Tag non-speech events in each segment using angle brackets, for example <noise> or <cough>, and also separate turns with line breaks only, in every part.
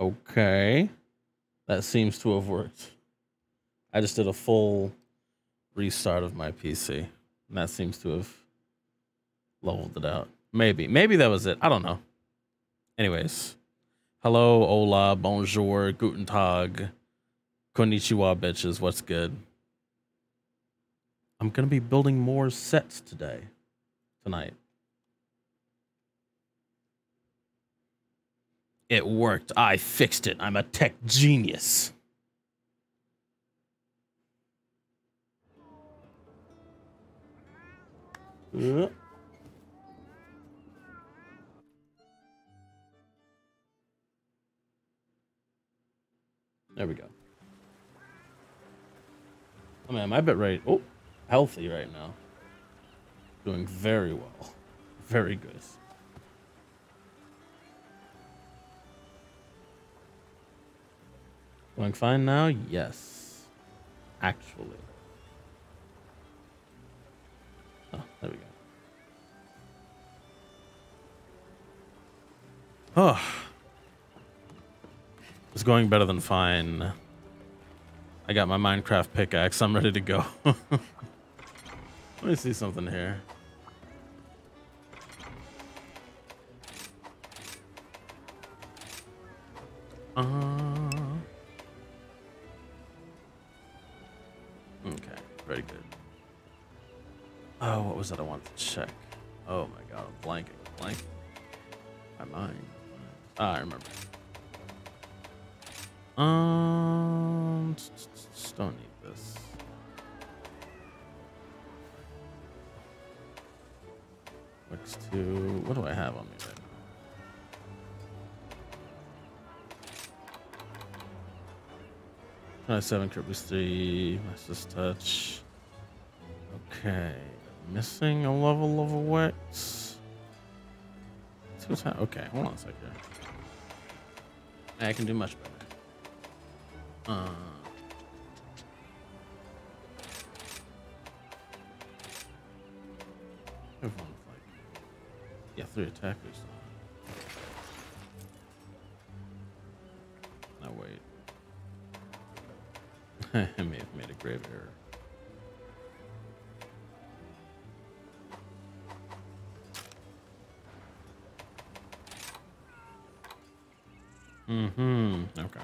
Okay. That seems to have worked. I just did a full restart of my PC. And that seems to have leveled it out. Maybe. Maybe that was it. I don't know. Anyways. Hello, hola, bonjour, guten tag, konnichiwa, bitches. What's good? I'm going to be building more sets today. Tonight. It worked. I fixed it. I'm a tech genius. There we go. Oh man, my bit rate, oh, healthy right now. Doing very well. Very good. Going fine now? Yes. Actually. Oh, there we go. Oh. It's going better than fine. I got my Minecraft pickaxe. I'm ready to go. <laughs> Let me see something here. Uh, very good. Oh, what was that I wanted to check? Oh my god, I'm blanking, blanking. My mind. Ah, I remember. Um, don't need this. Next to what do I have on me right now? 27 Kirby's 3, Master's Touch. Okay. Missing a level of Wex. Two times. Okay, hold on a second. I can do much better. Uh. Fight. Yeah, three attackers. Now wait. I <laughs> may have made a grave error. Mm-hmm. Okay.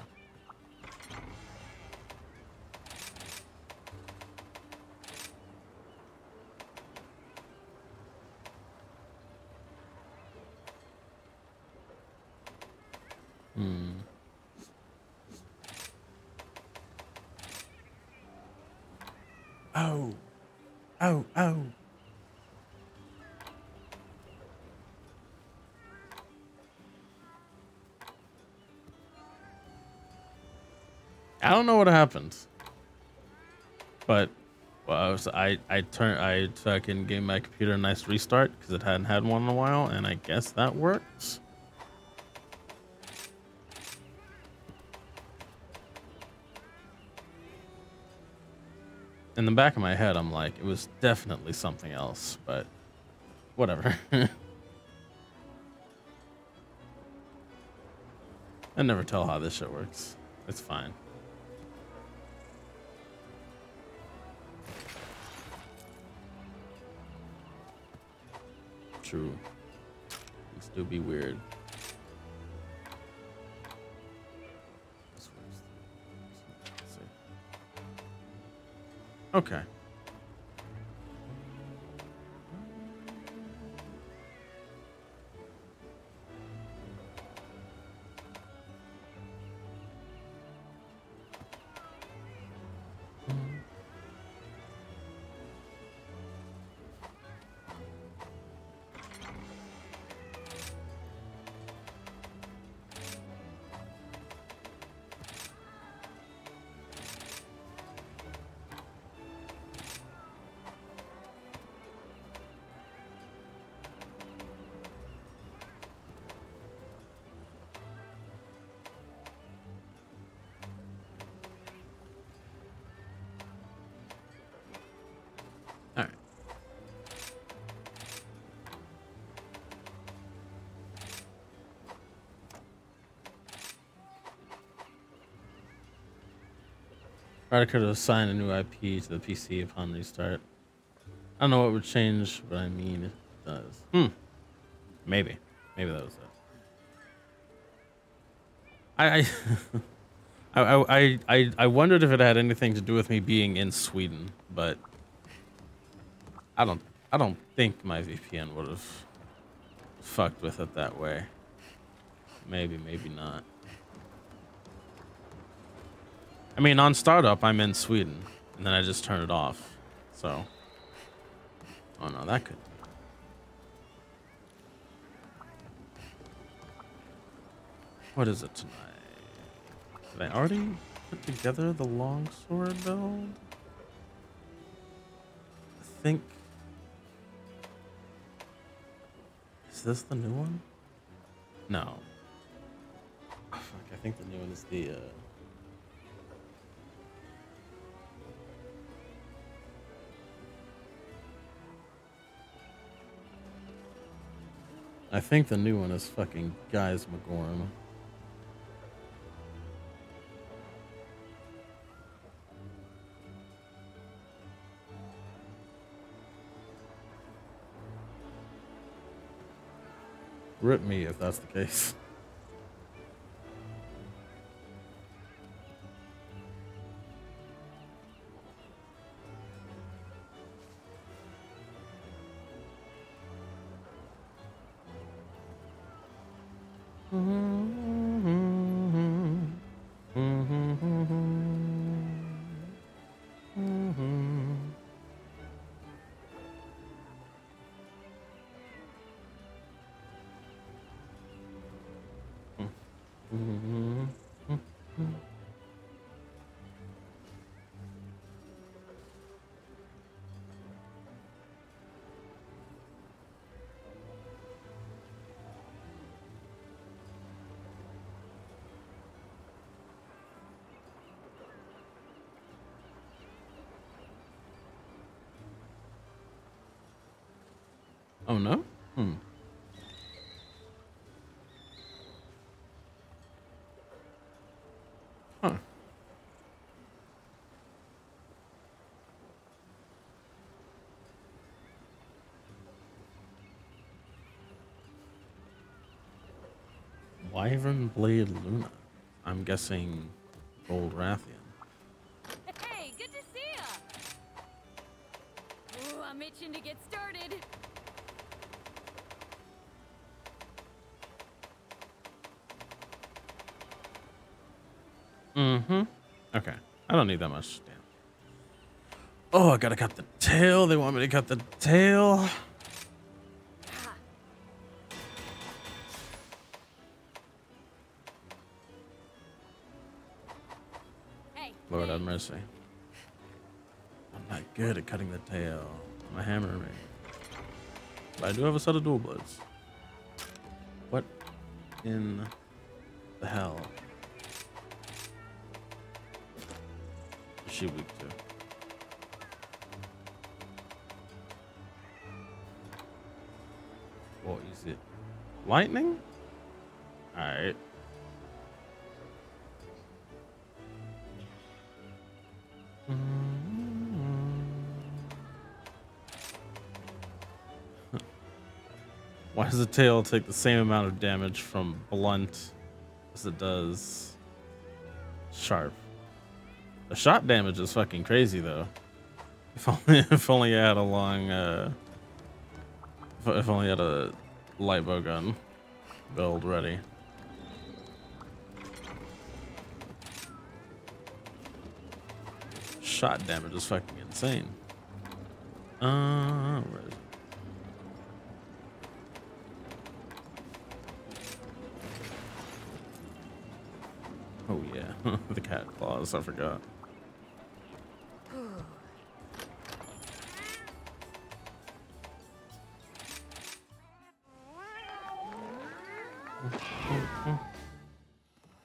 Know what happened. But well, I was I I turned I fucking gave my computer a nice restart because it hadn't had one in a while, and I guess that works. In the back of my head, I'm like, it was definitely something else, but whatever. <laughs> I never tell how this shit works. It's fine. True. It still be weird. Okay. Could assign a new IP to the PC upon restart. I don't know what would change, but I mean it does. Hmm. Maybe. Maybe that was it. <laughs> I I, I I I wondered if it had anything to do with me being in Sweden, but I don't I don't think my VPN would have fucked with it that way. Maybe, maybe not. I mean, on startup, I'm in Sweden, and then I just turn it off. So, oh no, that could. What is it tonight? Did I already put together the longsword build? I think. Is this the new one? No. Oh, fuck, I think the new one is the. Uh, I think the new one is fucking Gaismagorm. Rip me if that's the case. Wyvern Blade Luna. I'm guessing Old Rathian.
Hey, good to see ya! Ooh, I'm itching to get started.
Mm-hmm. Okay. I don't need that much. Damn. Oh, I gotta cut the tail. They want me to cut the tail. I'm not good at cutting the tail. I'm a hammerman. But I do have a set of dual blades. What in the hell is she weak to? What is it? Lightning? Alright. Does the tail take the same amount of damage from blunt as it does sharp? The shot damage is fucking crazy though. If <laughs> only if only I had a long uh if, if only I had a light bow gun build ready. Shot damage is fucking insane. Uh, <laughs> the cat claws. I forgot.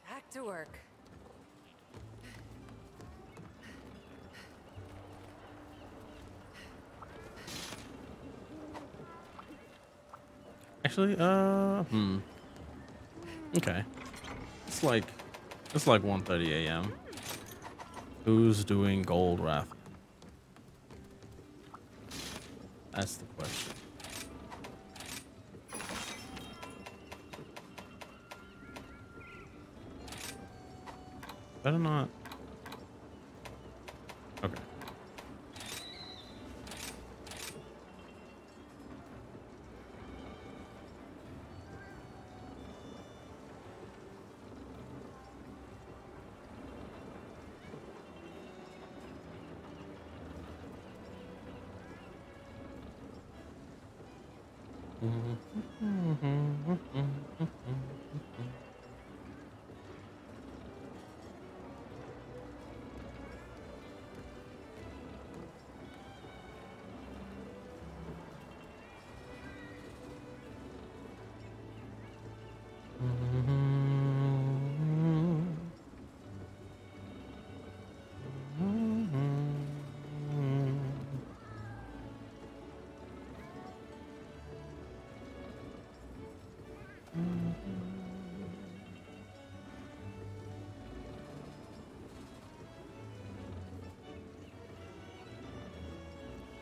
Back to work.
Actually, uh, hmm. Okay. It's like, it's like 1.30 a.m. Who's doing gold wrath? That's the question. Better not. Okay.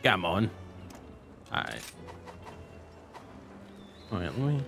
Come on. Alright. Alright, let me.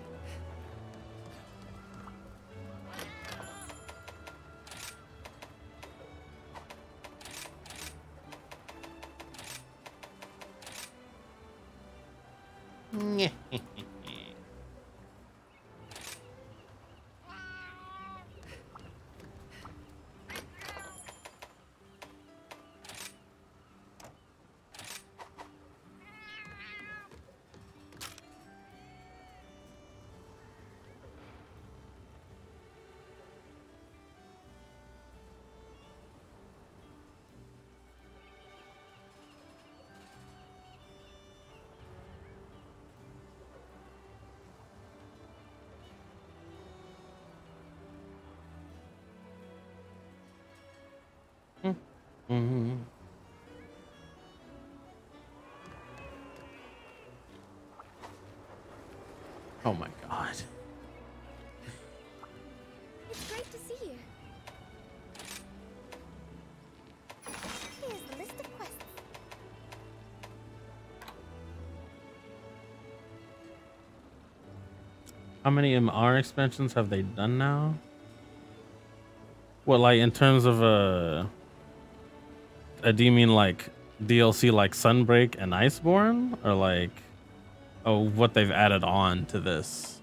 Mm-hmm. Oh my god.
It's great to see you. Here's the list of quests.
How many MR expansions have they done now? What, like in terms of uh, uh do you mean like DLC like Sunbreak and Iceborne, or like, oh, what they've added on to this?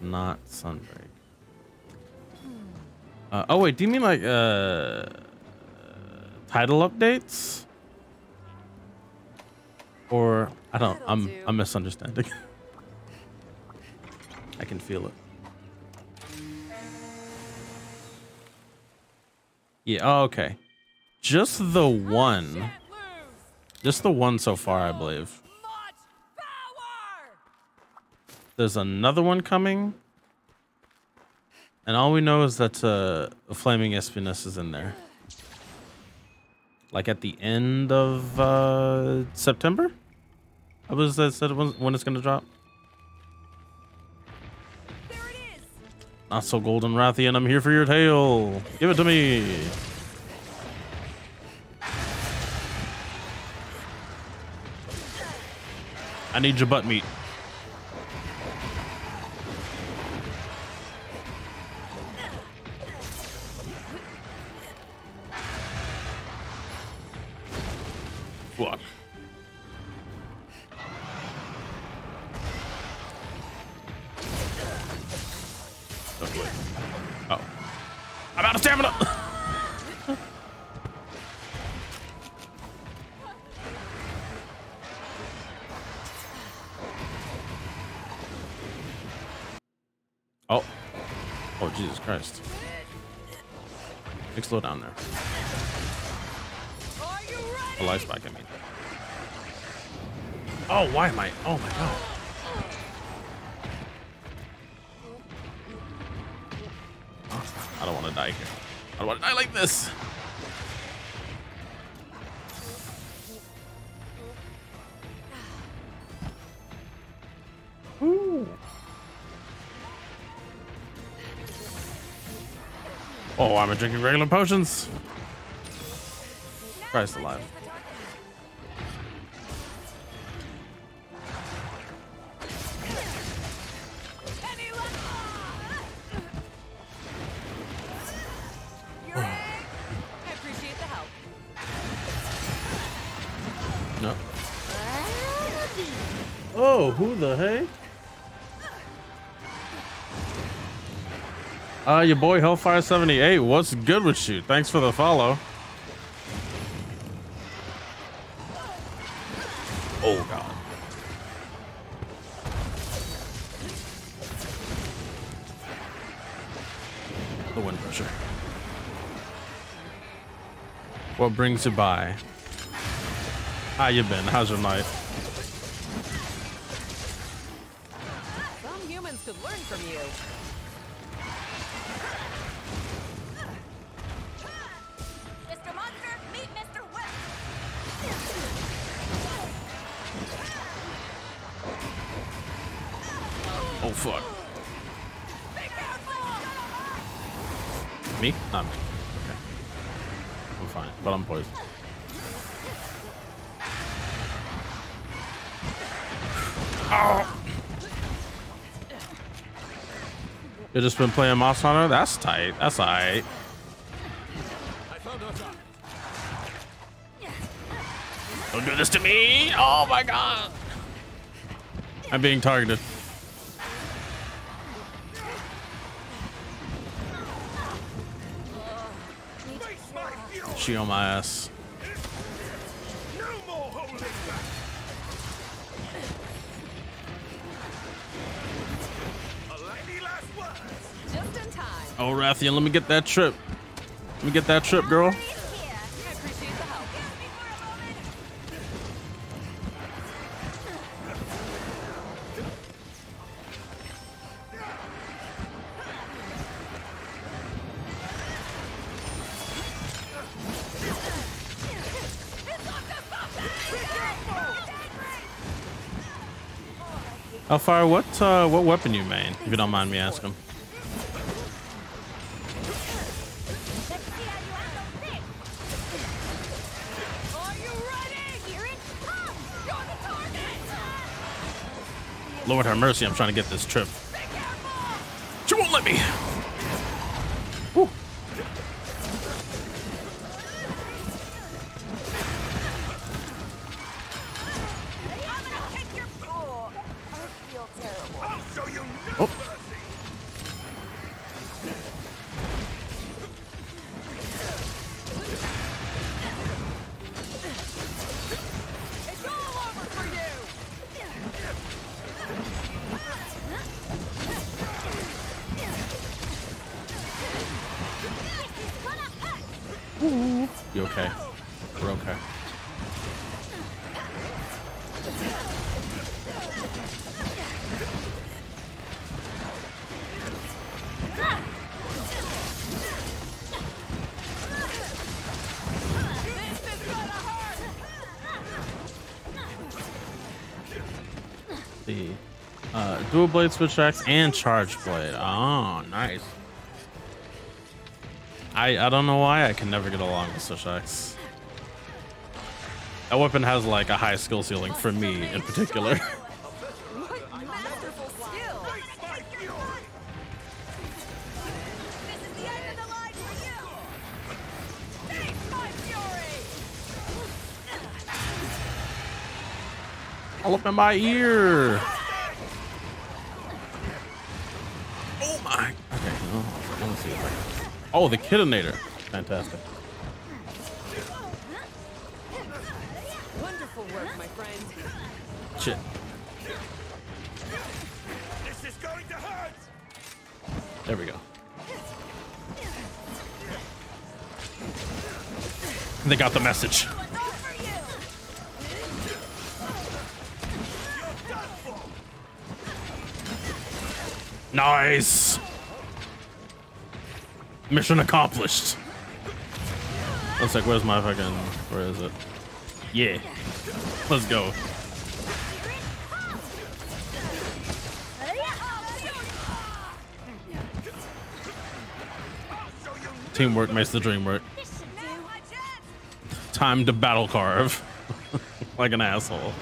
Not Sunbreak. Uh, oh wait, do you mean like uh title updates? Or I don't
That'll
I'm
do.
I'm misunderstanding. <laughs> I can feel it. Yeah, oh, okay. Just the one. Just the one so far, I believe. There's another one coming. And all we know is that uh, Flaming Espinas is in there. Like at the end of uh, September? I was that said when when it's gonna drop.
There it is.
Not so golden Rathian, I'm here for your tail. Give it to me. I need your butt meat. Drinking regular potions. Christ alive. Uh, your boy Hellfire78. What's good with you? Thanks for the follow. Oh god. The wind pressure. What brings you by? How you been? How's your night?
You
just been playing Moss Hunter? That's tight. That's alright. Don't do this to me! Oh my god! I'm being targeted. She on my ass.
Time.
Oh, Rathian, let me get that trip. Let me get that trip, girl.
Appreciate the
what uh, what weapon you main? If you don't mind me asking. Lord have mercy, I'm trying to get this trip. Dual blade switch axe and charge blade. Oh, nice. I I don't know why I can never get along with switch axe. That weapon has like a high skill ceiling for me in particular. All up in my ear. Oh, the Kidinator. Fantastic.
Wonderful work, my friend.
Shit.
This is going to hurt!
There we go. They got the message. Nice. Mission accomplished. Looks like, where's my fucking, where is it? Yeah. Let's go. Teamwork makes the dream work. Time to battle carve. <laughs> like an asshole.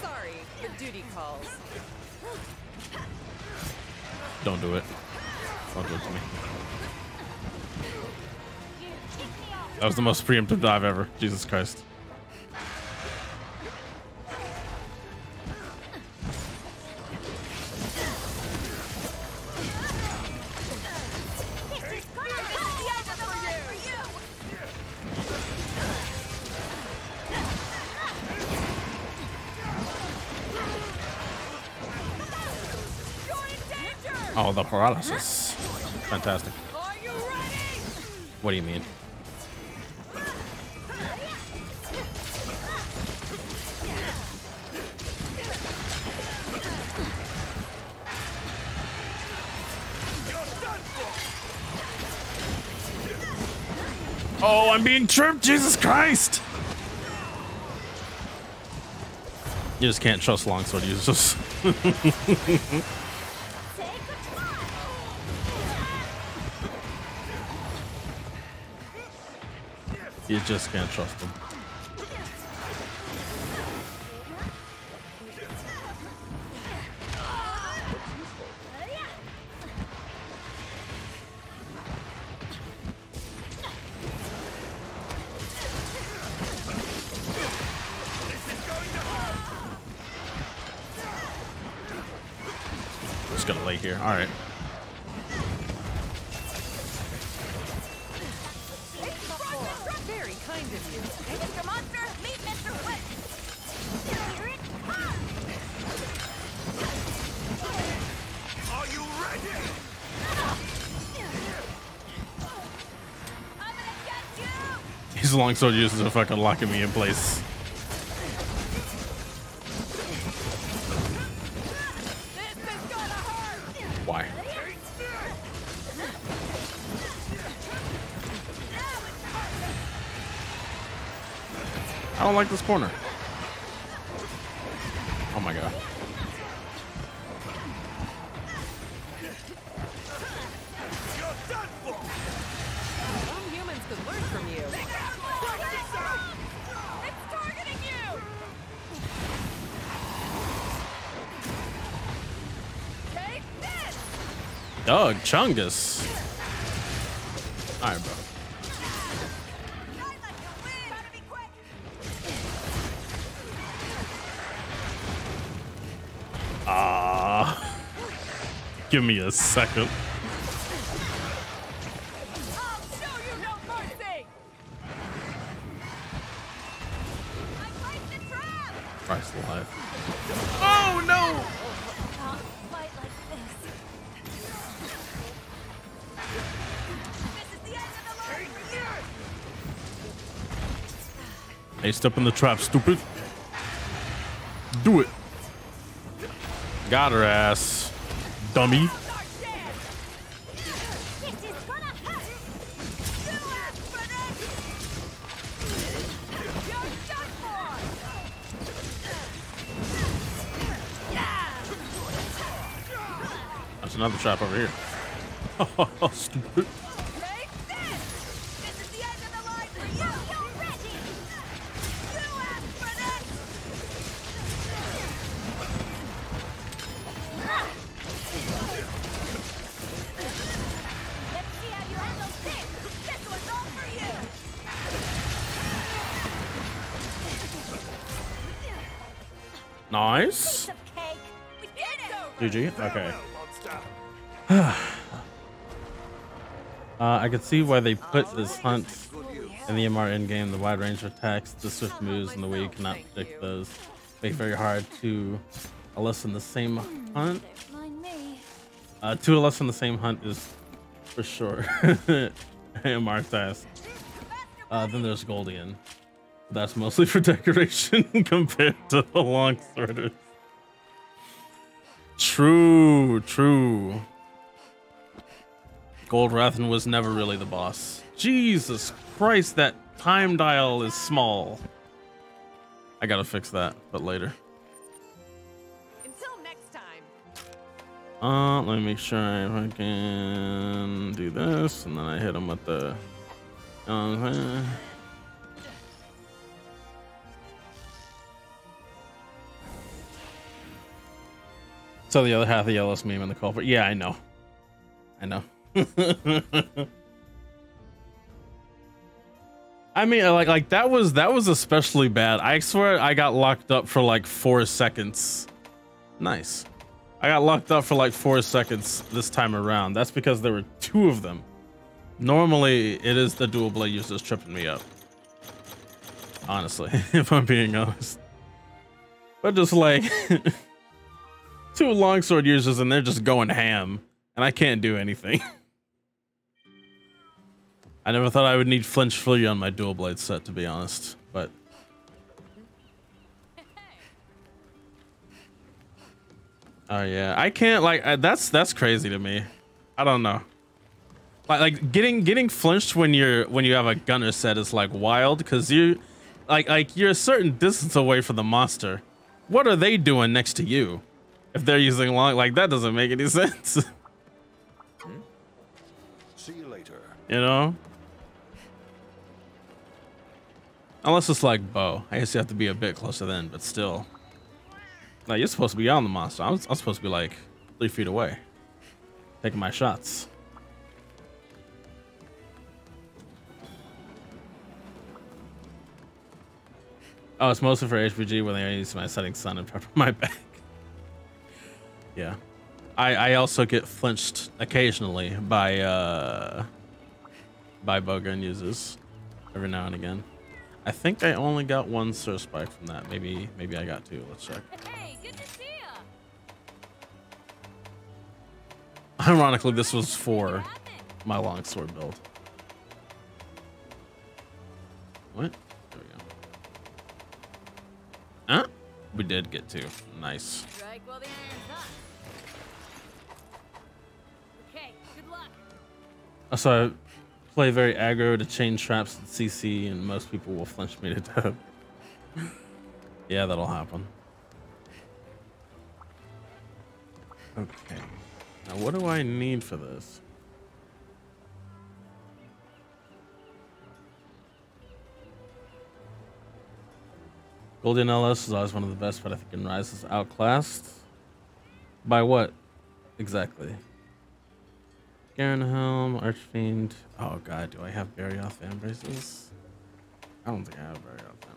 Sorry, the duty calls.
Don't do it. Don't to me. That was the most preemptive dive ever. Jesus Christ. Oh, the paralysis. Fantastic.
Are you ready?
What do you mean? Oh, I'm being tripped. Jesus Christ. You just can't trust longsword users. <laughs> you just can't trust them. Just gonna lay here. All right. Longsword users are fucking locking me in place. Why? I don't like this corner. Chungus. Bro.
Gotta be quick.
Ah. <laughs> Give me a second. Step in the trap, stupid. Do it. Got her ass. Dummy.
Start dead. This is gonna hurt. You asked for this. You're done for.
That's another trap over here. <laughs> stupid. GG. Okay. <sighs> Uh, I could see why they put this hunt in the MR game. The wide range of attacks, the swift moves, and the way you cannot predict those make very hard to lessen the same hunt. Uh, to lessen the same hunt is for sure <laughs> MR task. Uh, then there's Goldian. That's mostly <laughs> for decoration <laughs> compared to the long longsworders. True, true. Gold Rathian was never really the boss. Jesus Christ, that time dial is small. I gotta fix that, but later.
Until next time.
Uh, let me make sure I can do this, and then I hit him with the. Uh, so the other half of the yellow's meme in the culprit. Yeah, I know. I know. <laughs> I mean, like, like that was that was especially bad. I swear I got locked up for like four seconds. Nice. I got locked up for like four seconds this time around. That's because there were two of them. Normally, it is the dual blade users tripping me up. Honestly, <laughs> if I'm being honest. But just like <laughs> two longsword users and they're just going ham, and I can't do anything. <laughs> I never thought I would need flinch fury on my dual blade set, to be honest. But oh yeah, I can't like I, that's that's crazy to me. I don't know. Like like getting getting flinched when you're when you have a gunner set is like wild because you like like you're a certain distance away from the monster. What are they doing next to you? If they're using long like that doesn't make any <laughs> sense.
See you later.
you know? Unless it's like bow. I guess you have to be a bit closer then, but still. Like, you're supposed to be on the monster. I'm, I'm supposed to be like three feet away. Taking my shots. Oh, it's mostly for HBG when they use my setting sun and prep my <laughs> back. Yeah. I, I also get flinched occasionally by uh by bowgun users every now and again. I think I only got one Sir Spike from that. Maybe maybe I got two. Let's check.
Hey, good to see ya.
Ironically, this was for my longsword build. What? There we go. Huh? We did get two. Nice. Also, I play very aggro to chain traps and CC, and most people will flinch me to death. <laughs> yeah, that'll happen. Okay. Now, what do I need for this? Golden LS is always one of the best, but I think in Rise is outclassed. By what? Exactly. Garen Helm, Archfiend. Oh god, do I have Barioth fan? I don't think I have Barioth fan.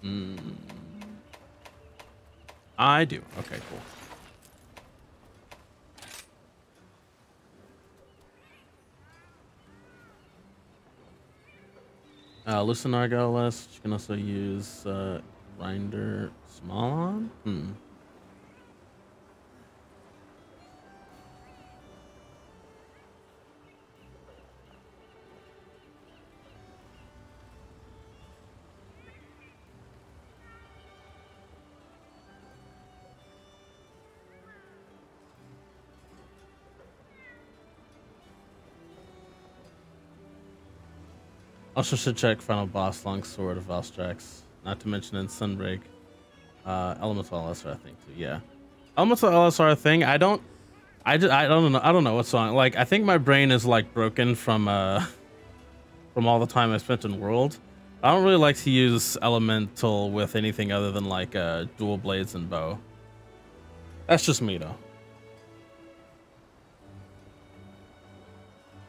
Hmm. I do. Okay, cool. Uh, Lucinar LS. You can also use uh, Grinder Smallon. Hmm. Also should check Final Boss Longsword of Valstrax. Not to mention in Sunbreak. Uh, Elemental LSR, I think too. Yeah, Elemental LSR thing. I don't. I just, I don't know. I don't know what's on. Like I think my brain is like broken from uh <laughs> from all the time I spent in World. I don't really like to use Elemental with anything other than like uh dual blades and bow. That's just me though.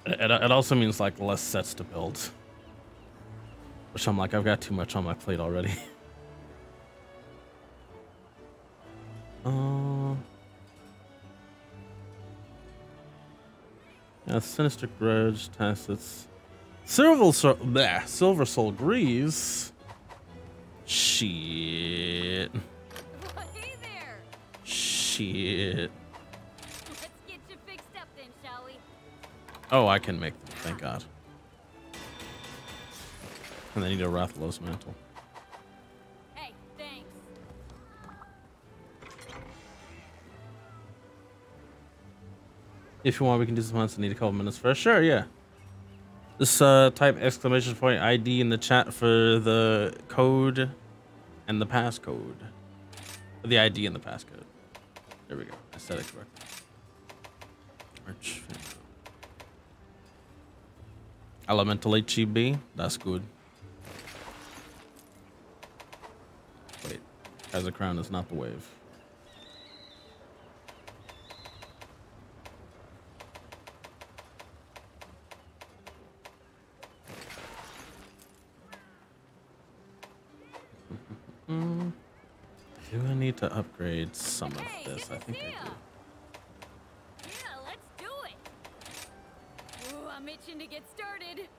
It it also means like less sets to build. Which I'm like, I've got too much on my plate already. uh, <laughs> yeah, Sinister Grudge, Tacits. Silver Sol, bleh, Silver Sol Greaves. Shit.
Hey there.
Shit.
Let's get you fixed up then, shall we?
Oh, I can make them, thank God. And I need a Rathalos mantle.
Hey, thanks.
If you want, we can do some hunts. I need a couple minutes for Sure, yeah. Just uh, type exclamation point ID in the chat for the code and the passcode. The ID and the passcode. There we go. I said it correctly. Arch. Elemental HBG. That's good. Wait. As a crown is not the wave. Mm. Do I need to upgrade some of this? I think I do.
Yeah, let's do it. Ooh, I'm itching to get started.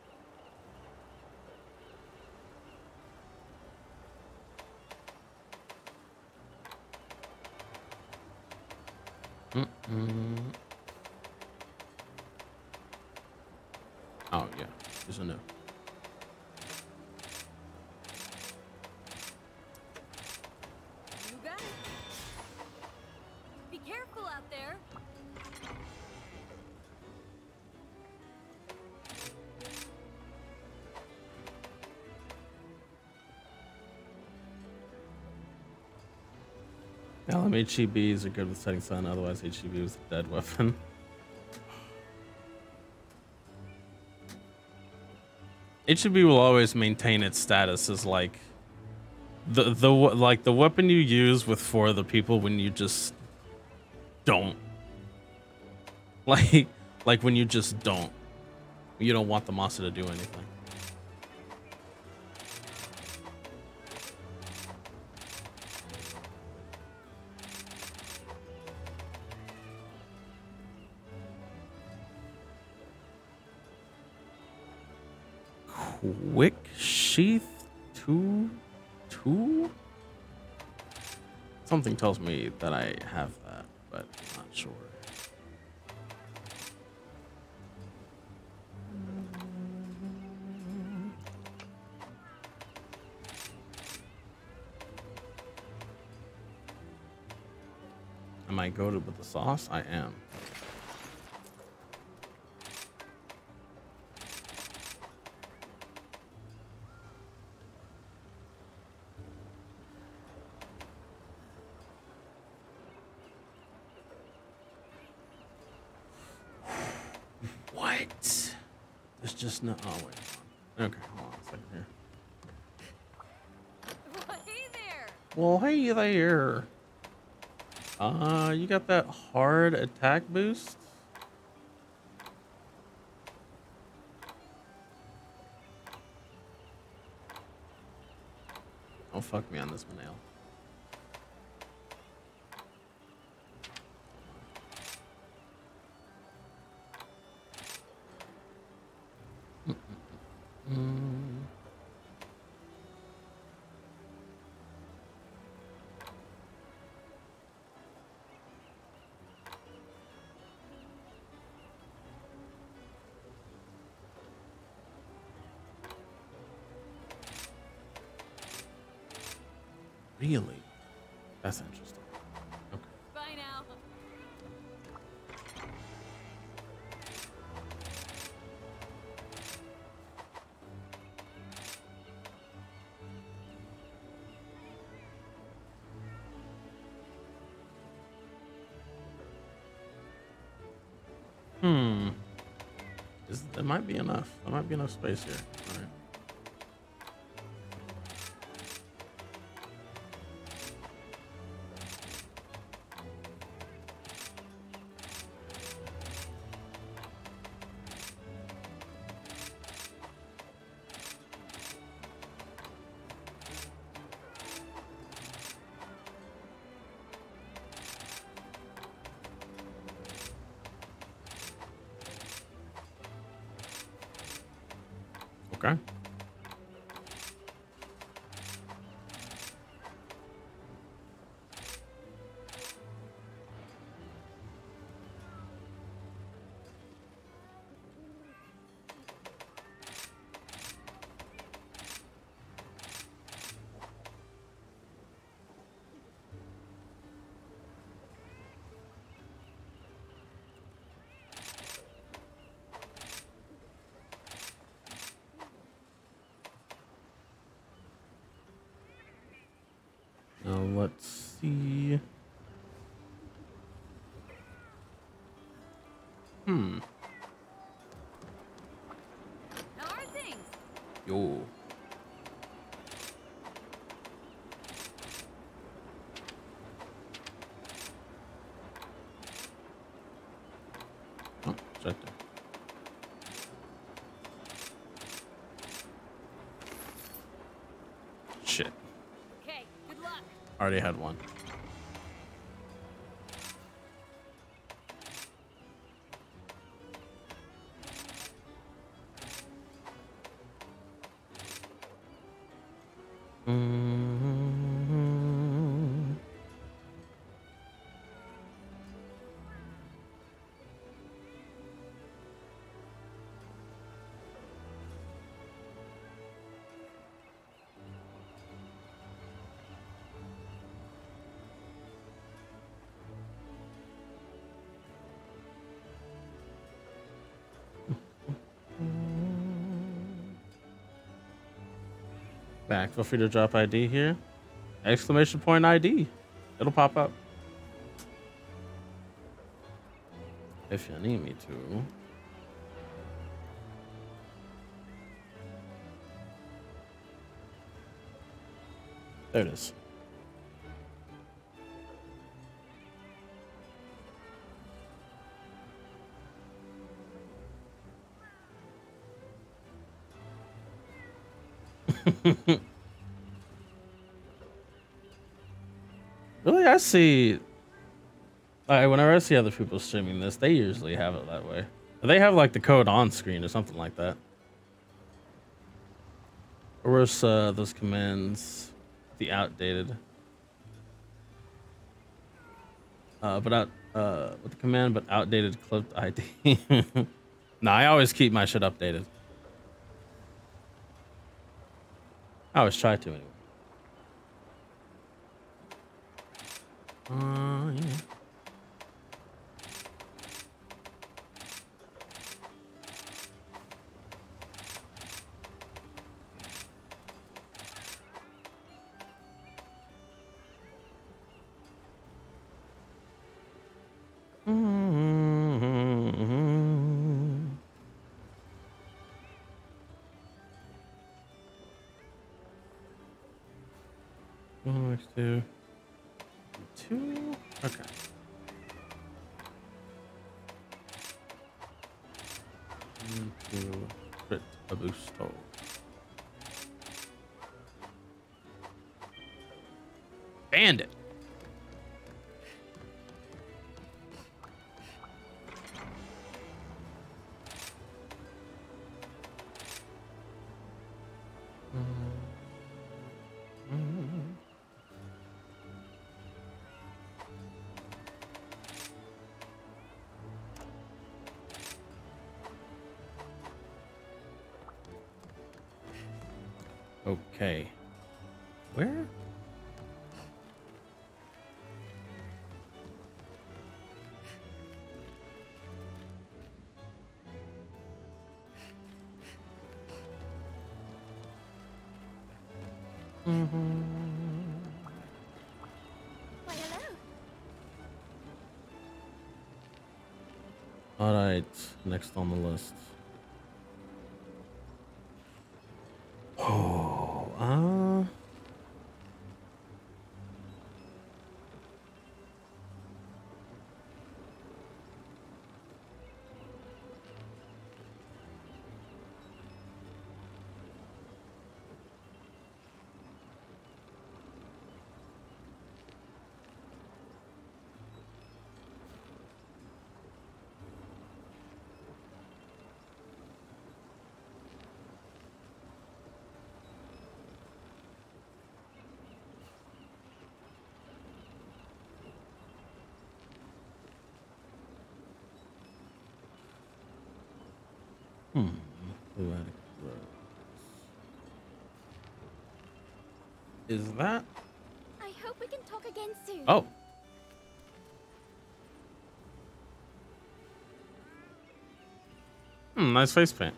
Mm-mm. Oh yeah, there's a no. LM HBGs are good with setting sun, otherwise HBG is a dead weapon. <laughs> HBG will always maintain its status as like the the like the weapon you use with four other people when you just don't <laughs> like like when you just don't you don't want the monster to do anything. Something tells me that I have that, but I'm not sure. Am I goaded with the sauce? I am. What? There's just no. Oh wait. Okay, hold on a second here.
Well, <laughs> hey there.
Well, hey there. Uh, you got that hard attack boost? Don't fuck me on this nail. Really? Might be enough. There might be enough space here. Yo. Mm, oh, it's. Shit.
Okay, good luck.
Already had one. Back. Feel free to drop ID here. Exclamation point ID. It'll pop up. If you need me to. There it is. <laughs> see. Like, whenever I see other people streaming this, they usually have it that way. They have like the code on screen or something like that. Or was uh, those commands the outdated? Uh, but out uh, with the command, but outdated clipped ID. <laughs> no, I always keep my shit updated. I always try to anyway. Uh, next on the list. Hmm. Is that?
I hope we can talk again soon.
Oh. Hmm, nice face paint.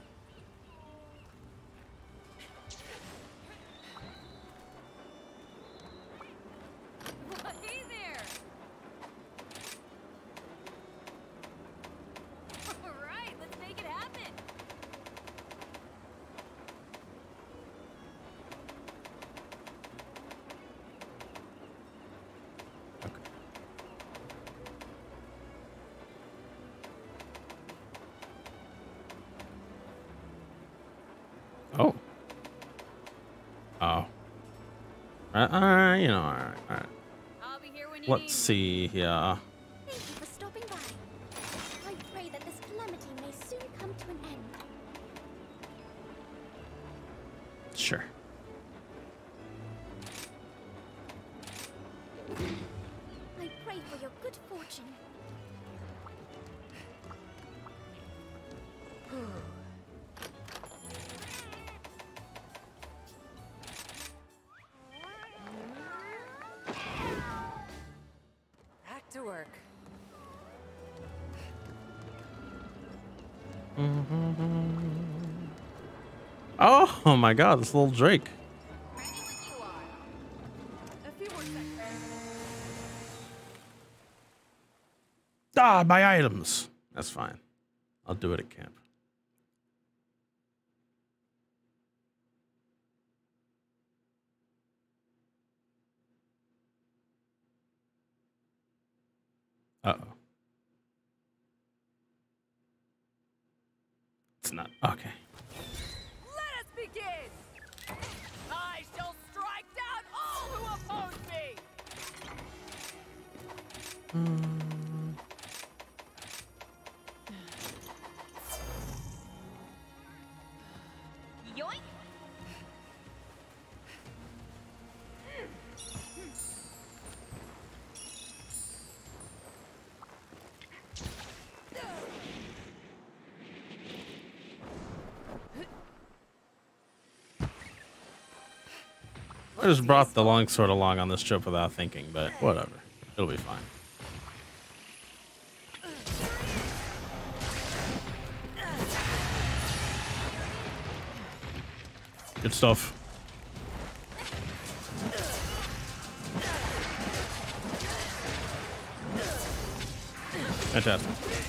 Uh, uh, you know, all right, all right.
I'll be here when you
Let's see here.
Work.
Oh, oh my God, this little Drake.
Ready when you are.
A few more seconds.
Ah, my items. That's fine. I'll do it at camp. Uh oh. It's not. Okay.
Let I
just brought the longsword along on this trip without thinking, but whatever. It'll be fine. Good stuff. Fantastic.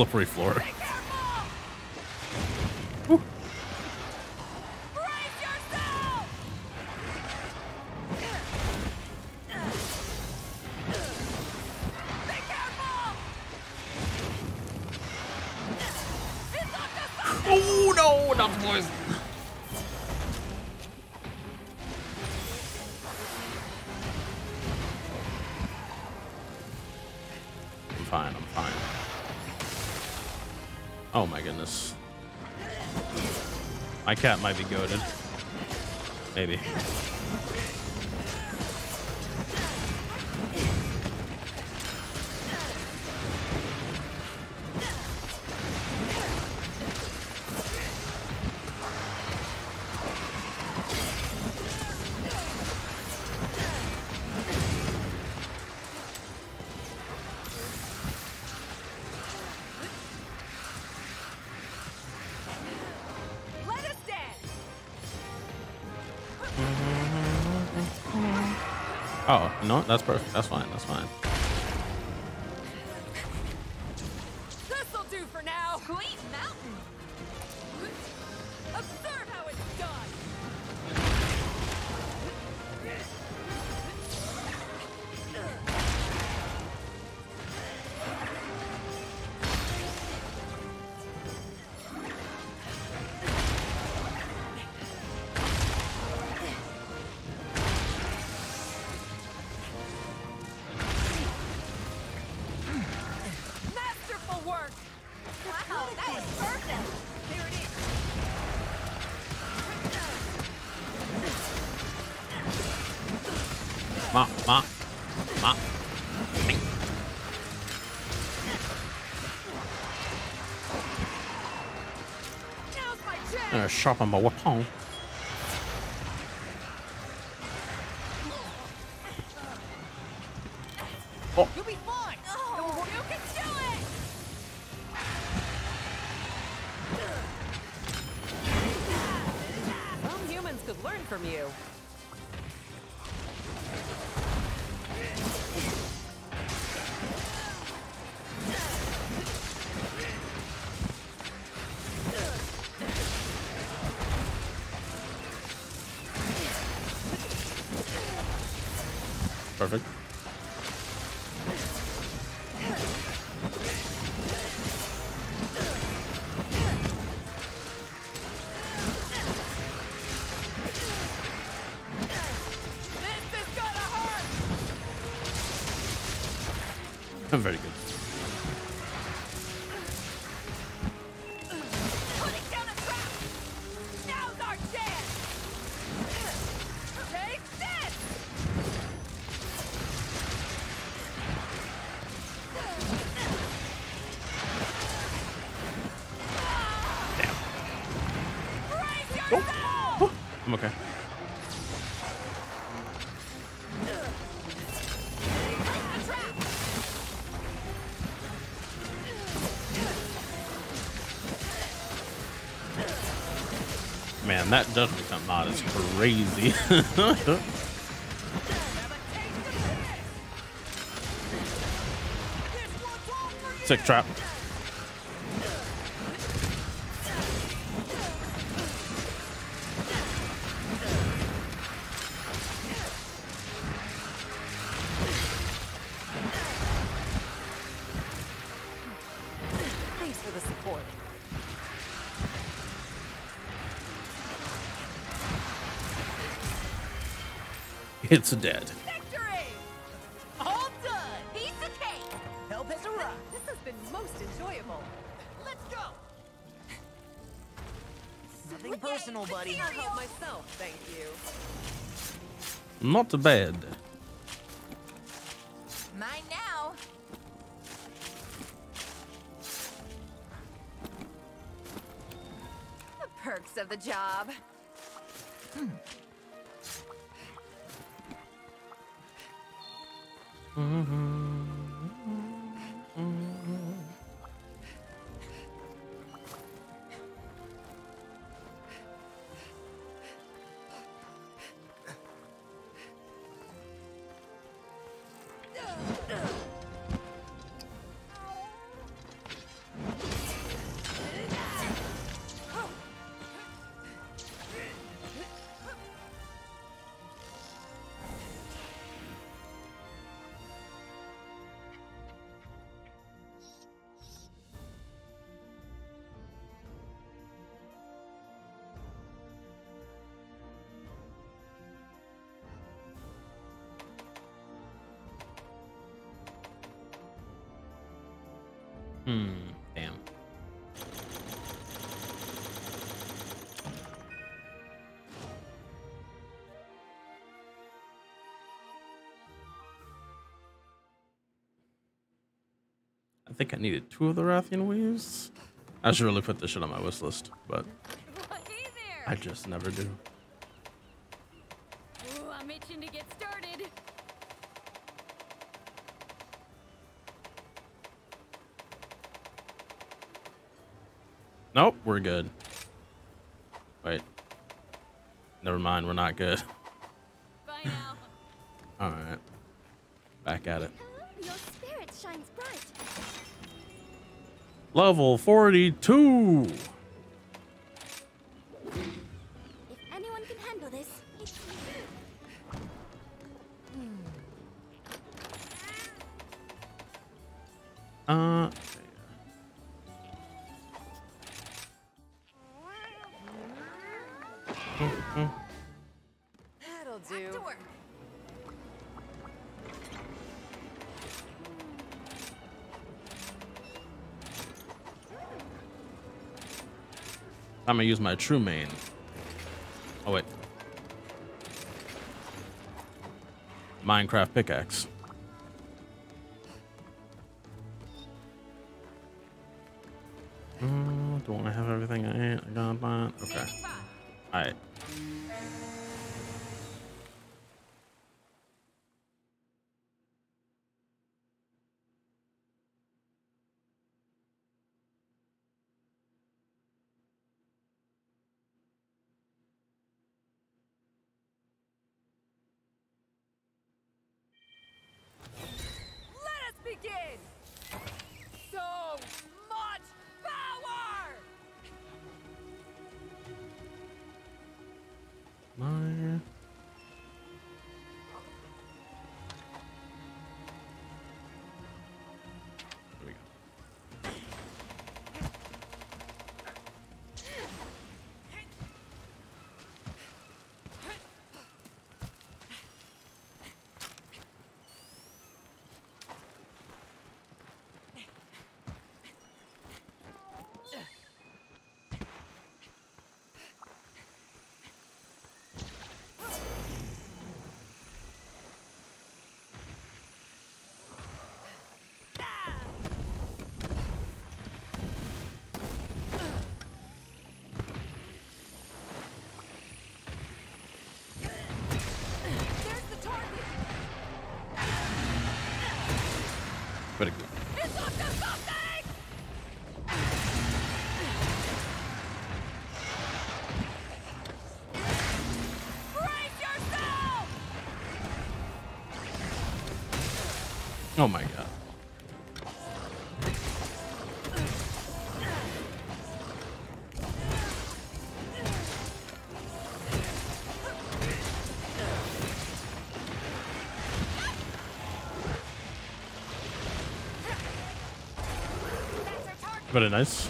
Slippery floor. Cat might be goaded. Maybe. No, that's perfect. That's fine. That's fine. Sharpen my weapon. Man, that judgment come mod is crazy. <laughs> Sick
a
It's dead.
Victory! All done.
Piece of cake!
Help has arrived. This has been most enjoyable. Let's go. Nothing personal, buddy. I
cereal.
help myself, thank you.
Not bad. Think I needed two of the Rathian Weaves. I should really put this shit on my wish list, but
Well, hey there.
I just never do.
Ooh, I'm itching to get started.
Nope, we're good. Wait. Never mind, we're not good. <laughs> Level 42! I'm gonna use my true main. Oh wait. Minecraft pickaxe.
Very nice.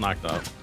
Knocked up.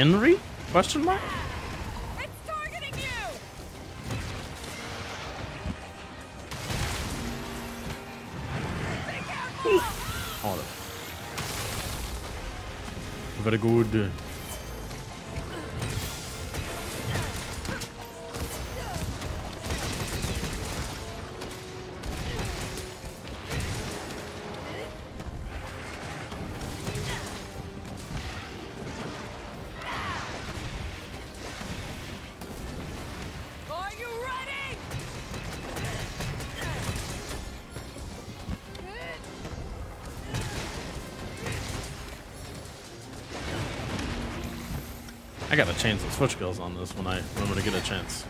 Henry? Question mark? Ja. Very good. change the switch skills on this when I when I get a chance.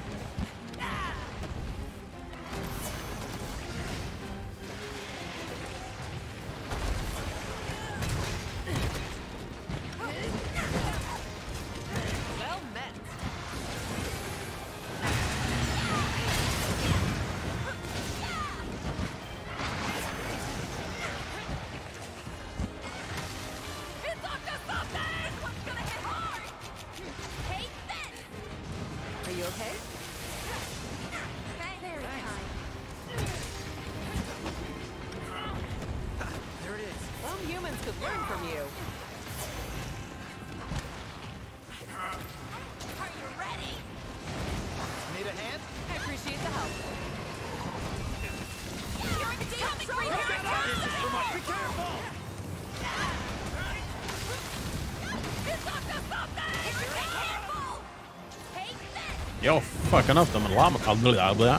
fuck enough them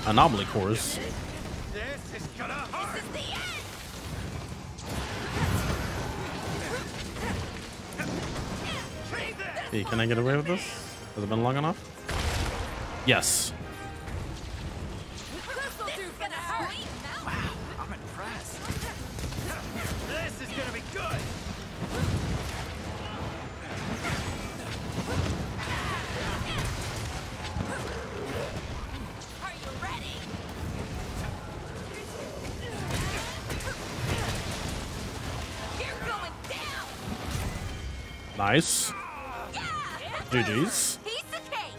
anomaly cores. Hey, can I get away with this? Has it been long enough? Yes. goodies.
Piece of cake.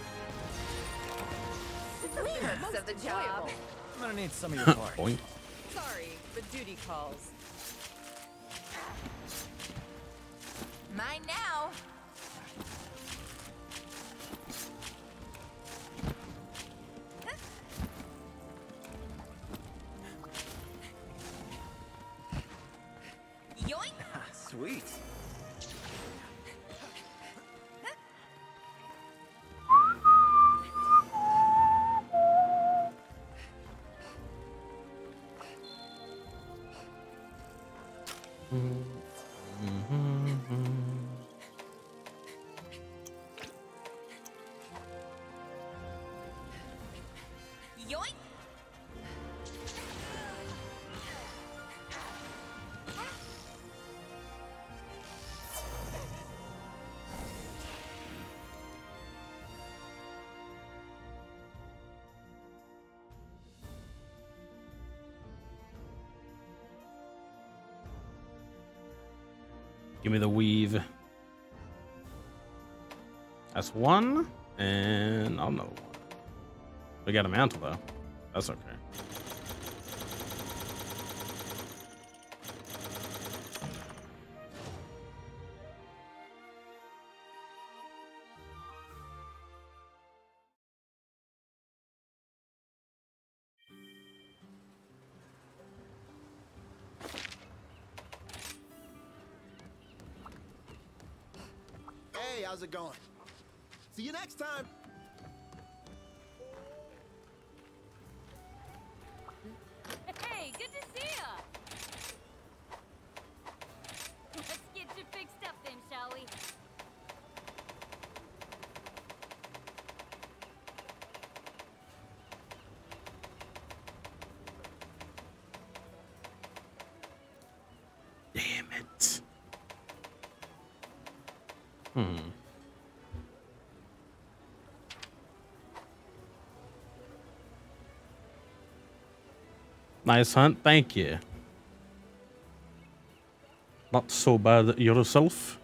Some of the job.
I'm gonna need some of your
Give me the weave. That's one, and another one. We got a mantle, though. That's okay. Nice hunt, thank you. Not so bad yourself.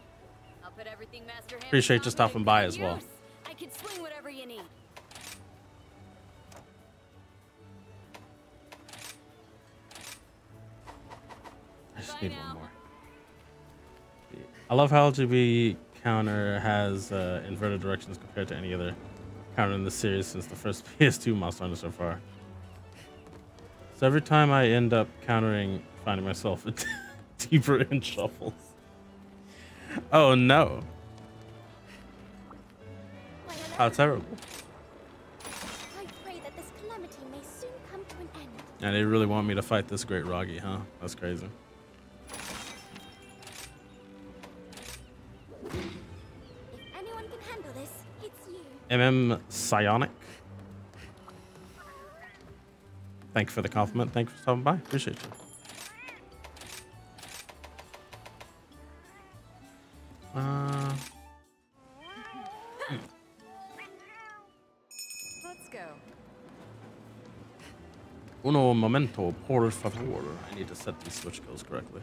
Appreciate you stopping by as well.
I
just need one more. I love how LGB counter has uh, inverted directions compared to any other counter in the series since the first PS2 Monster hunter so far. So every time I end up countering, finding myself <laughs> deeper in shuffles. Oh no! How terrible!
I pray that this calamity may soon come to an end.
And they really want me to fight this great Roggy, huh? That's crazy.
If anyone can handle this, it's you.
MM Psionic. Thank you for the compliment. Thank you for stopping by. Appreciate you. Uh,
Let's go.
uno momento, por favor. I need to set these switch goals correctly.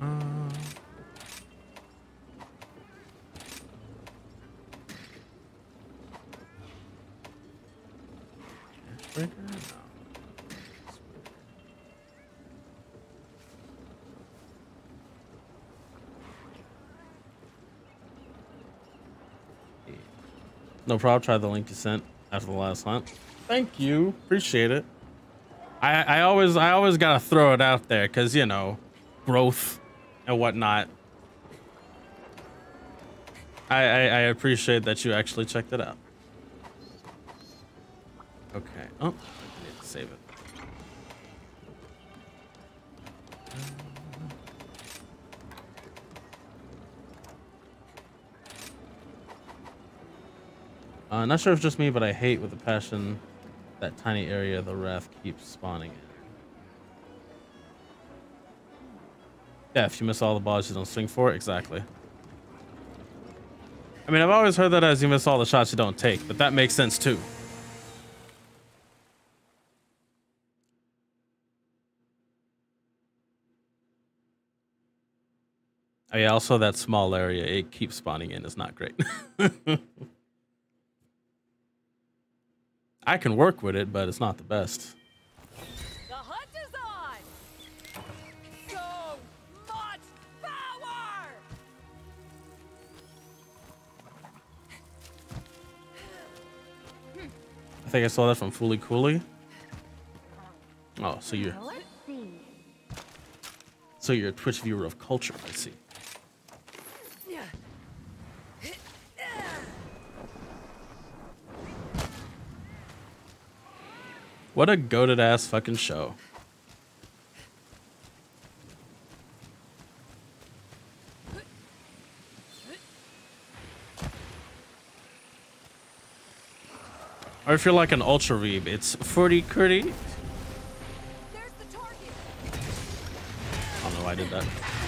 Uh, breaker? No. No problem. Try the link you sent after the last hunt. Thank you. Appreciate it. I I always I always gotta throw it out there because you know, growth and whatnot. I, I I appreciate that you actually checked it out. Okay. Oh, I need to save it. Uh, not sure if it's just me, but I hate with a passion that tiny area the wrath keeps spawning in. Yeah, if you miss all the balls, you don't swing for it. Exactly. I mean, I've always heard that as you miss all the shots you don't take, but that makes sense too. Oh yeah, also that small area, it keeps spawning in is not great. <laughs> I can work with it, but it's not the best.
The hunt is on! So much power!
I think I saw that from Fooly Cooly. Oh, so you're so you're a Twitch viewer of culture, I see. What a goaded ass fucking show. Or if you're like an ultra reeb, it's Furi Kuri.
There's the!
I don't know why I did that.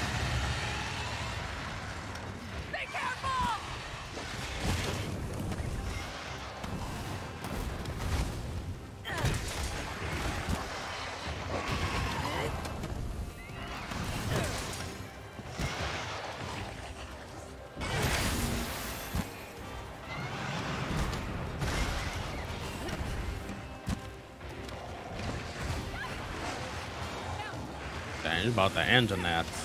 About the engine that.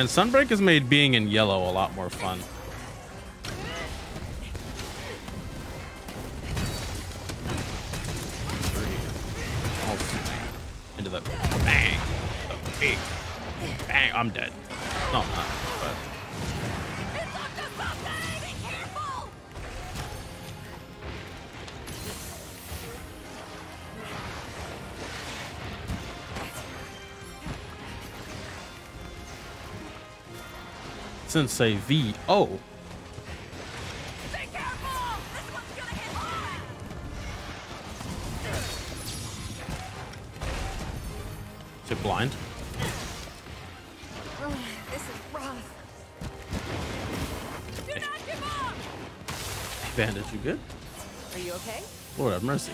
And Sunbreak has made being in yellow a lot more fun.
Hit hard!
is it blind?
Oh, this is rough. Do not give up!
Bandit, you good?
Are you okay?
Lord have mercy.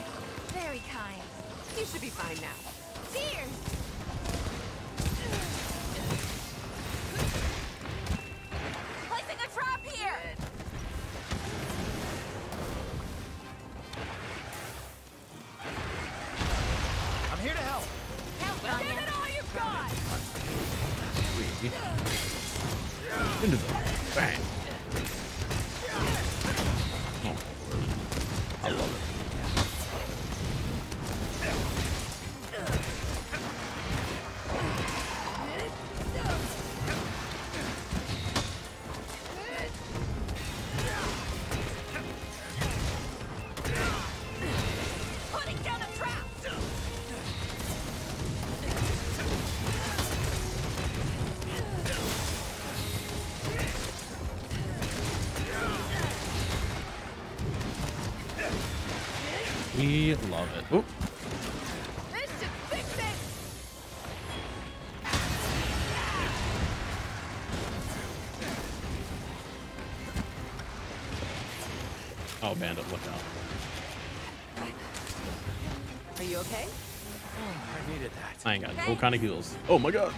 I ain't got no kind of heals. Oh my god.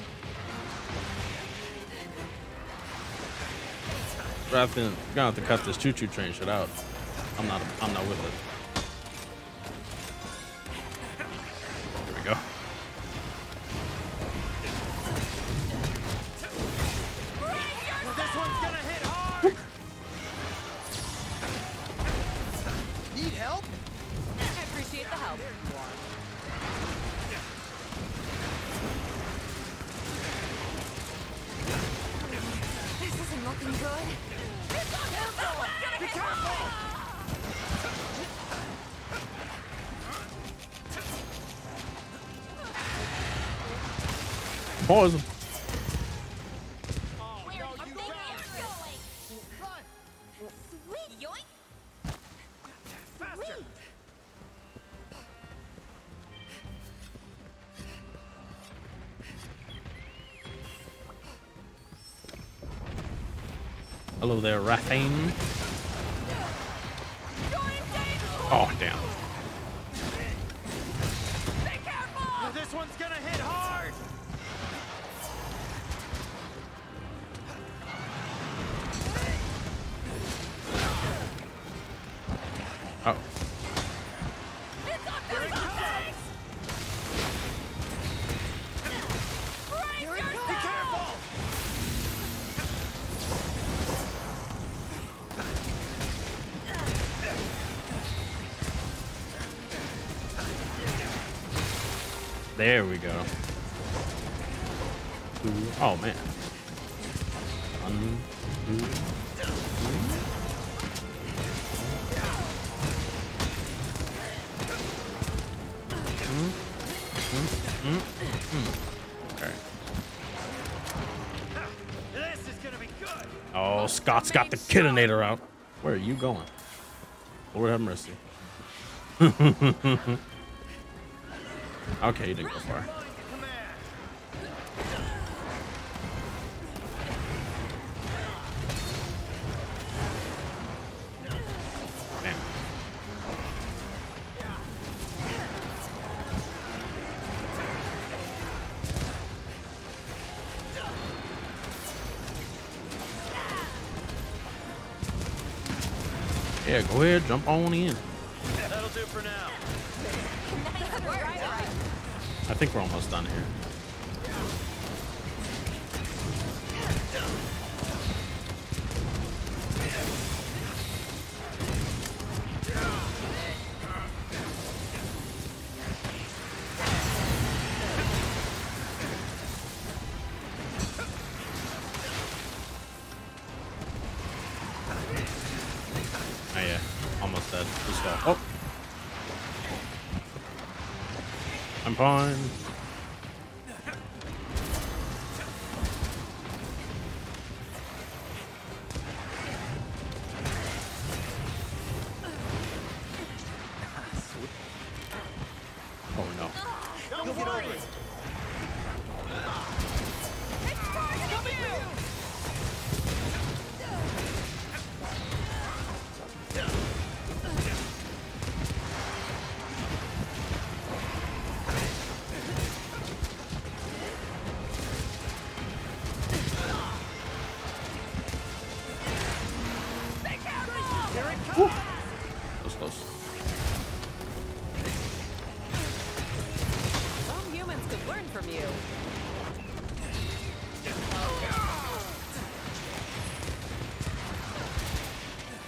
Rather than gonna have to cut this choo-choo train shit out. I'm not. I'm not with it. There, Rathian. Go. Oh man. Oh, Scott's got the Kiddinator out. Where are you going? Lord have mercy. <laughs> okay, you didn't go far. Go ahead, jump on in.
That'll do for now.
I think we're almost done here.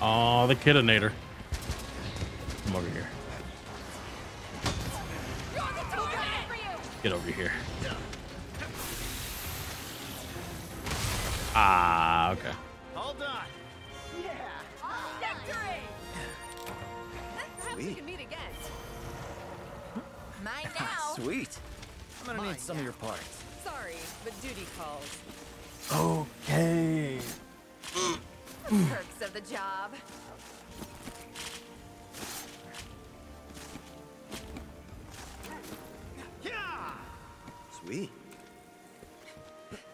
Oh, the kidinator. Come over here. Get over here. Ah, okay.
Hold on. Yeah.
Victory. Sweet. We can meet again.
Mine now. <laughs>
Sweet. I'm gonna need some of your parts.
Sorry, but duty calls.
Okay.
Perks of the job.
Yeah. Sweet.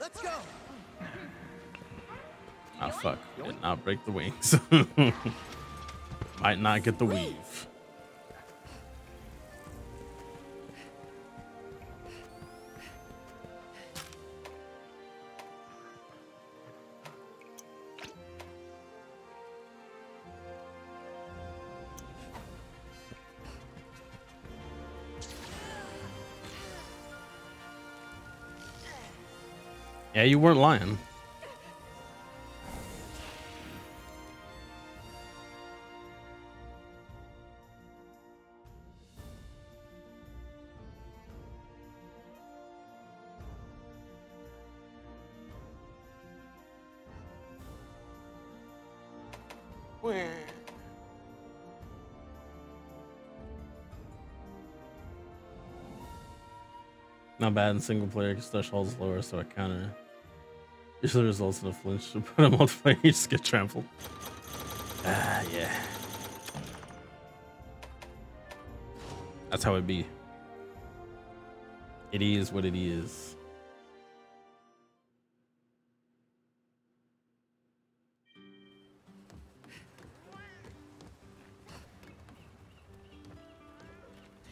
Let's go.
Oh fuck. Did not break the wings. <laughs> Might not get the weave. Yeah, you weren't lying. Not bad in single player because threshold's lower, so I counter. Usually results in a flinch. To put a multiplayer, you just get trampled. Ah, yeah. That's how it be. It is what it is.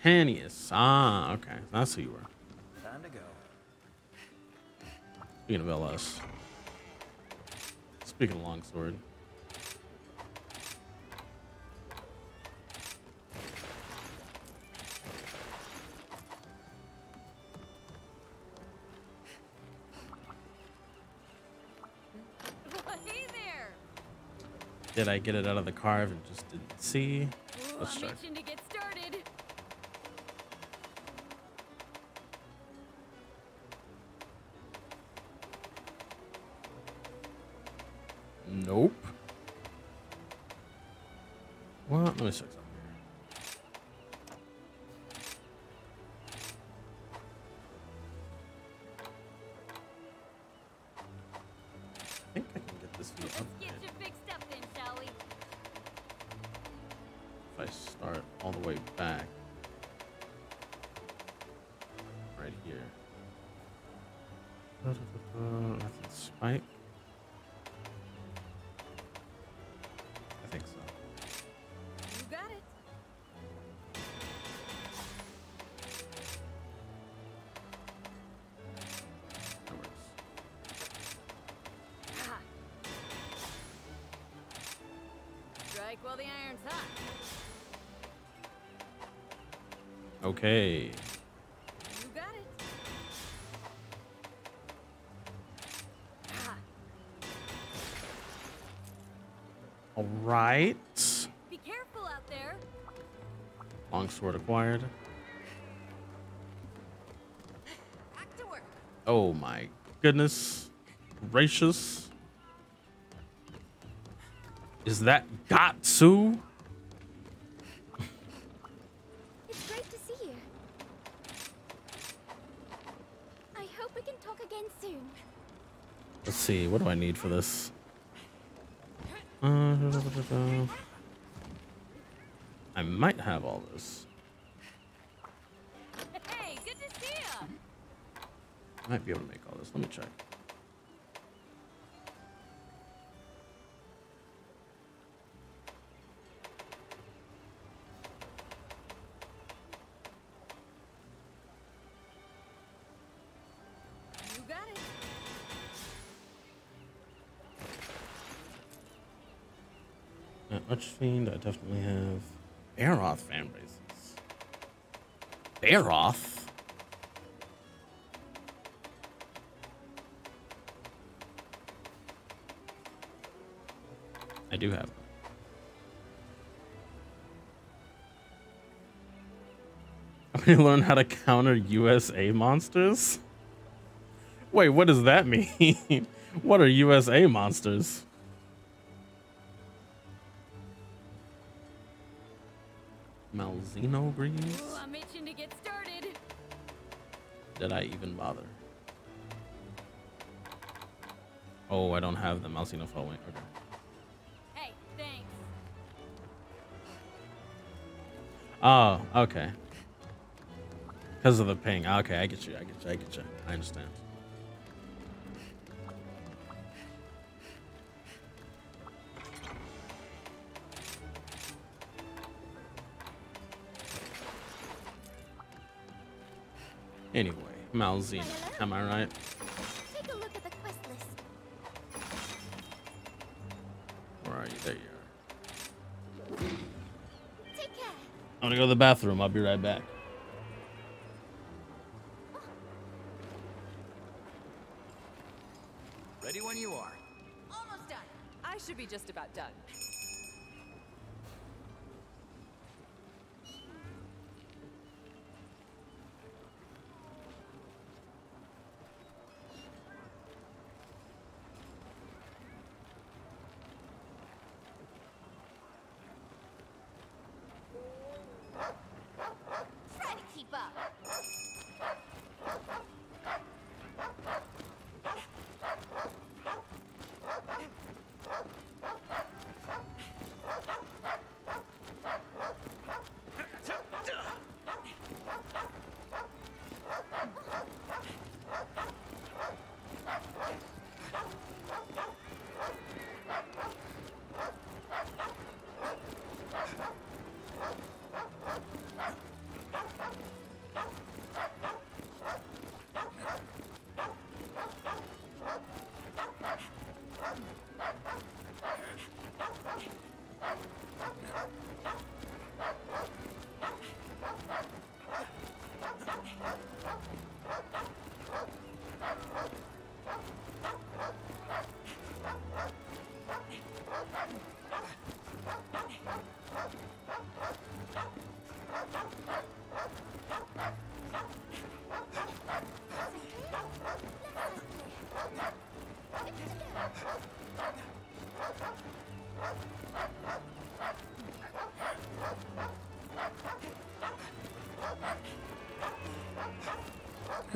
Tanius. Ah, okay. That's who you were.
Time to go.
Speaking of LS. Speaking of longsword.
hey there!
Did I get it out of the carve and just didn't see? Let's
I'm
Nope. Goodness gracious. Is that Gatsu?
It's great to see you. I hope we can talk again soon.
Let's see, what do I need for this? Uh, I might have all this.
I
might be able to make all this. Let me check.
You got it.
Archfiend, I definitely have. Barioth fan bases. Barioth? do have. <laughs> I'm gonna learn how to counter USA monsters? Wait, what does that mean? <laughs> what are USA monsters?
Malzeno greens?
Did I even bother? Oh, I don't have the Malzeno following. Okay. Oh, okay. Because of the ping. Okay, I get you. I get you. I get you. I understand. Anyway, Malzeno. Am I right? Gonna go to the bathroom. I'll be right back.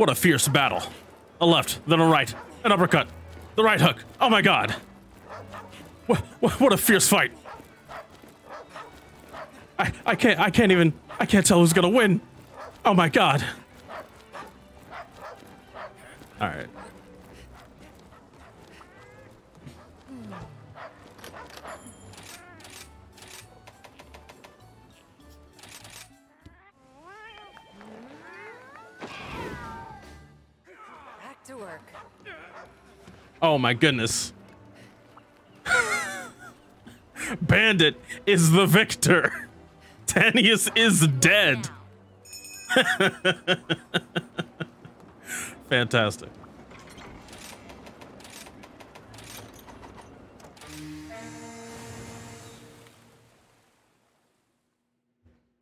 What a fierce battle. A left, then a right, an uppercut, the right hook. Oh my god. What, what, a fierce fight. I, I can't, I can't even, I can't tell who's gonna win. Oh my god. Oh my goodness. <laughs> Bandit is the victor. Tanius is dead. <laughs> Fantastic.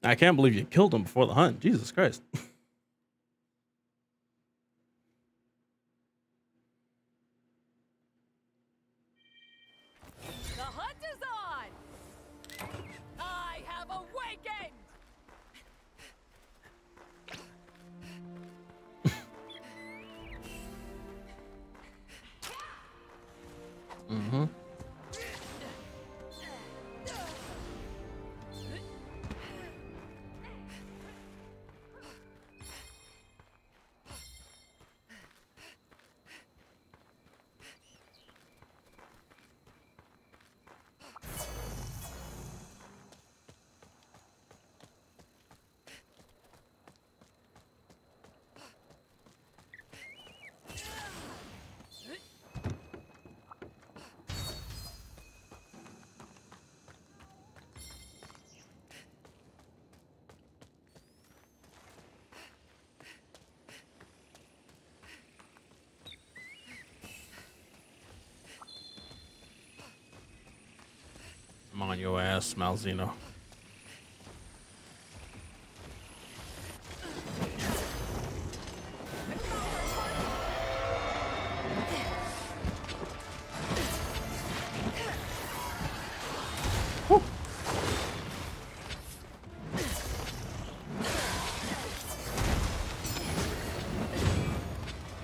I can't believe you killed him before the hunt. Jesus Christ. <laughs> ass Malzeno.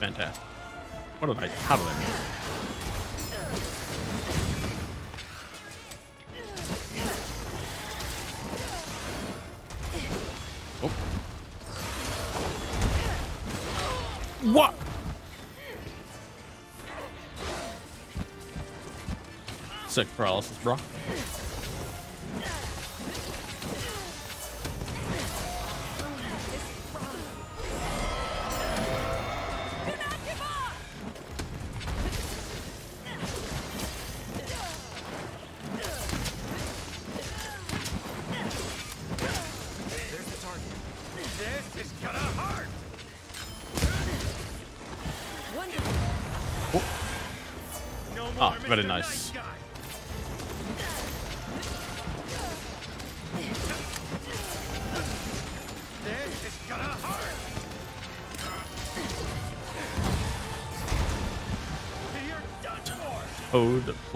Fantastic. What did I, how did I
do? bro.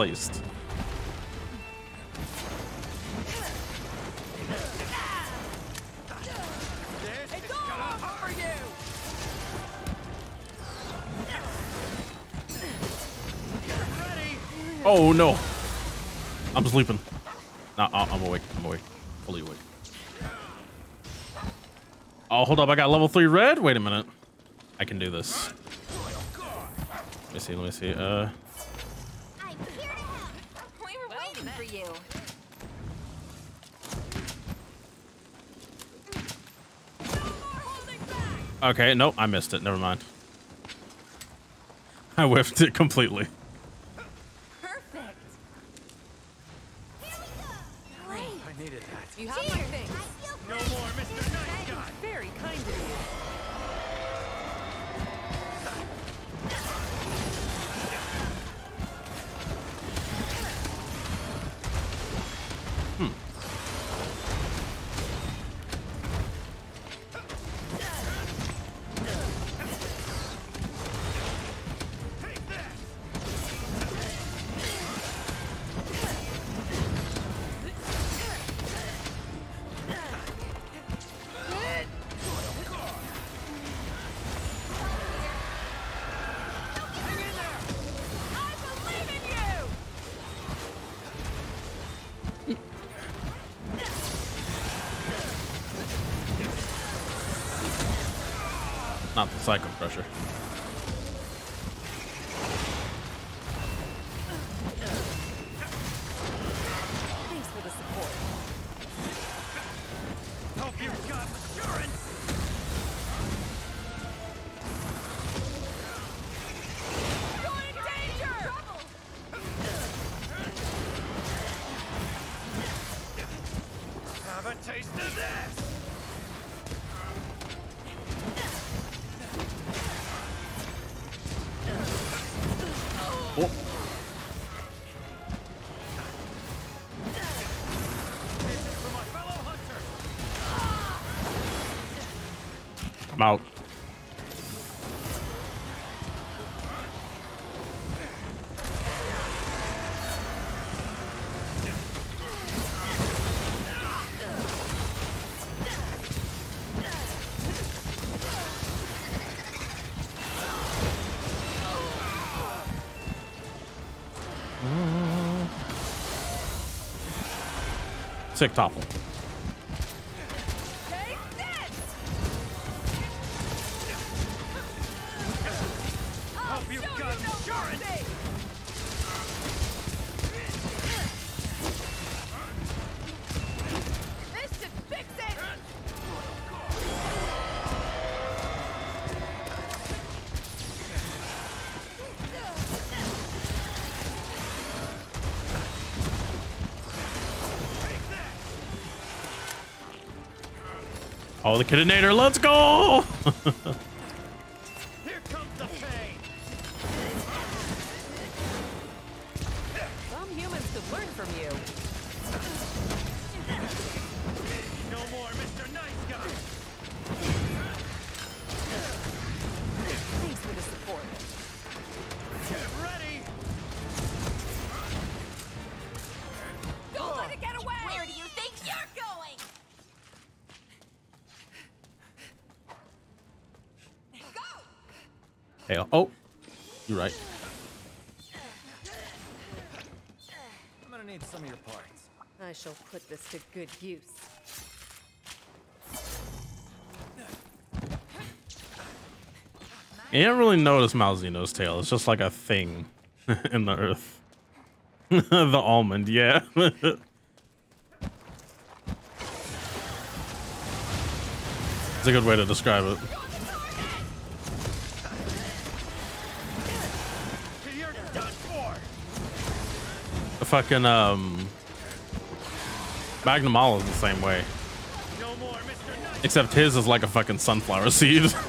least.
Oh no! I'm sleeping. Nah, uh, I'm awake. I'm awake. Fully awake. Oh, hold up. I got level three red. Wait a minute. I can do this. Let me see. Let me see. Uh. Okay, nope, I missed it. Never mind. I whiffed it completely. pressure. Sick topple. the Kidinator, Let's go. <laughs>
this to good use.
You don't really notice Malzeno's tail. It's just like a thing <laughs> in the earth. <laughs> the almond, yeah. <laughs> it's a good way to describe it.
You're done for!
The fucking um Magnum is the same way. Except his is like a fucking sunflower seed. <laughs>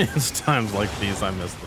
<laughs> it's times like these I miss the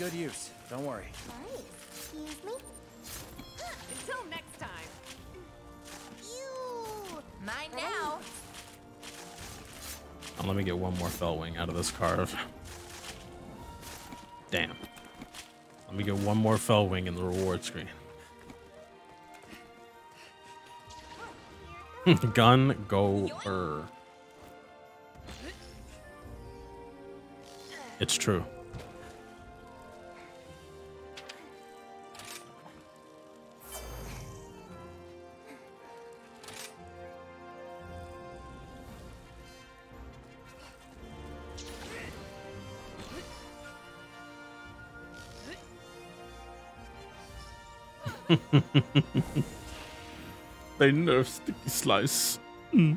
good use. Don't worry.
Sorry, excuse me? <gasps>
Until next time.
You!
Mine now.
Oh, let me get one more fell wing out of this carve. Damn. Let me get one more fell wing in the reward screen. <laughs> Gun go It's true. <laughs> They nerf sticky slice. Mm.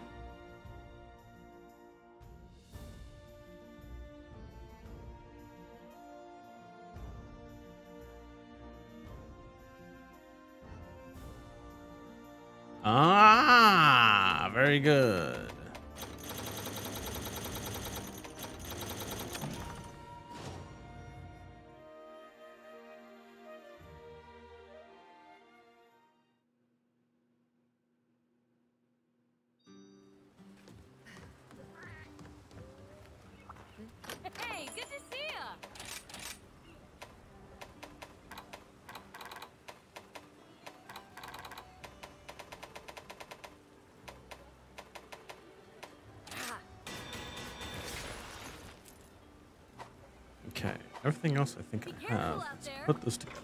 Else I think I have. Let's put this together.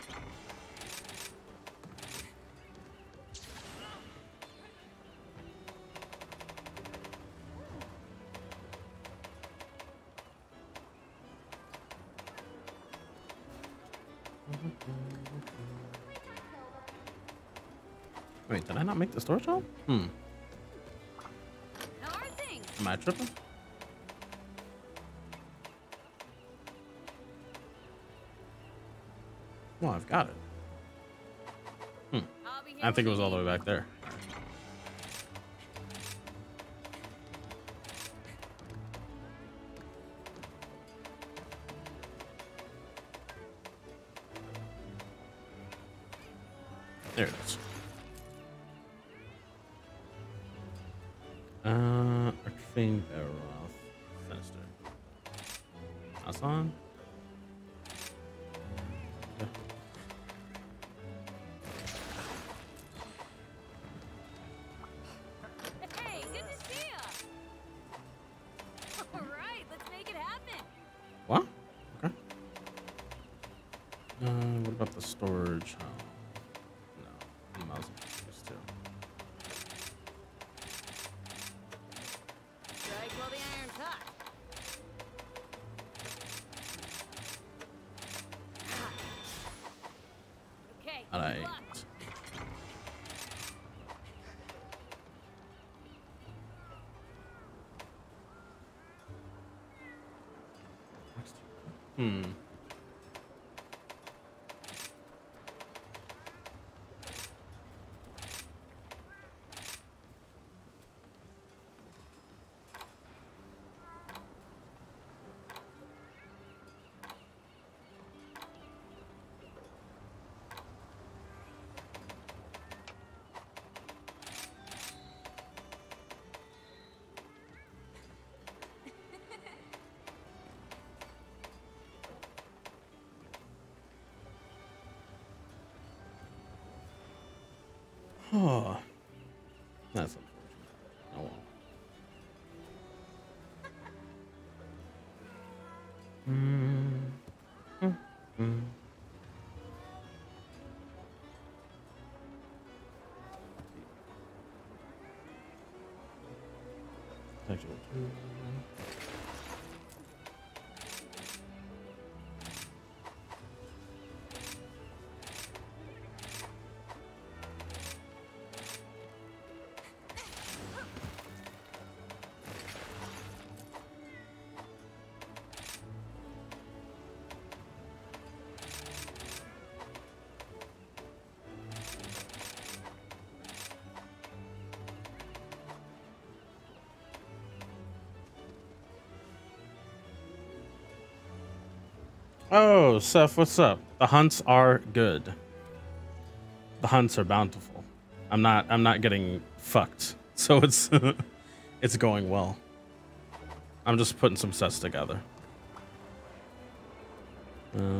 Wait, did I not make the storage hall? Hmm.
How are things?
Am I tripping? Well, I've got it. Hmm.
I'll be here
I think it was all the way back there. There Oh, that's unfortunate. Oh well. Mm. Mm. Mm. Oh, Seth, what's up? The hunts are good. The hunts are bountiful. I'm not I'm not getting fucked. <laughs> So it's <laughs> it's going well. I'm just putting some sets together. Uh,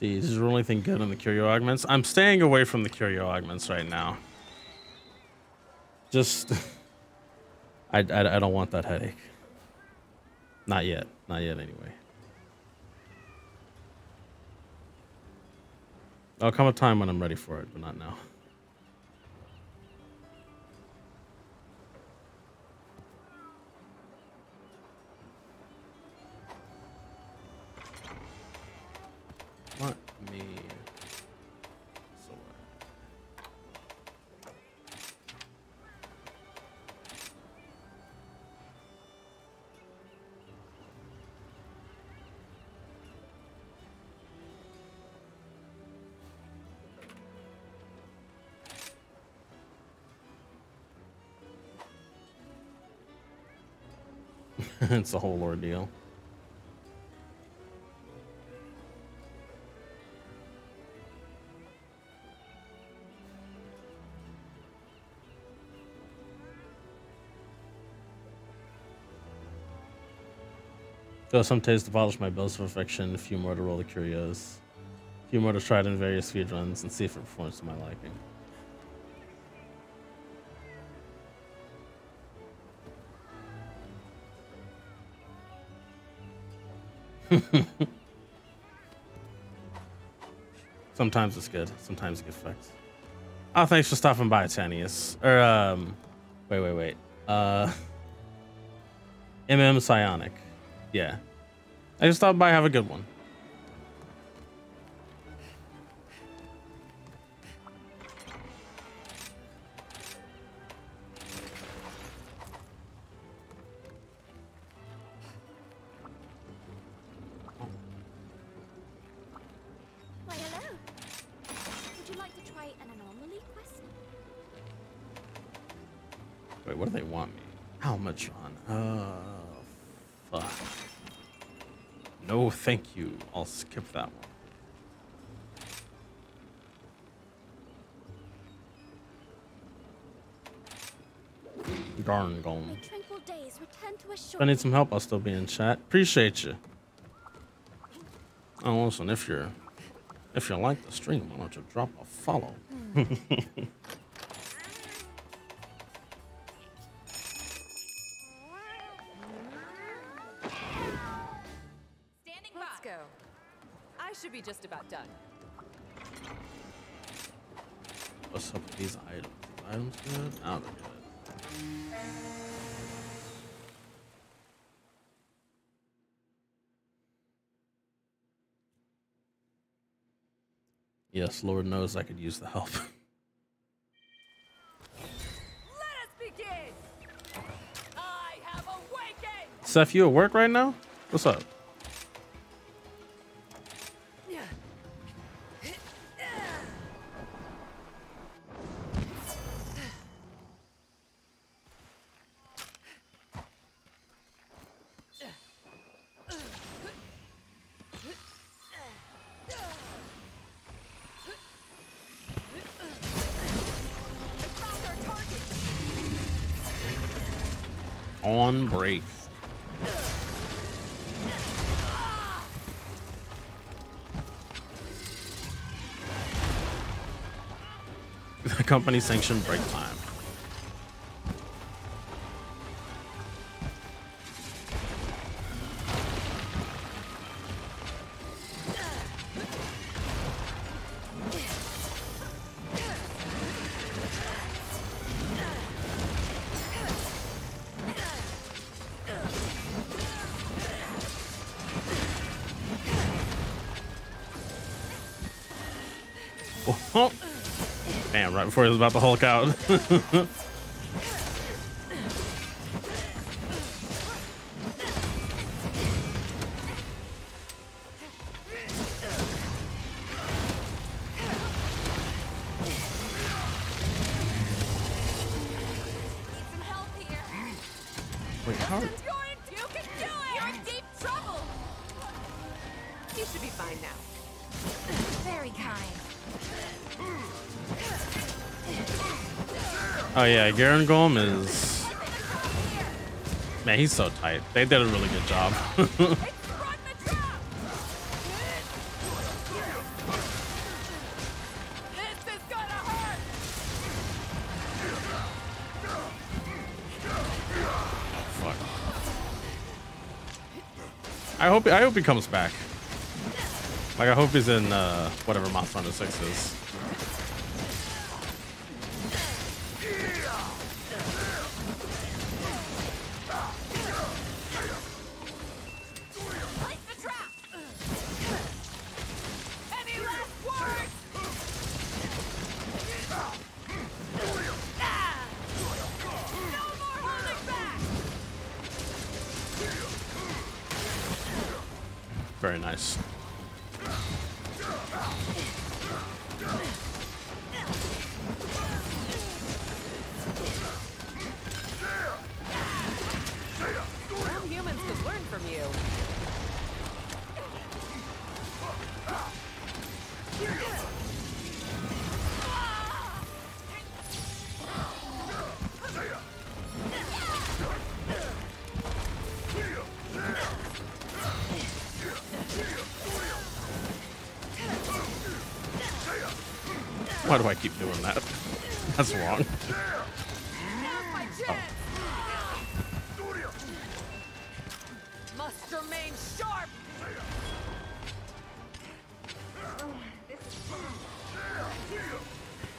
See, is there anything good on the curio augments? I'm staying away from the curio augments right now. Just, <laughs> I, I, I don't want that headache. Not yet. Not yet, anyway. There'll come a time when I'm ready for it, but not now. It's a whole ordeal. Got some taste to polish my bills for perfection, a few more to roll the curios, a few more to try it in various speed runs and see if it performs to my liking. <laughs> Sometimes it's good. Sometimes it gets fucked. Oh, thanks for stopping by, Tanius. Or um, wait, wait, wait. Uh, <laughs> MM Psionic. Yeah. I just stopped by. Have a good one. Skip that one. Darn gone.
May tranquil days return to us
If I need some help, I'll still be in chat. Appreciate you. Oh, listen, if you're if you like the stream, why don't you drop a follow? Hmm. <laughs> Lord knows I could use the help. <laughs>
Let us begin. I have awakened.
Seth, you at work right now? What's up? Company sanctioned break time. Before he was about to Hulk out. <laughs> yeah, Garangolm is. Man, he's so tight. They did a really good job. <laughs> I hope I hope he comes back. Like I hope he's in uh, whatever Monster Hunter Six is.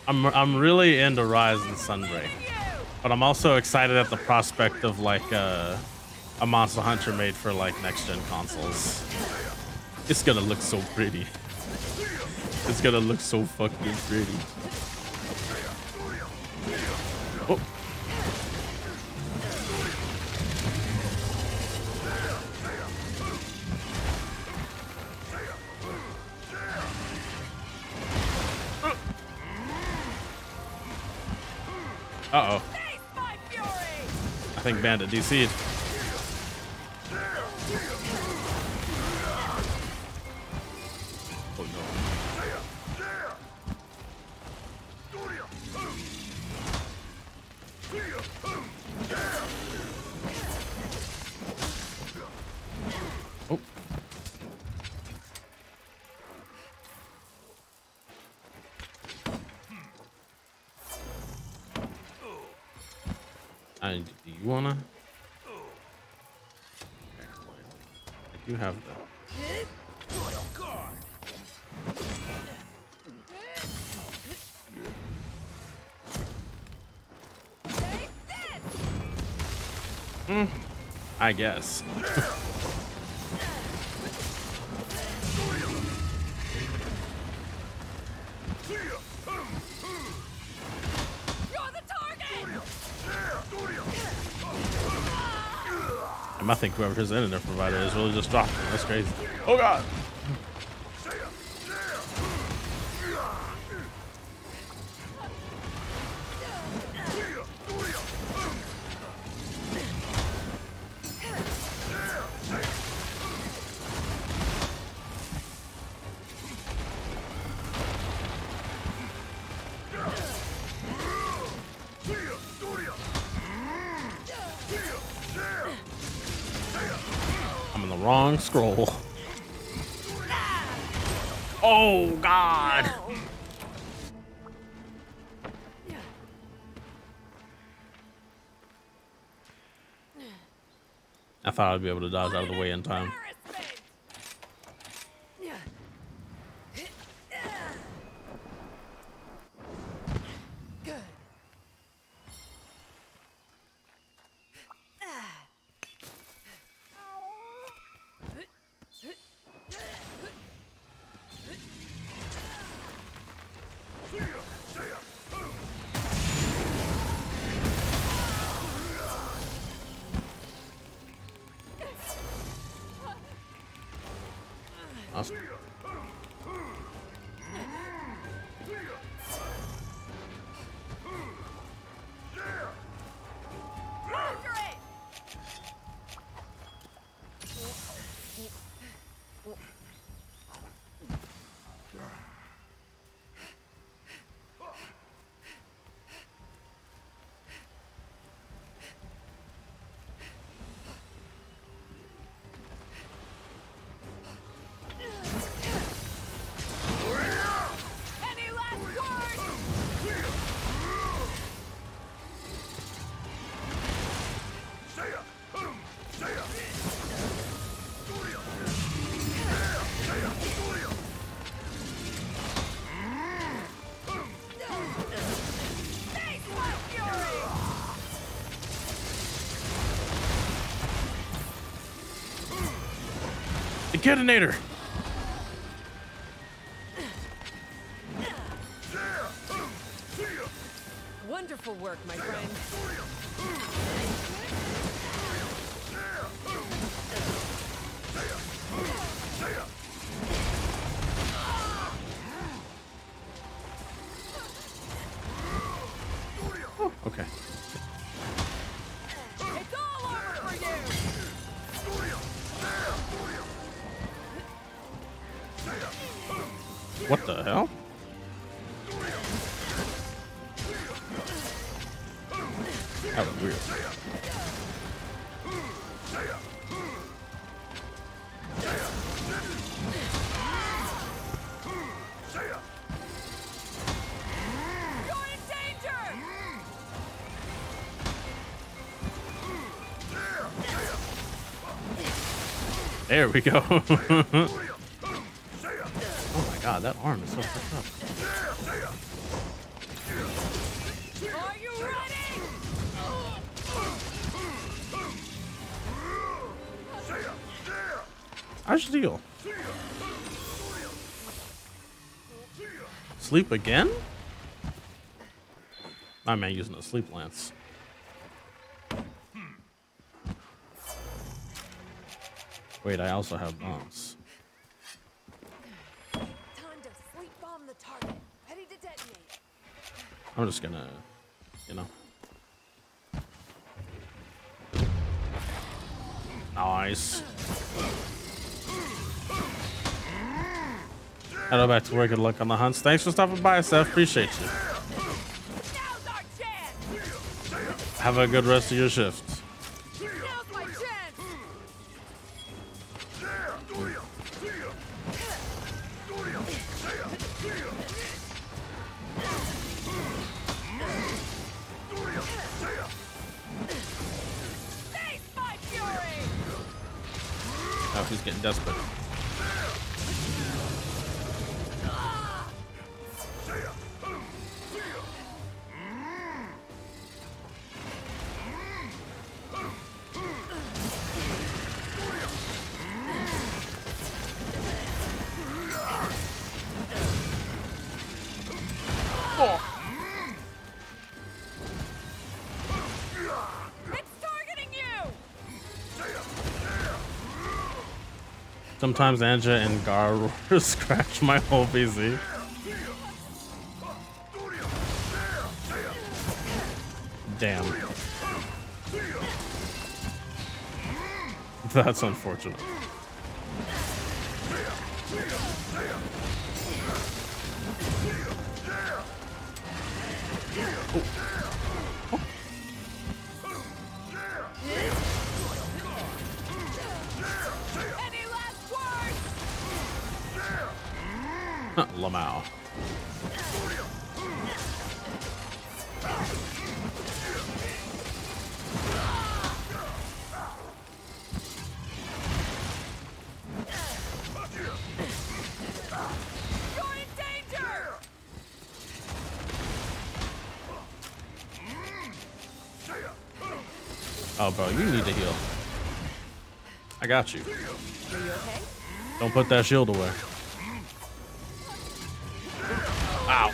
I'm I'm really into Rise and Sunbreak, but I'm also excited at the prospect of like uh, a Monster Hunter made for like next gen consoles. It's gonna look so pretty. It's gonna look so fucking pretty. Oh. Uh oh.
Fury!
I think Bandit DC'd. I guess.
You're the target!
And I think whoever his internet provider is really just dropped him. That's crazy. Oh god. Scroll. Oh god. I thought I'd be able to dodge out of the way in time. The
Wonderful work, my friend.
There we go. <laughs> oh my god, that arm is so fucked up. I deal. Sleep again? I am using a sleep lance. Wait, I also have bombs.
Time to sleep bomb the target. Ready to detonate.
I'm just gonna, you know. Nice. Hello, back to work. Good luck on the hunts. Thanks for stopping by, Seth. Appreciate you.
Now's our chance.
Have a good rest of your shift. Sometimes Anja and Gar <laughs> scratch my whole PC. Damn. <laughs> That's unfortunate. Bro, you need to heal. I got you. Don't put that shield away. Ow.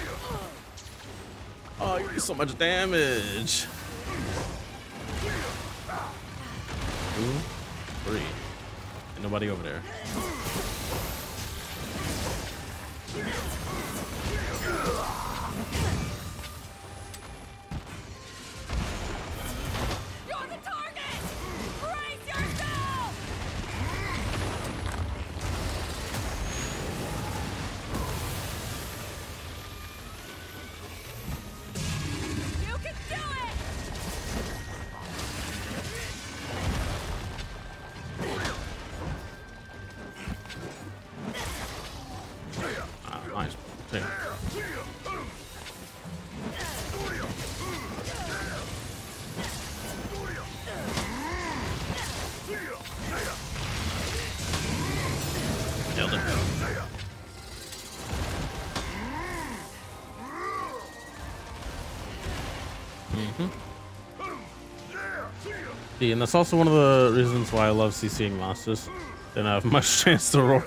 Oh, you do so much damage. Two, three. Ain't nobody over there. And that's also one of the reasons why I love CCing monsters. Didn't have much <laughs> chance to roar.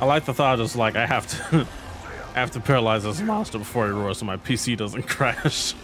I like the thought is like I have to <laughs> I have to paralyze this monster before he roars so my PC doesn't <laughs> crash.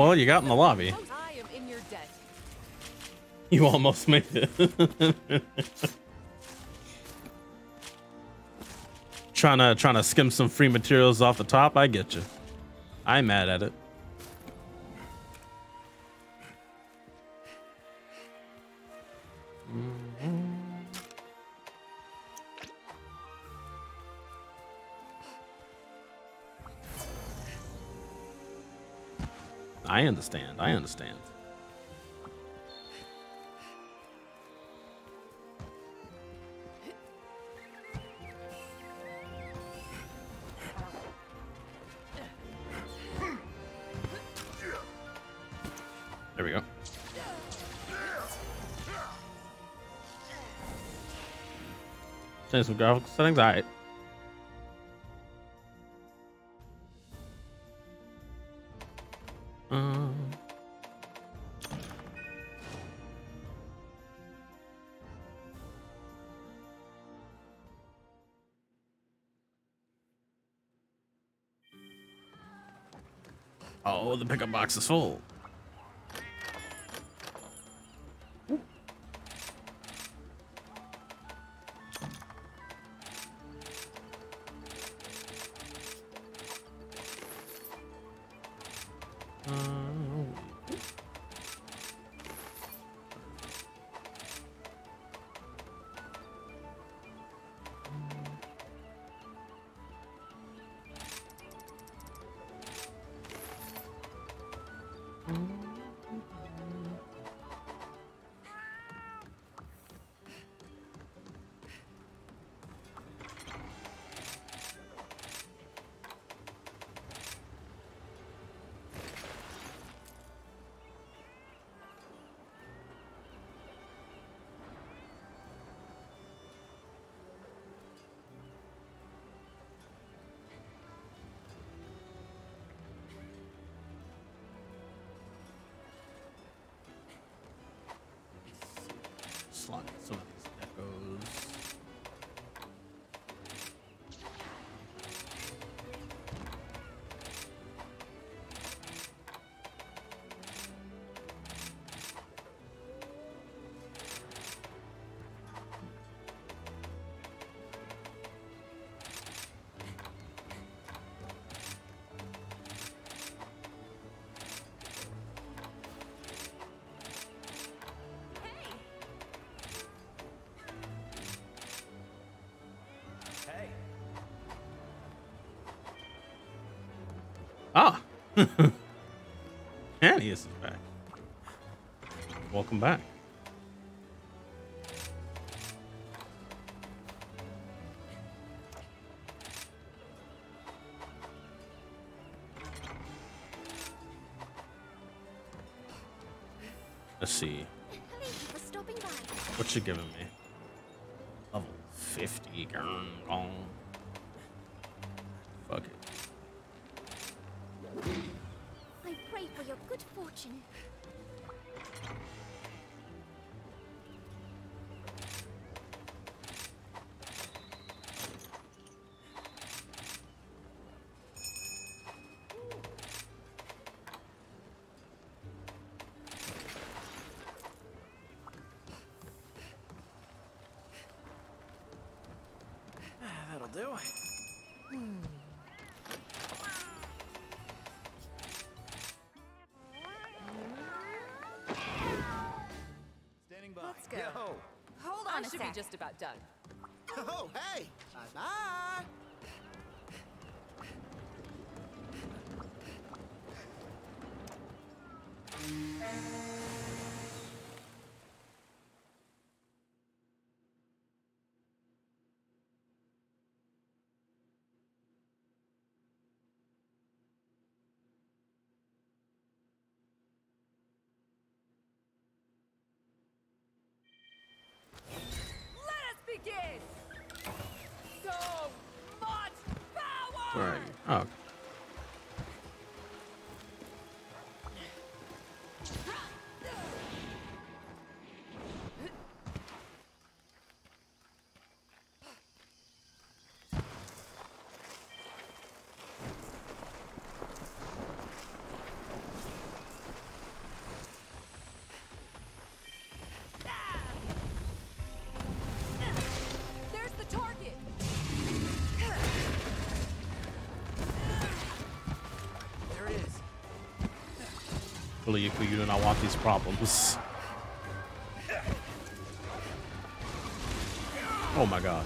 Well, you got in the lobby.
In.
You almost made it. trying to trying to skim some free materials off the top. I get you. I'm mad at it. I understand. I understand. There we go. Change some graphical settings. All right. The Welcome back. Let's see.
Thank you for.
What you giving me?
That'll do. Standing by.
Let's go.
Yo.
Hold
on
I
a
should
sec.
be just about done.
Oh, hey! Bye
properly if you do not want these problems. Oh my god.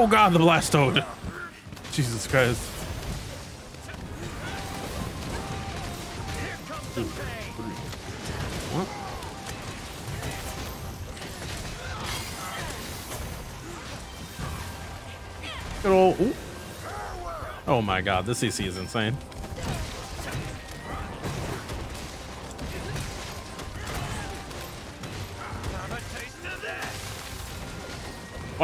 Oh god, the Blastode! Jesus Christ. Good old. Oh my god, this EC is insane.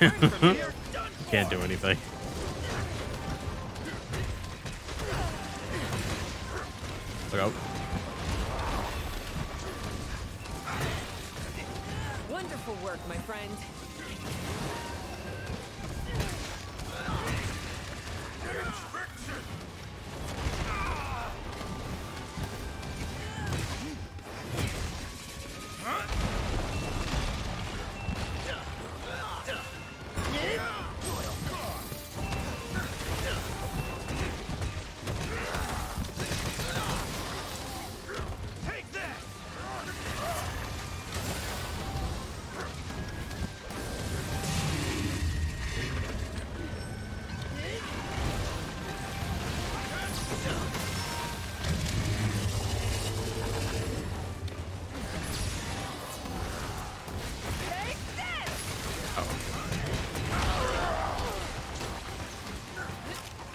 <laughs> Can't do anything.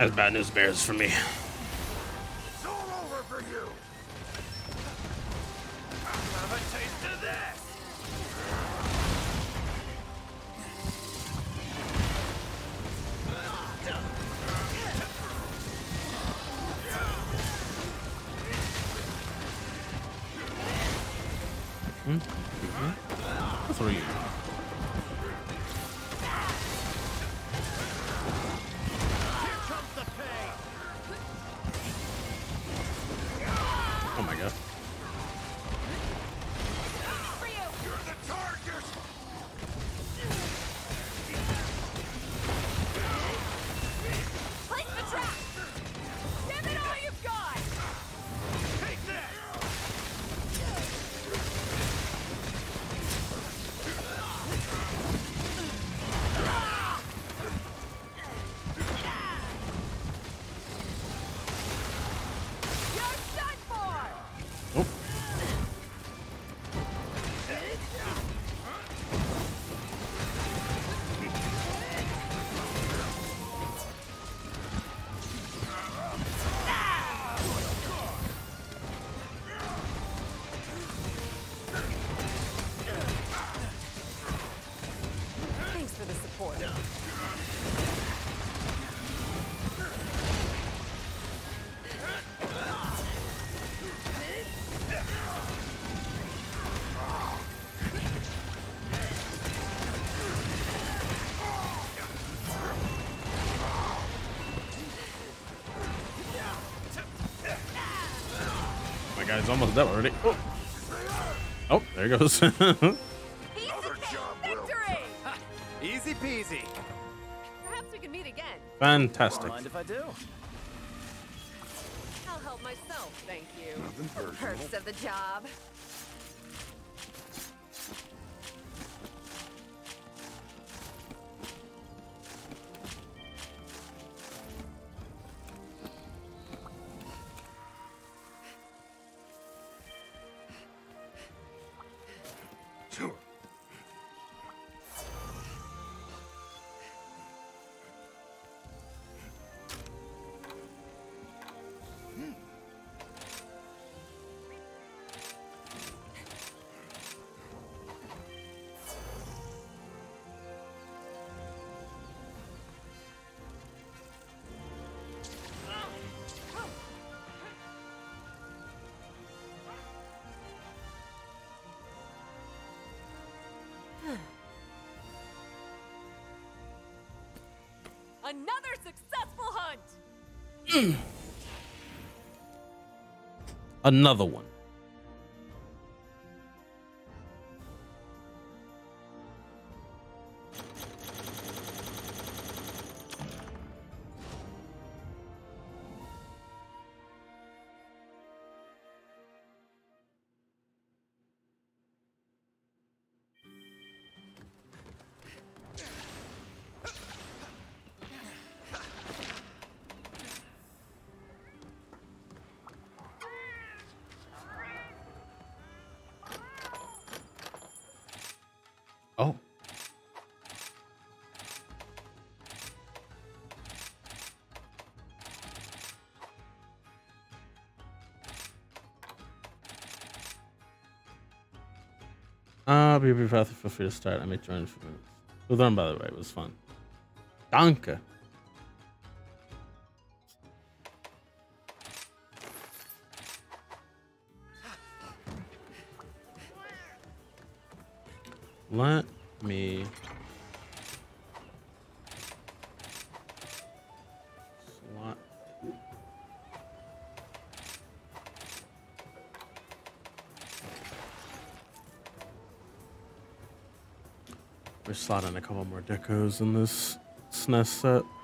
That's bad news bears for me. My almost dead already. Oh, oh there he goes.
Piece of cake victory!
Easy peasy.
Perhaps we can meet again.
Fantastic.
Mind if I do?
I'll help myself, thank you. Perks of the job. Another
one. Ah, be prepared feel free to start. I may join in a few minutes. Well done, by the way. It was fun. Danke. Couple more decos in this SNES set.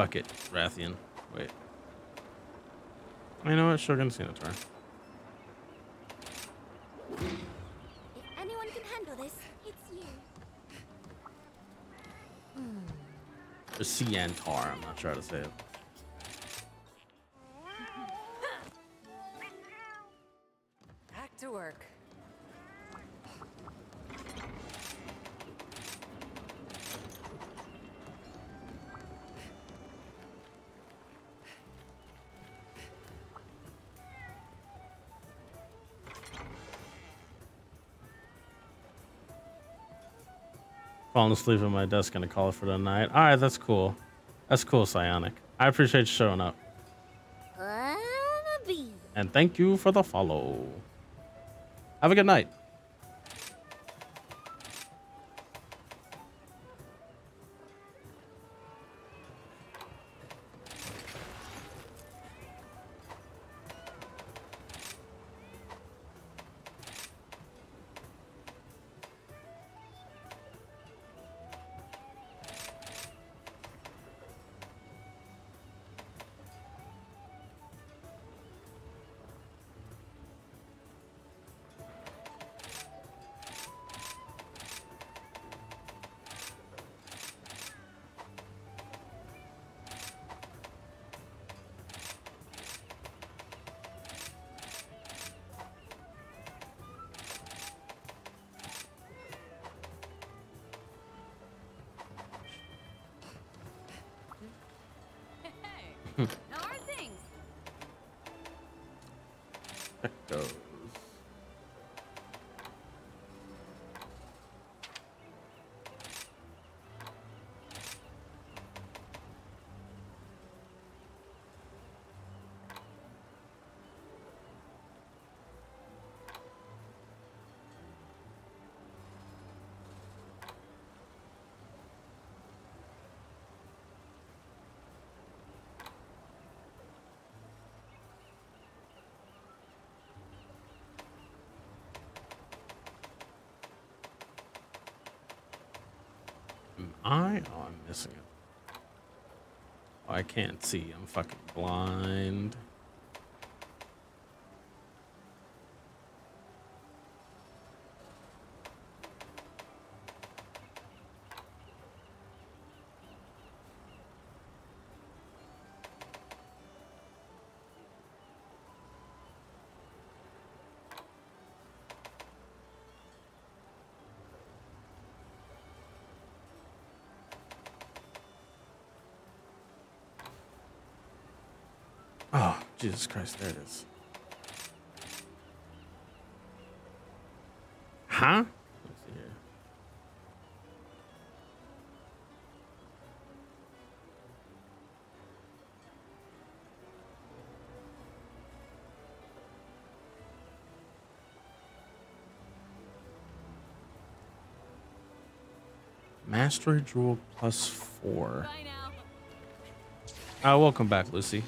Fuck it, Rathian. Wait. You know what? Shogun Ceanataur.
If anyone can handle this, it's you.
Or I'm not sure how to say it. Asleep at my desk and a call for the night. All right, that's cool. That's cool, Psionic. I appreciate you showing up. And thank you for the follow. Have a good night. Can't see. I'm fucking blind. Oh, Jesus Christ, there it is. Huh? Let's see here. Mastery Jewel plus four. Uh, welcome back, Lucy.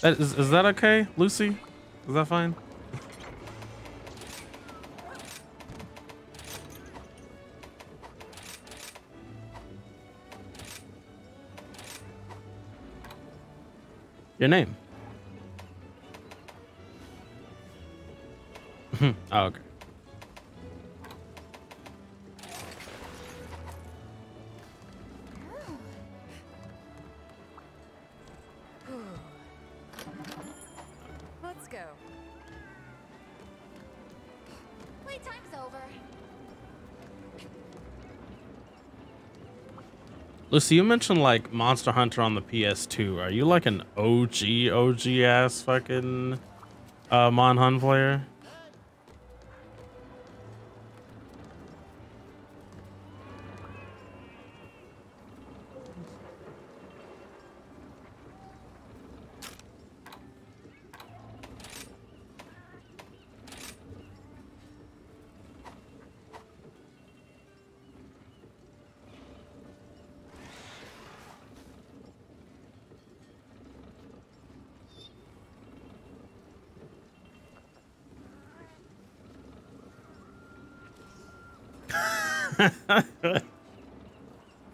That, is, is that okay, Lucy? Is that fine? Your name? Lucy, you mentioned like Monster Hunter on the PS2. Are you like an OG, OG ass fucking uh, Mon Hun player?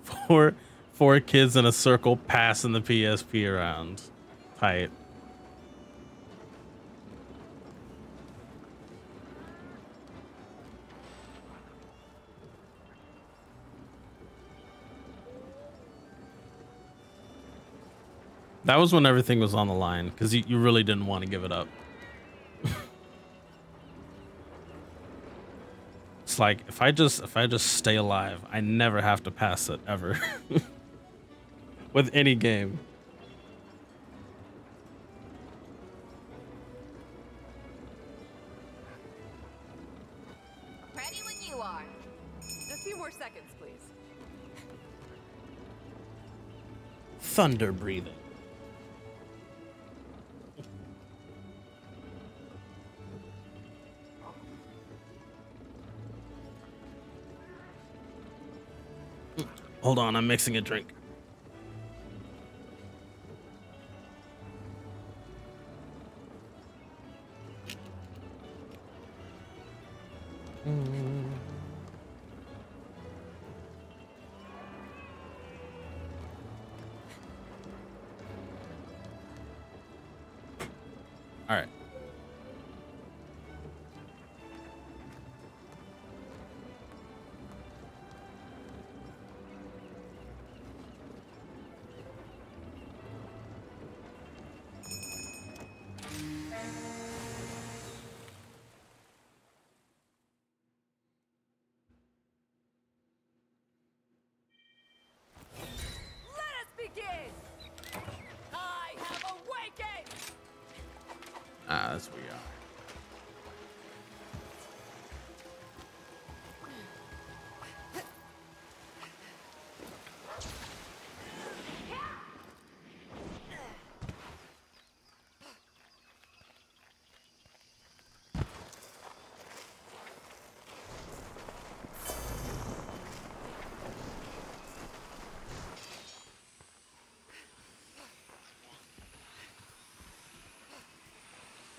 Four, four kids in a circle passing the PSP around. Tight. That was when everything was on the line because you, you really didn't want to give it up. <laughs> It's like if I just if I just stay alive, I never have to pass it ever. <laughs> with any game.
Ready when you are. A few more seconds, please.
Thunder breathing. Hold on, I'm mixing a drink. as we are.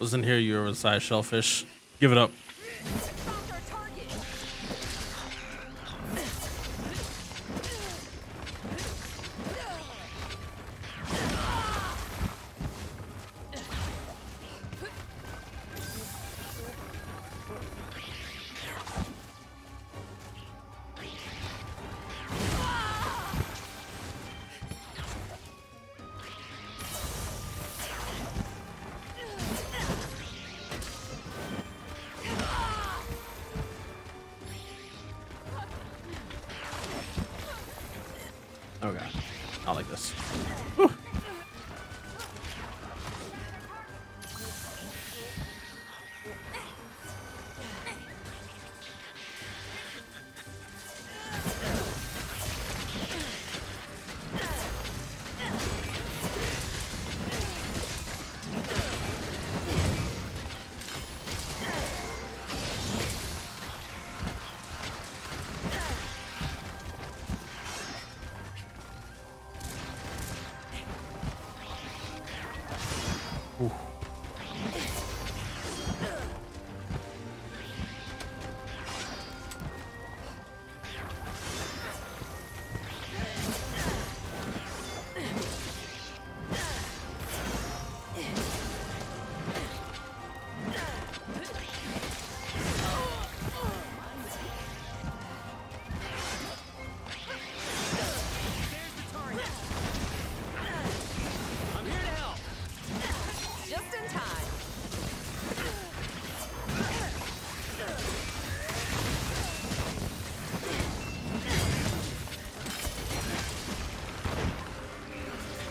was in here. You were inside Shellfish. Give it up.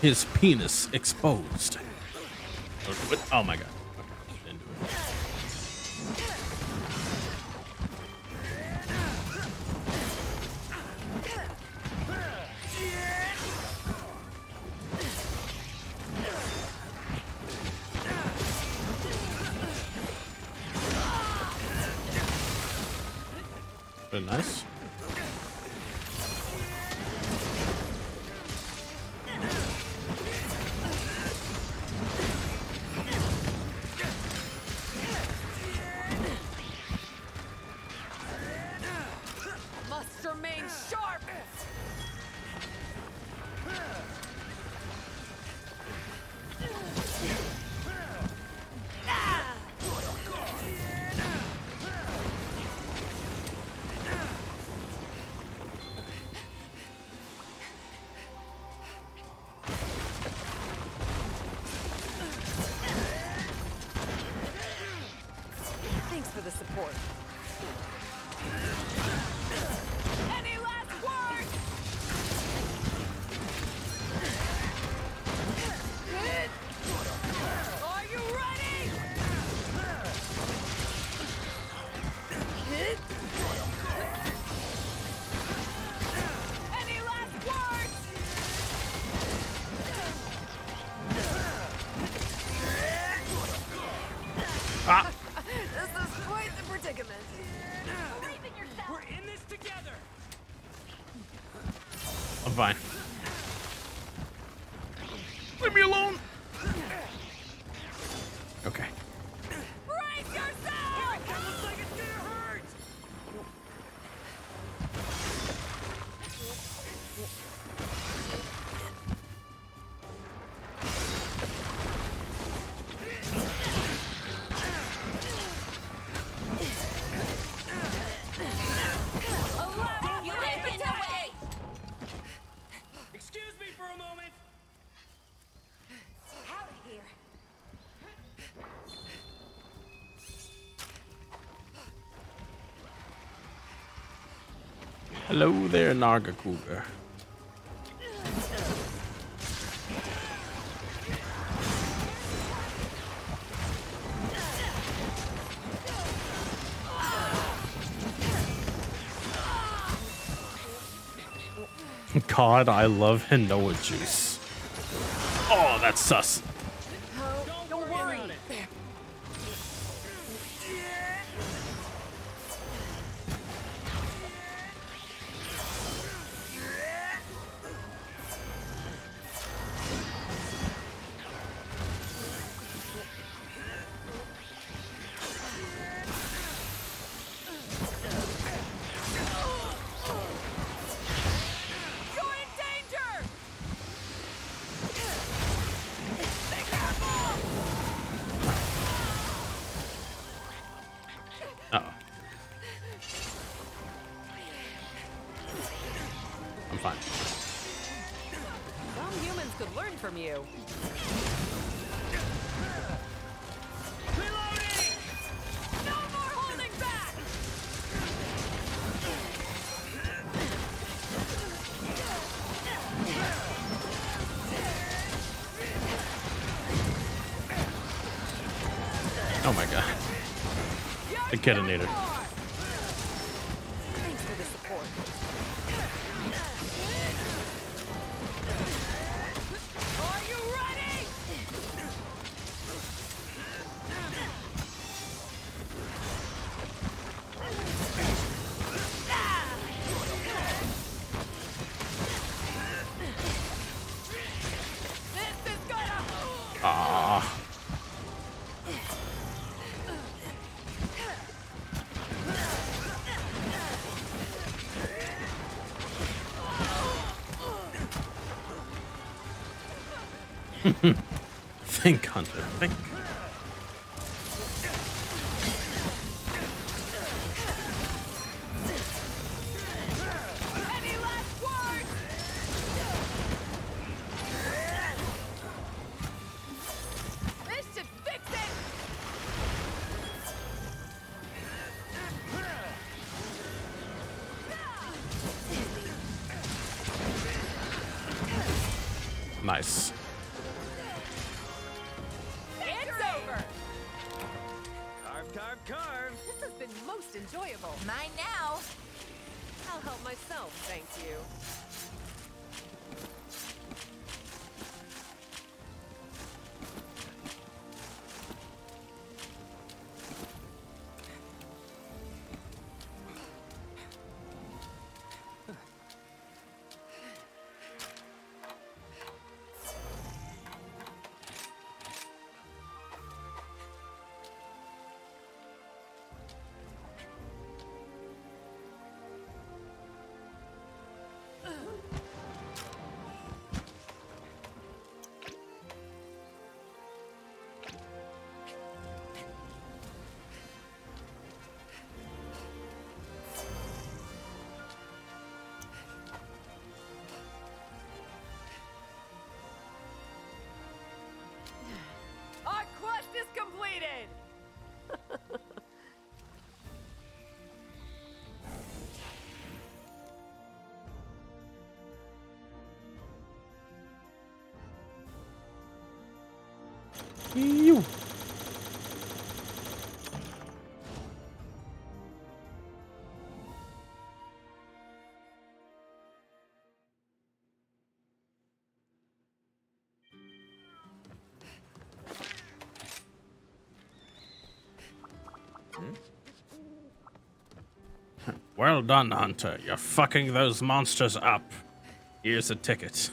his penis exposed. Oh, oh my god.
Hello there, Naga Cougar. <laughs> God, I love Hinoa juice. Oh, that's sus. Kettinator.
completed!
you. Hmm? well done, Hunter. You're fucking those monsters up. Here's a ticket.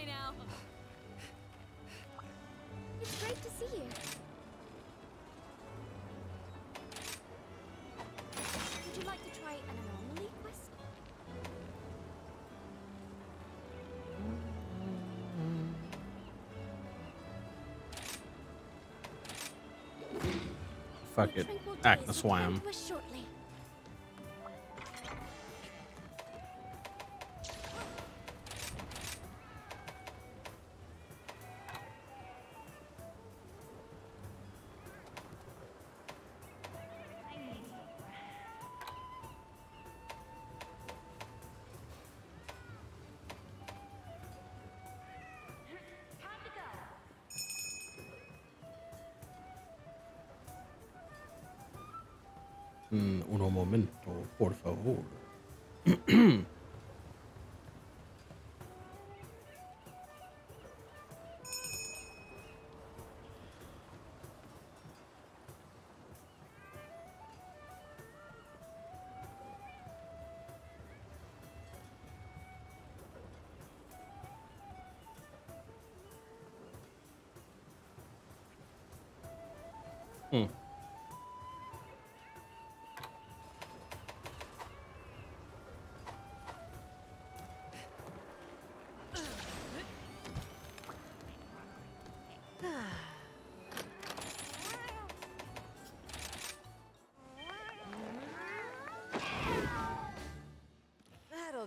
Bye now.
It's great to see you. Would you like to try an anomaly quest?
Fuck it.
tranquil
Act
days
the swam.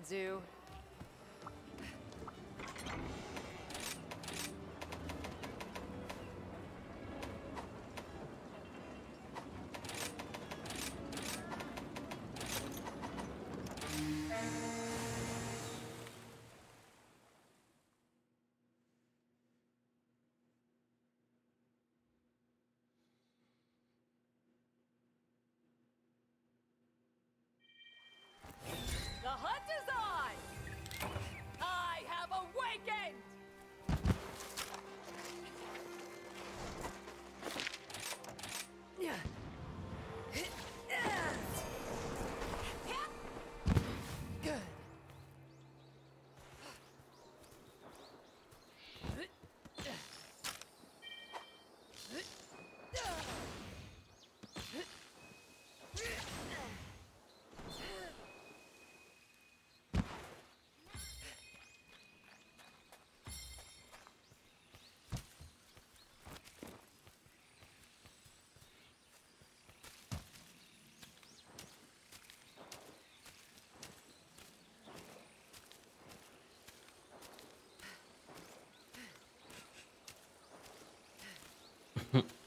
Do. Is on! I have awakened! It's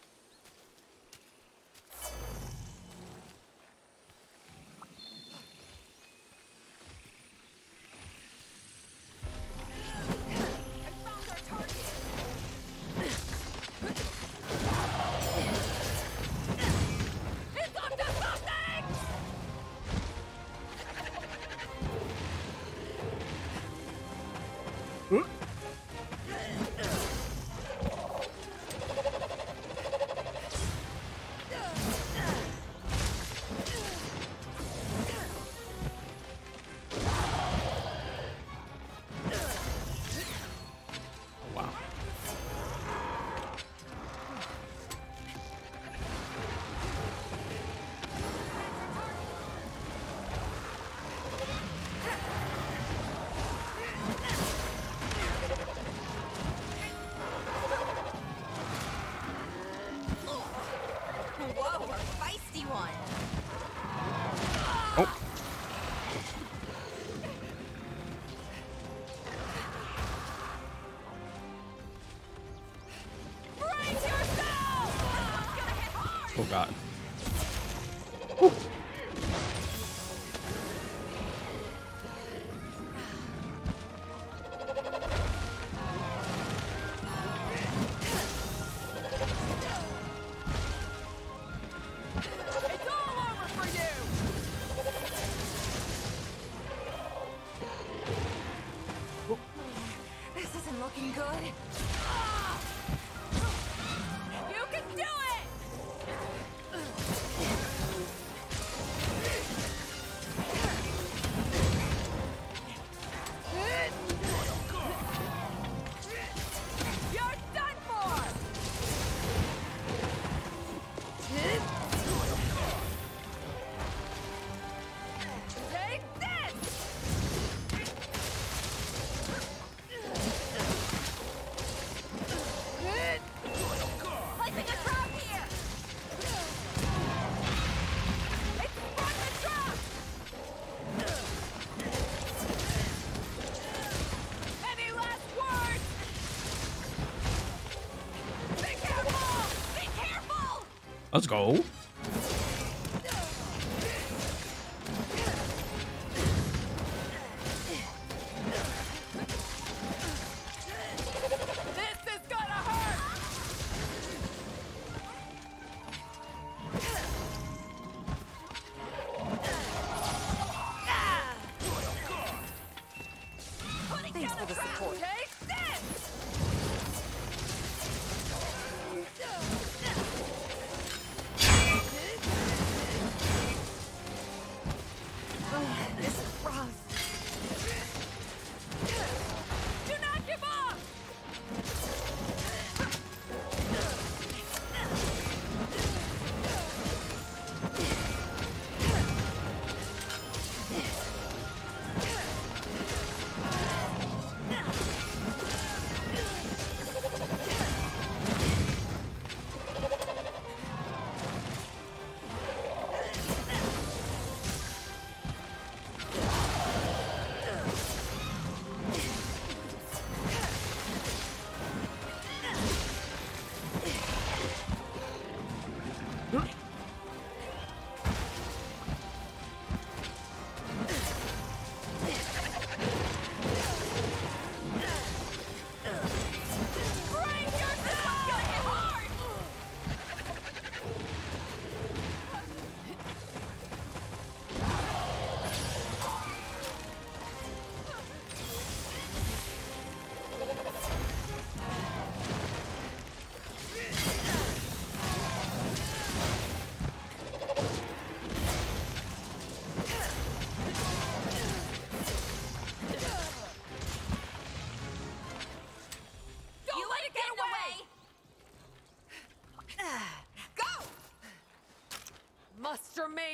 Let's go.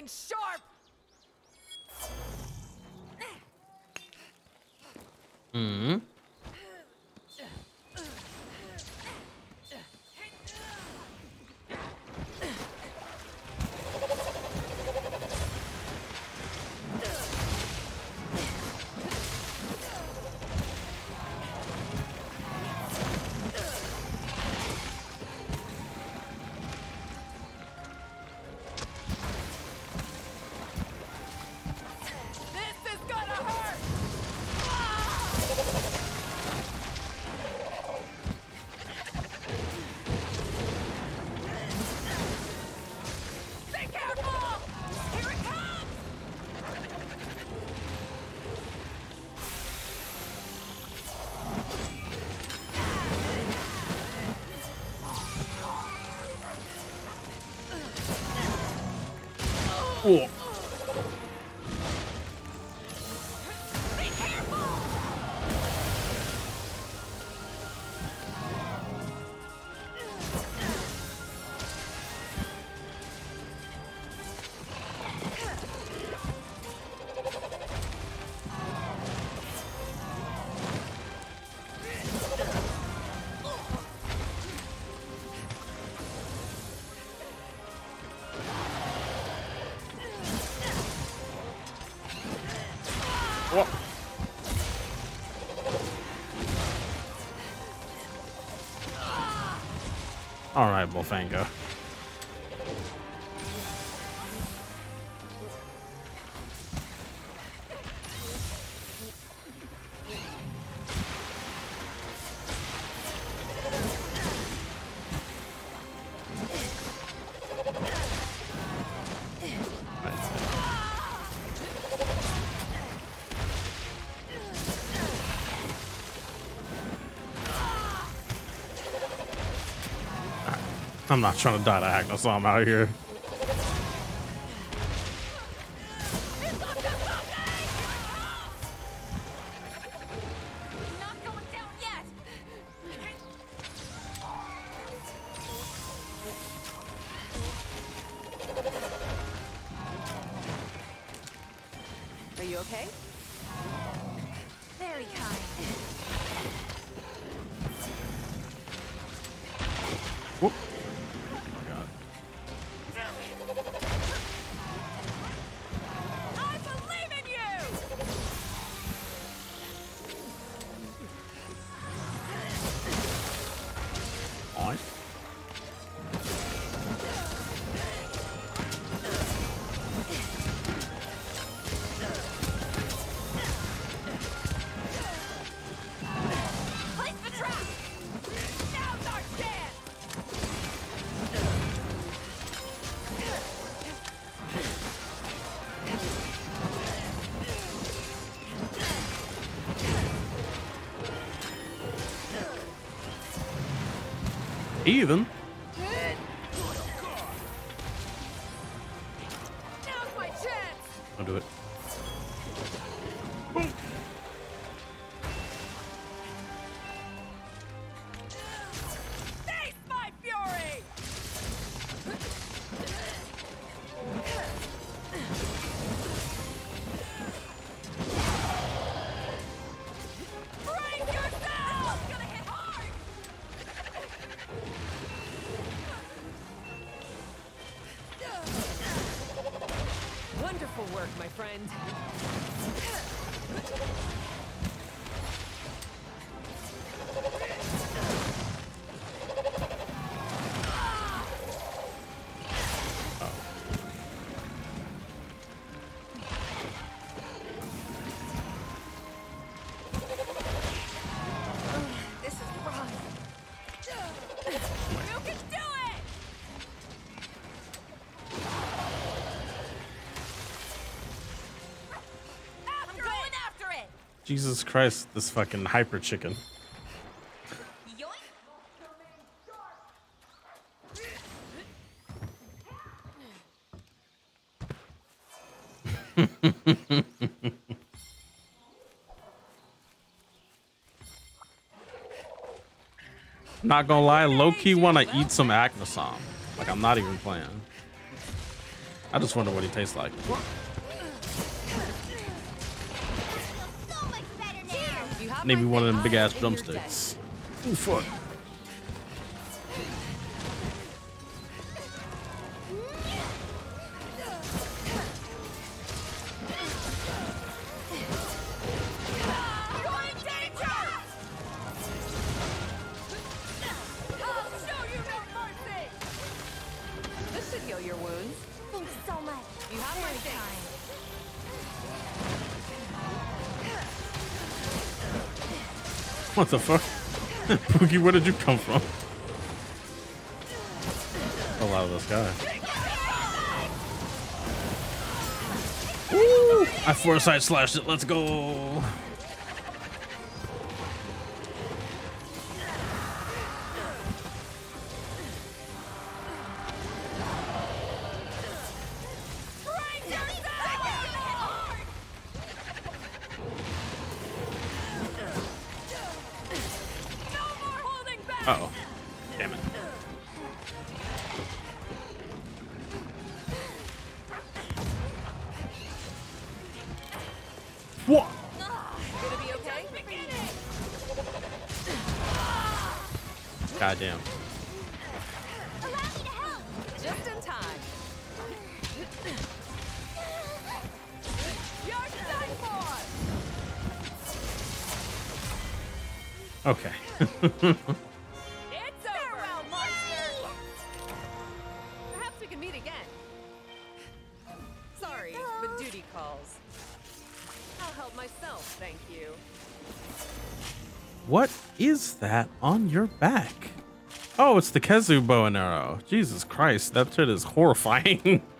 remain sharp.
Hmm. Mofango. I'm not trying to die to hack I'm out here.
Are you okay? Very kind.
Whoop.
Jesus Christ, this fucking hyper chicken. <laughs> Not gonna lie, low key want to eat some Aknosom. Like I'm not even playing. I just wonder what he tastes like. Maybe one of them big ass drumsticks. Ooh, fuck. The fuck? <laughs> Pookie, where did you come from? A lot of this guy. I foresight slashed it. Let's go. On back? Oh, it's the Khezu bow and arrow. Jesus Christ, that shit is horrifying. <laughs>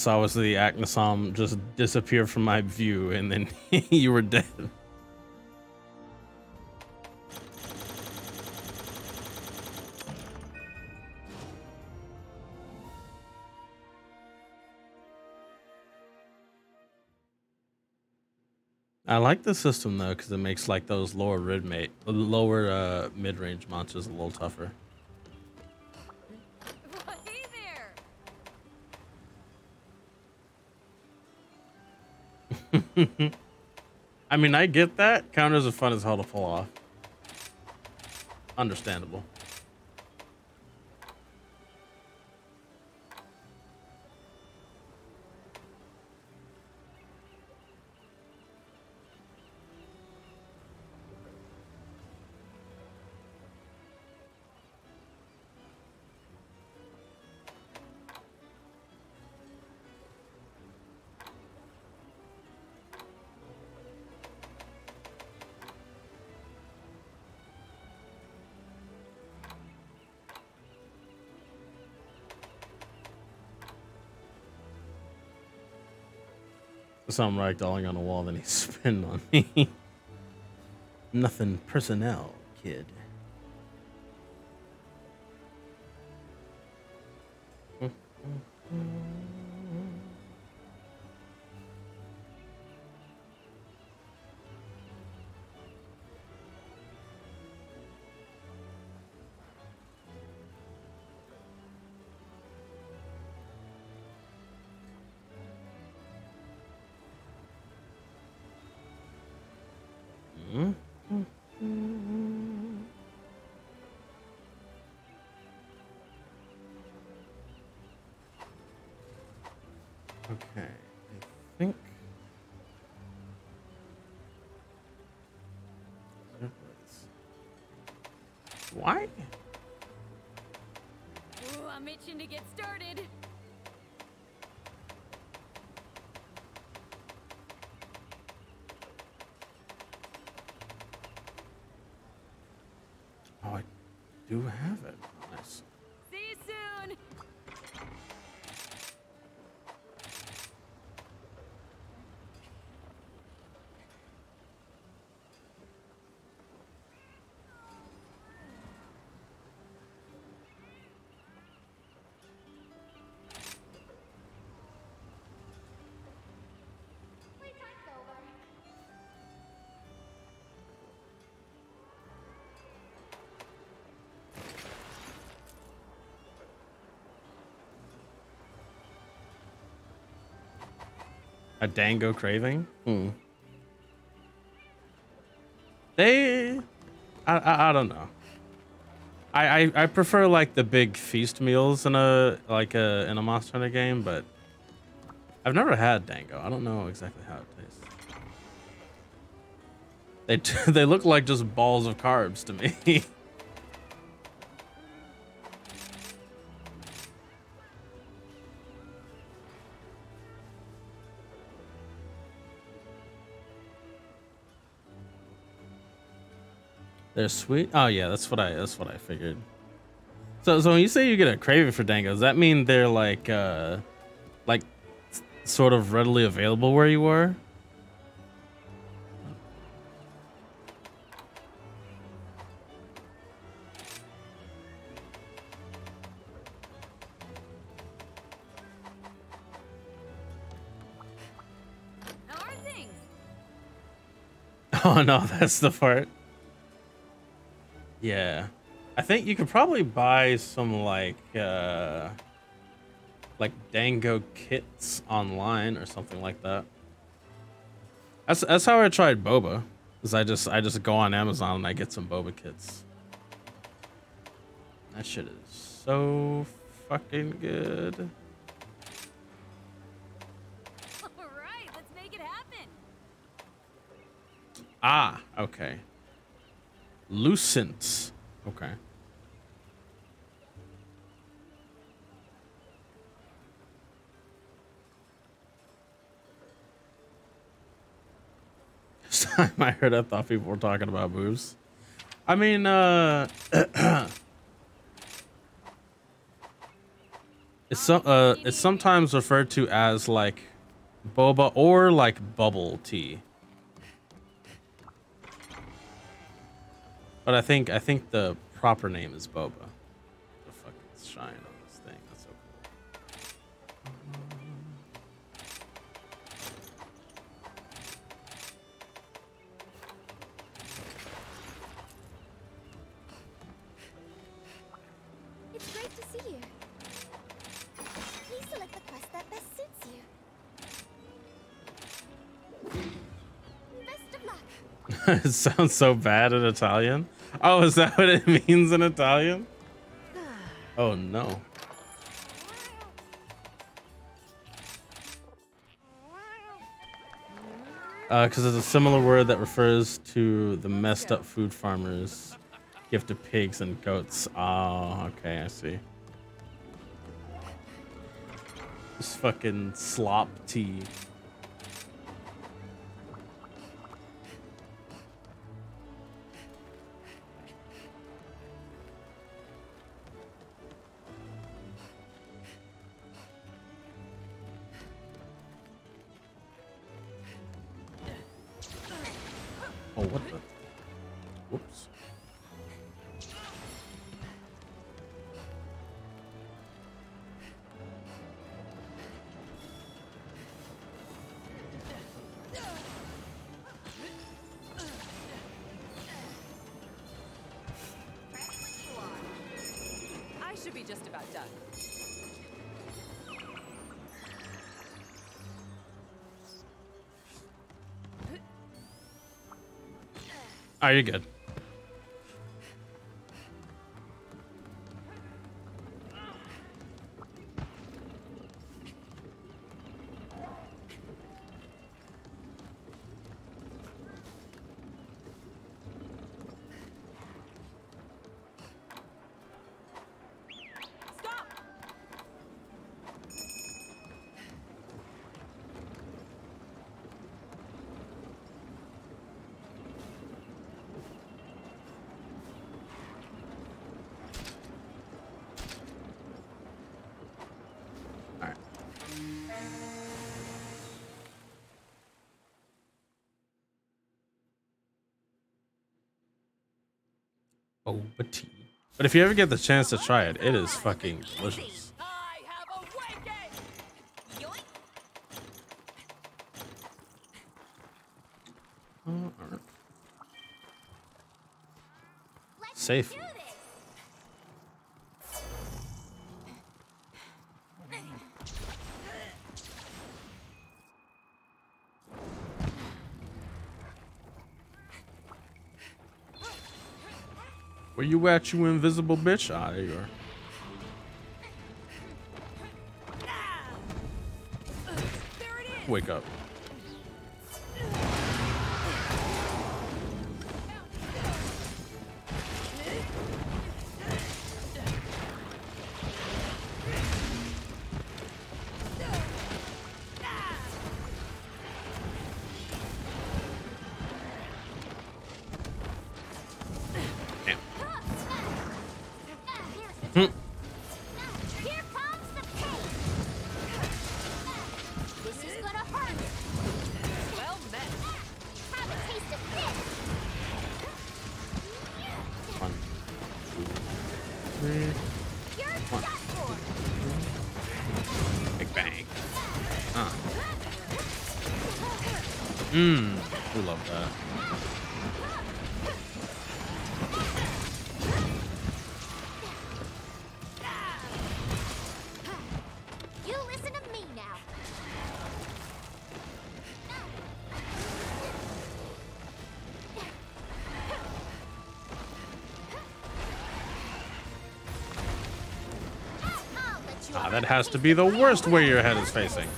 saw was the Aknosom just disappear from my view, and then <laughs> you were dead. I like the system though, because it makes like those lower mid lower uh, mid range monsters a little tougher. <laughs> I mean, I get that. Counters are fun as hell to pull off. Understandable. Some ragdolling on a wall, then he spin on me. Nothing personnel, kid. A dango craving? Hmm. They, I, I, I don't know. I, I, I prefer like the big feast meals in a like a in a Monster Hunter game, but I've never had dango. I don't know exactly how it tastes. They <laughs> they look like just balls of carbs to me. <laughs> They're sweet. Oh yeah, that's what I that's what I figured. So so when you say you get a craving for dango, does that mean they're like uh like sort of readily available where you
are? <laughs>
Oh no, that's the part. Yeah. I think you could probably buy some like uh like Dango kits online or something like that. That's that's how I tried boba. Is I just I just go on Amazon and I get some boba kits. That shit is so fucking good.
All right, let's make it happen.
Ah, okay. Lucent. Okay. First <laughs> time I heard, I thought people were talking about boobs. I mean, uh, <clears throat> it's some, uh, it's sometimes referred to as like boba or like bubble tea. But I think I think the proper name is boba. The fucking shine on this thing. That's so cool.
It's great to see you. Please select the quest that best suits you. Best of luck. <laughs>
it sounds so bad in Italian. Oh, is that what it <laughs> means in Italian? Oh no. Uh, because it's a similar word that refers to the messed up food farmers give to pigs and goats. Oh, okay, I see. This fucking slop tea. You're good. But if you ever get the chance to try it, it is fucking delicious.
Mm, I have awakened! Yoink!
Uh, all right.
Let's
Safe.
do this.
Where you at, you invisible bitch? Ah, there you are.
There it is!
Wake up. That has to be the worst way your head is facing.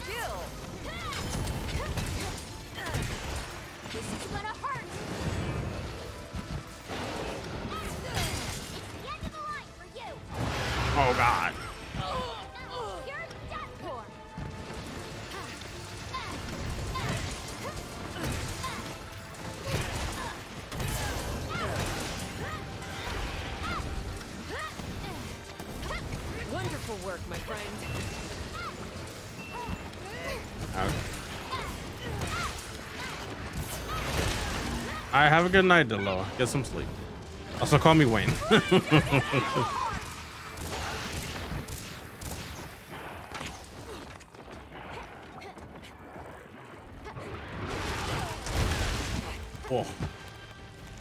Have a good night, Delo. Get some sleep. Also, call me Wayne. <laughs> oh,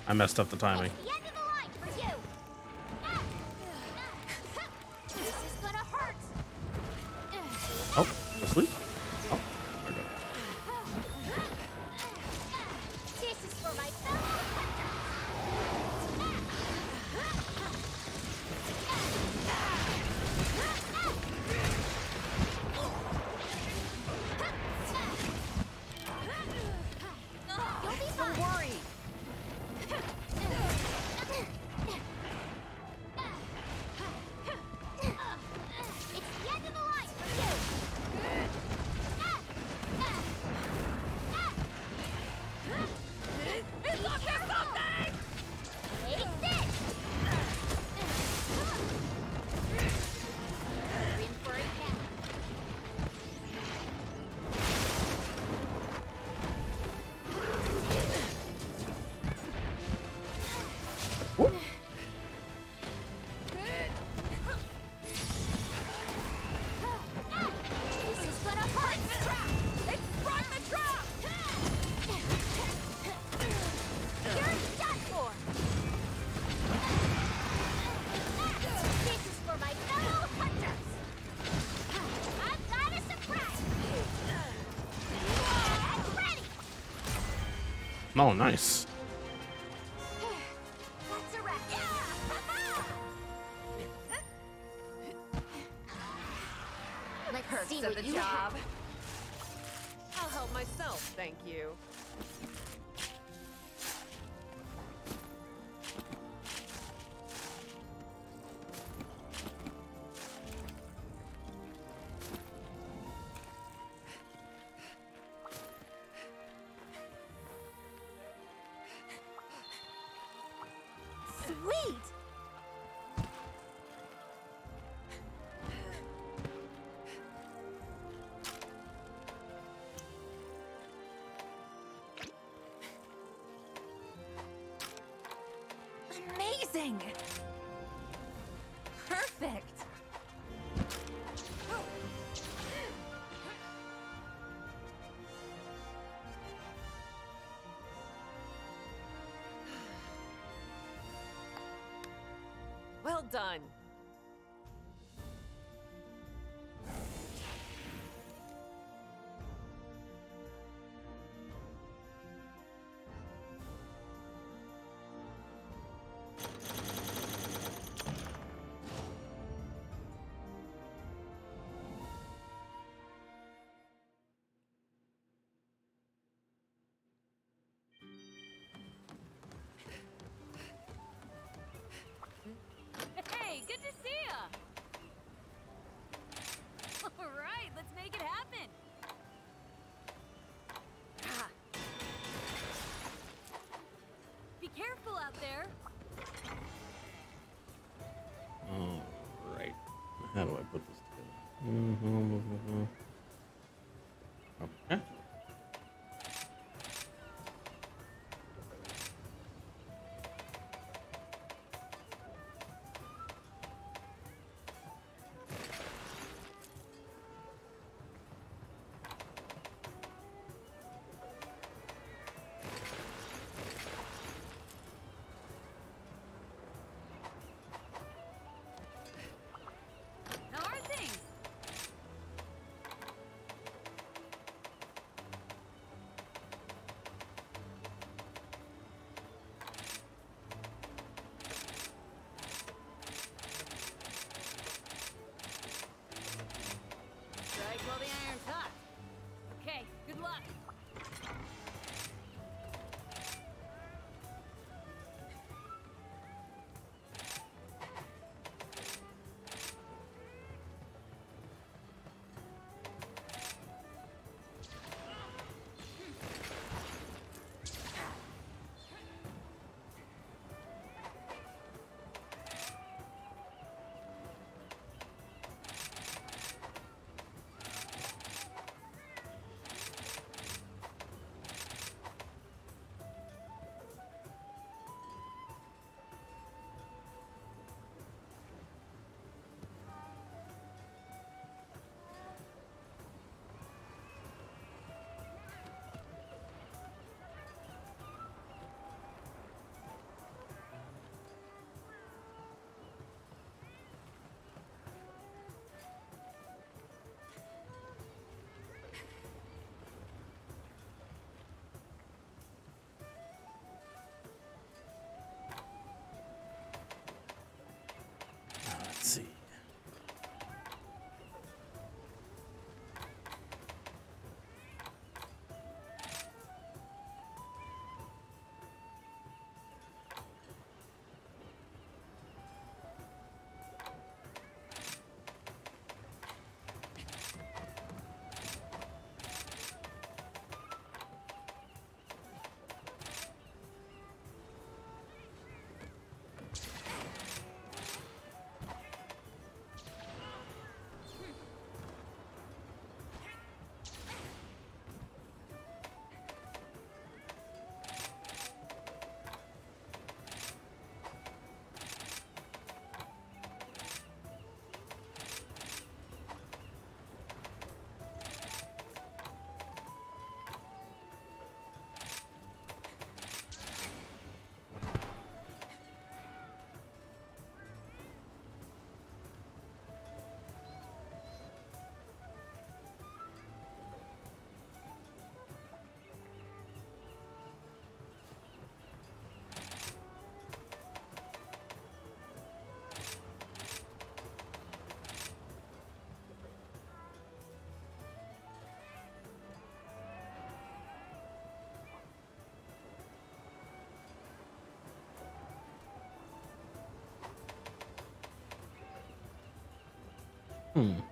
I messed up the timing. Oh, nice.
Done.
Good to see ya! <laughs> Alright, let's make it happen! Ah. Be careful out there!
All right. How do I put this together? Okay. Hmm.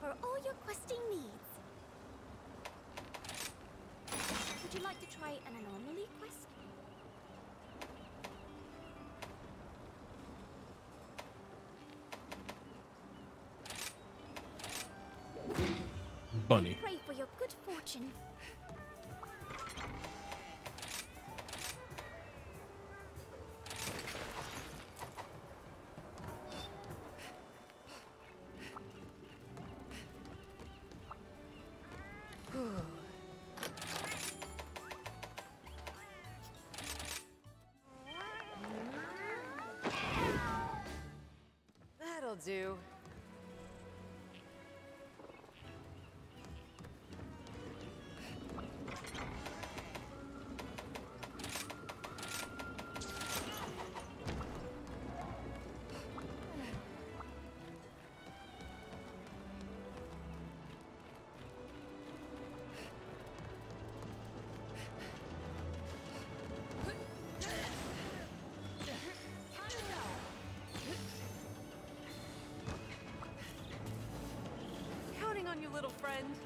For all your questing needs. Would you like to try an anomaly quest?
Bunny.
Pray for your good fortune.
little friend.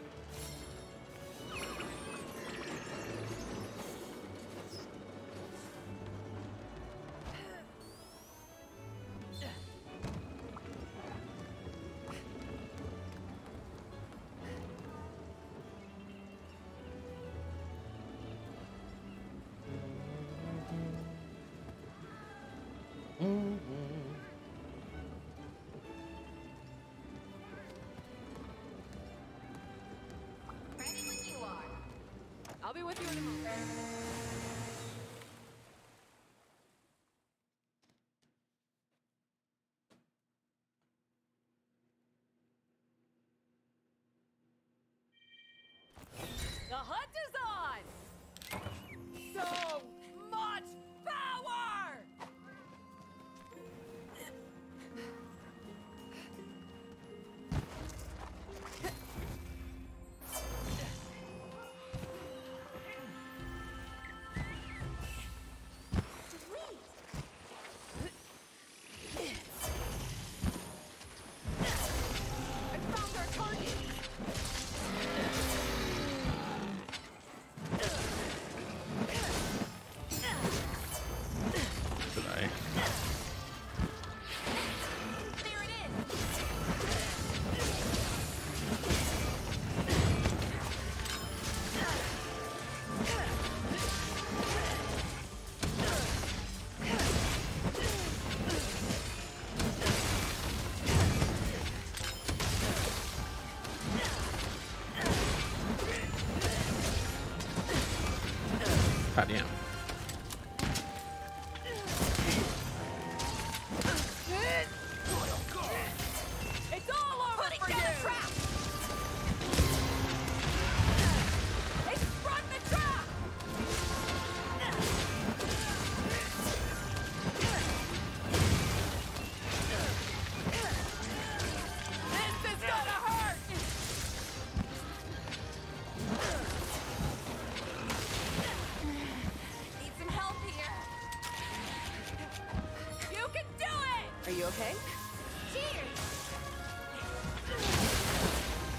I'll be with you in a moment.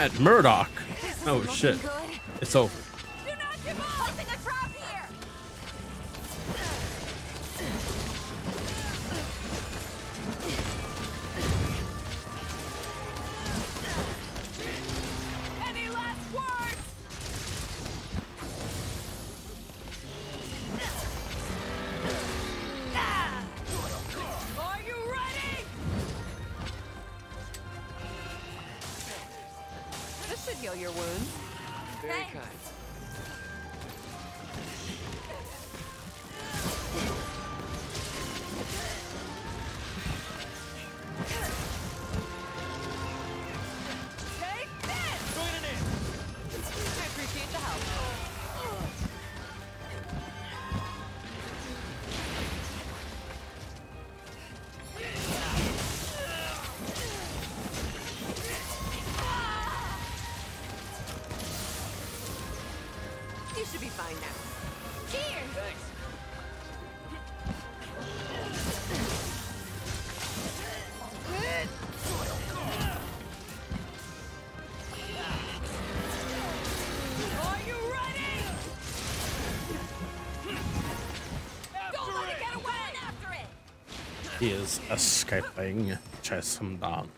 Matt Murdock. Oh shit. It's over. kaj poäng down.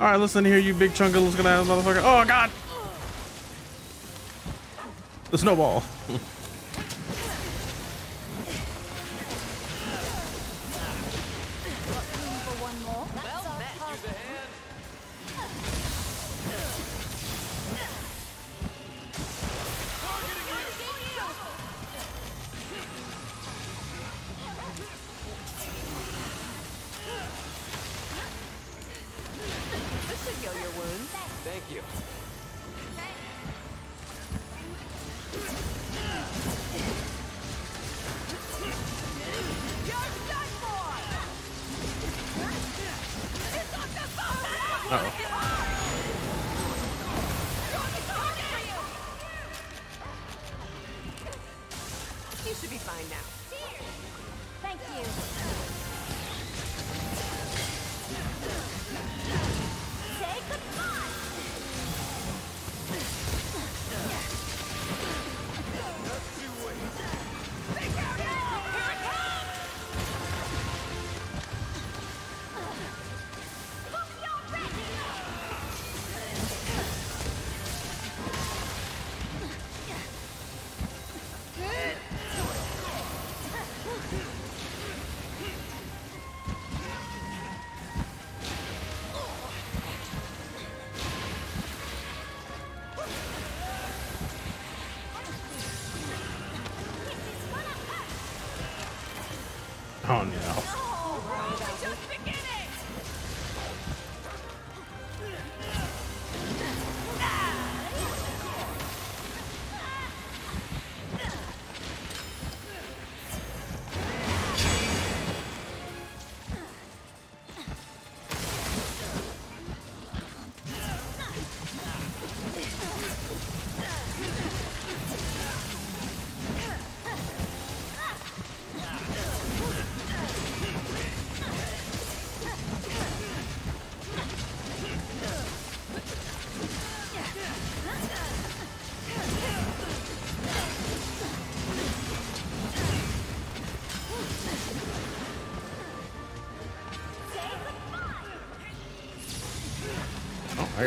All right, listen here, you big chunk of looking ass motherfucker. Oh God. The snowball.
now.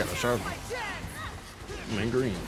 got a sharp. I'm in green.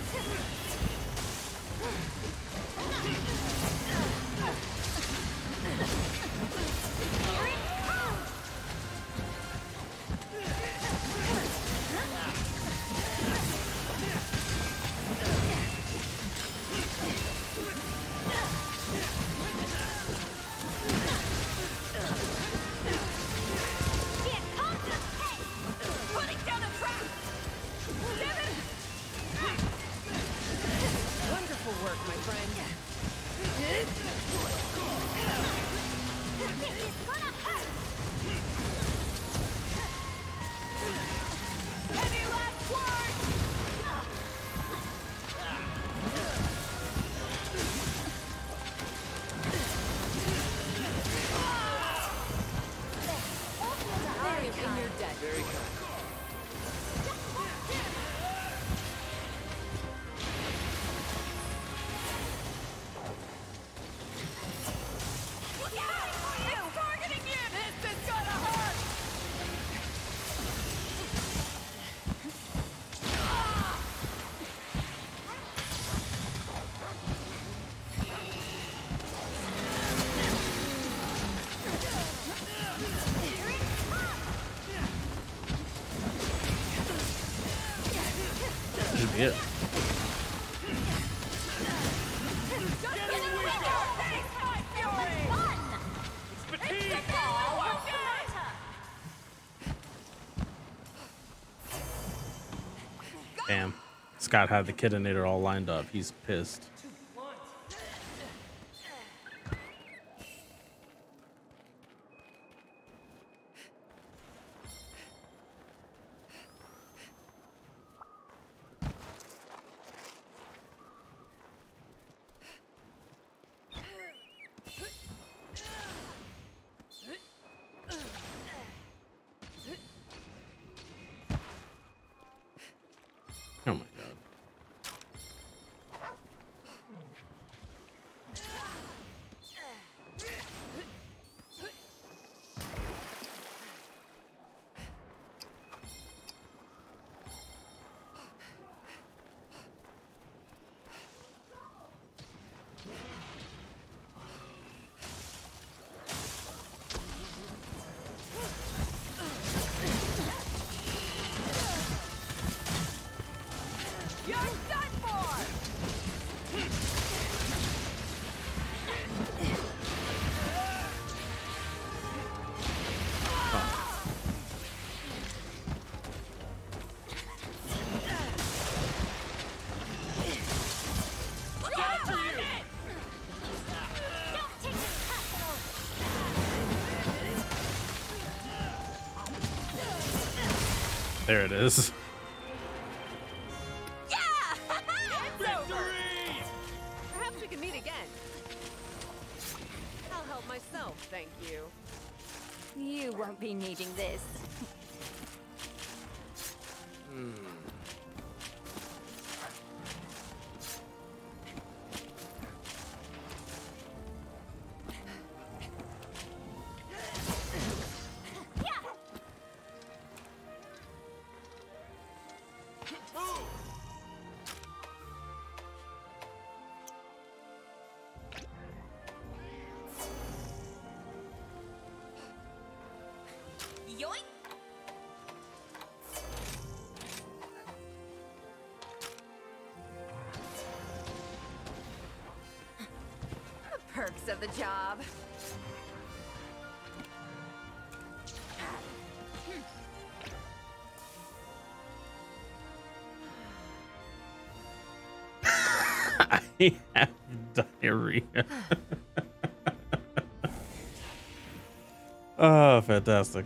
Scott had the Kiddinator all lined up. He's pissed. There it is.
Perks of the job. Hmm. <laughs>
I have diarrhea. <laughs> oh, fantastic.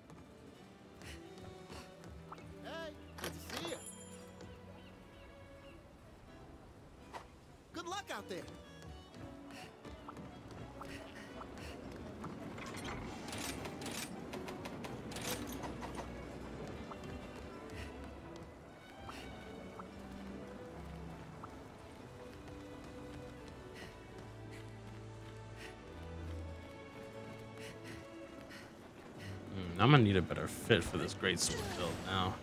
out there.
Hmm, I'm gonna need a better fit for this great sword build now.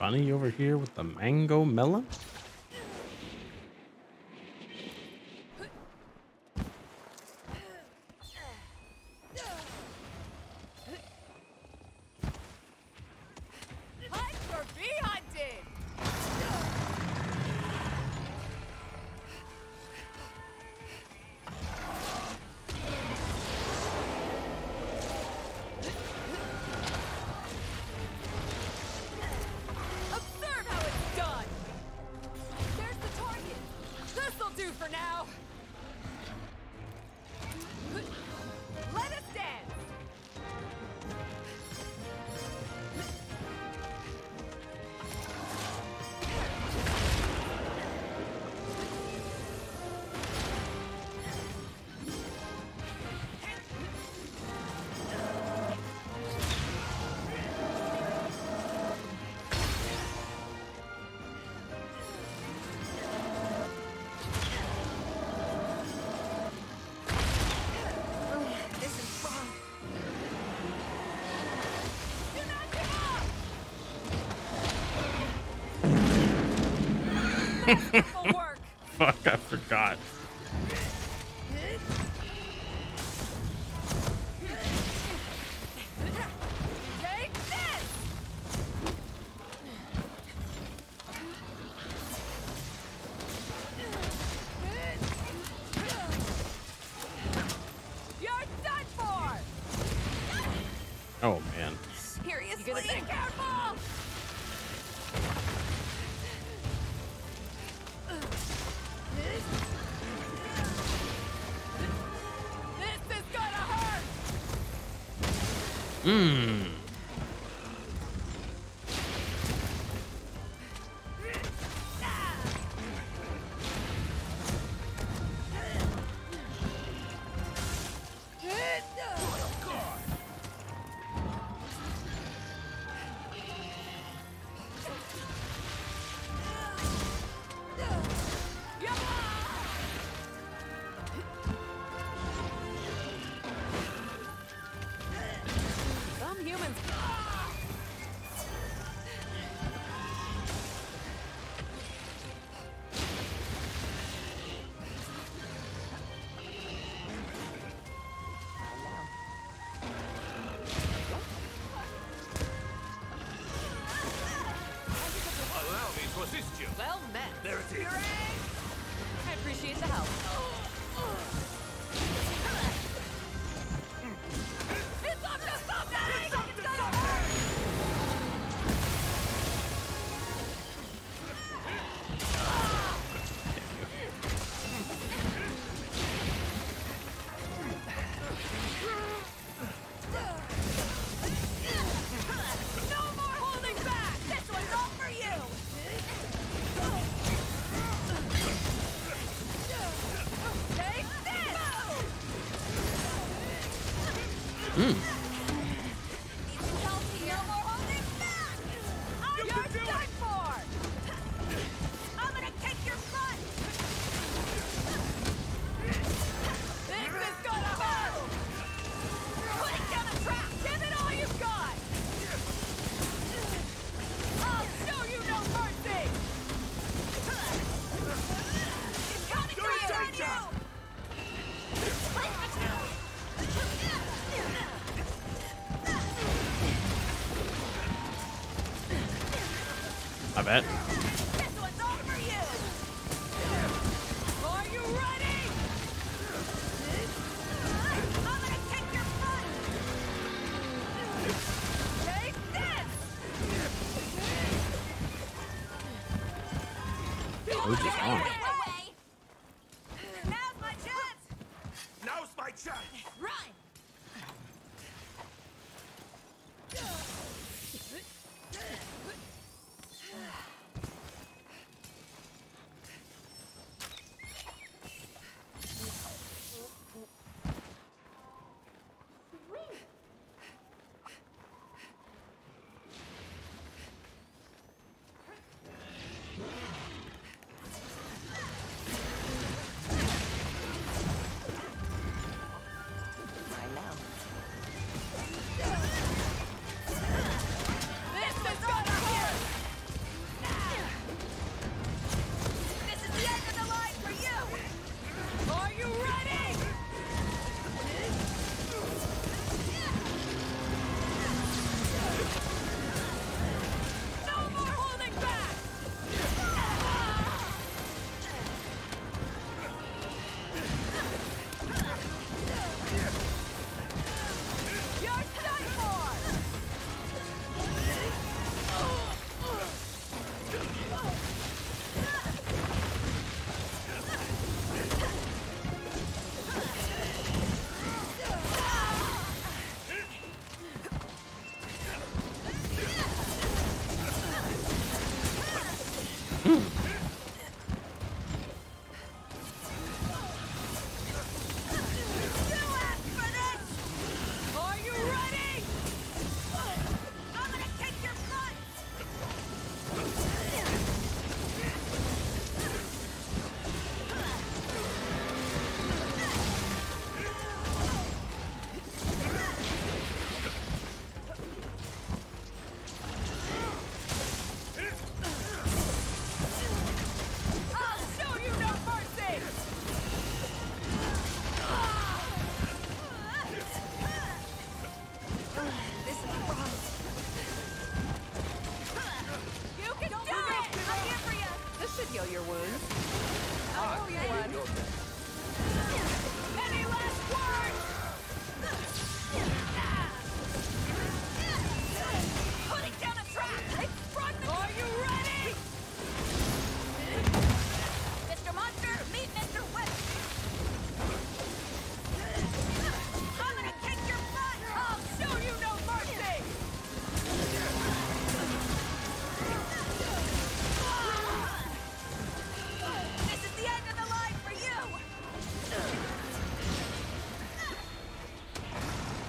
bunny over here with the mango melon?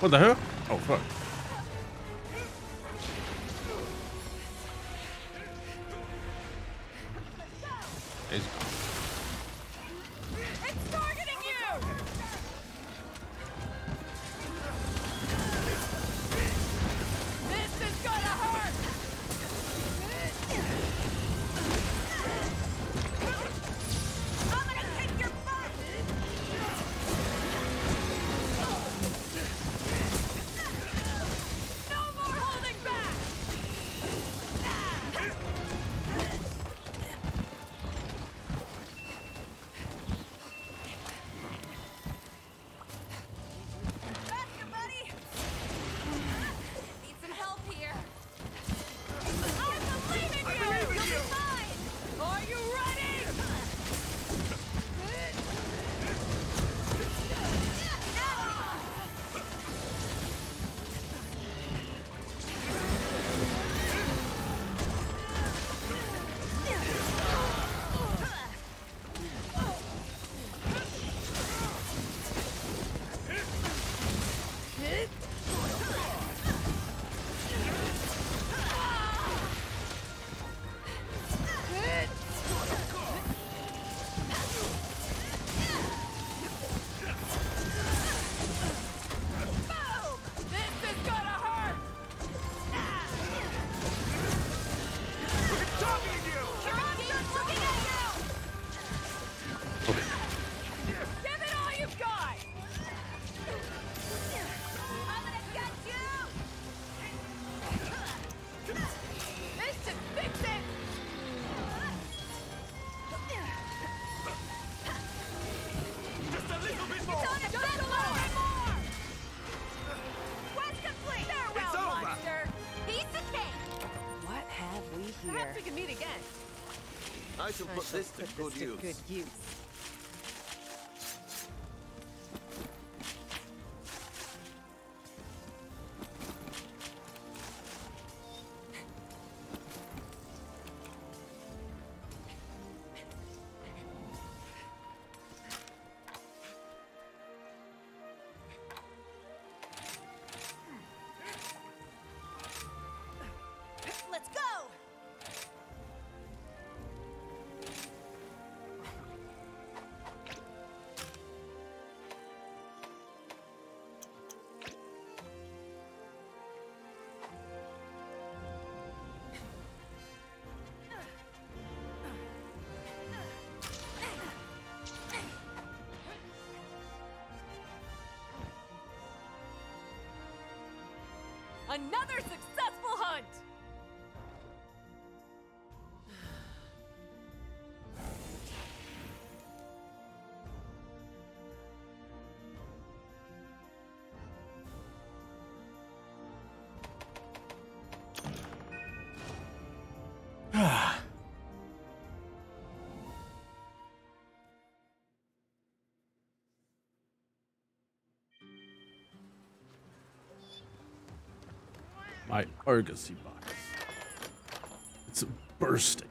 what the hell?
shall put,
this,
this to good use.
Good use.
Another successful hunt!
My Argosy box. It's bursting.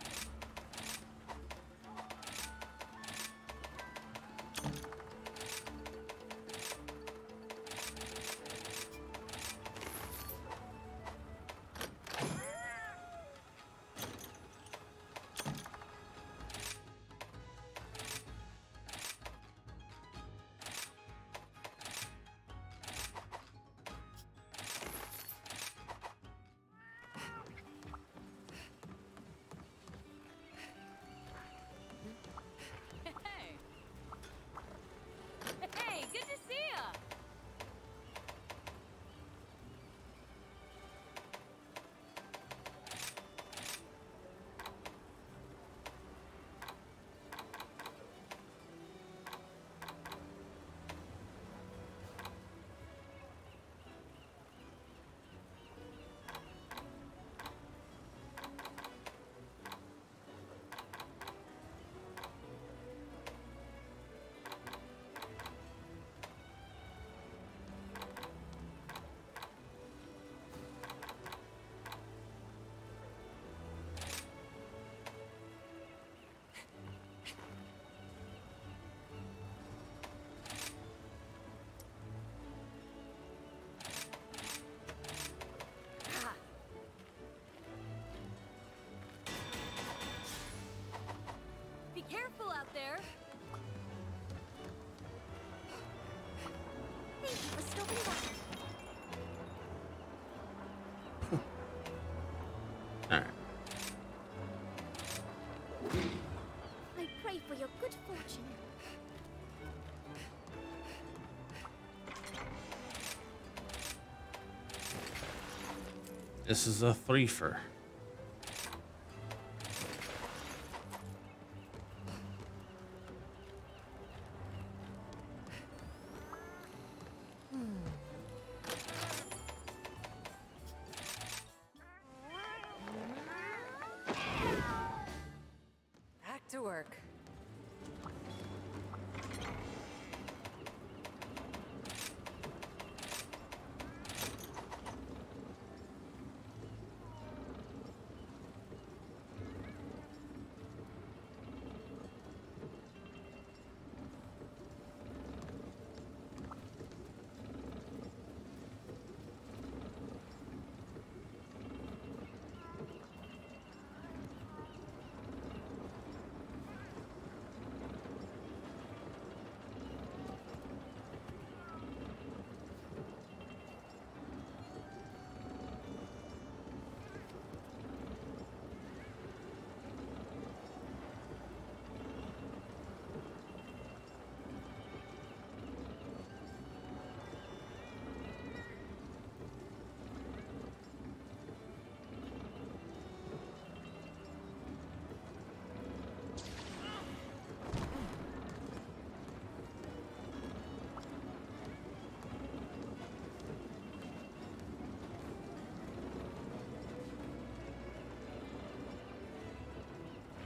This is a threefer.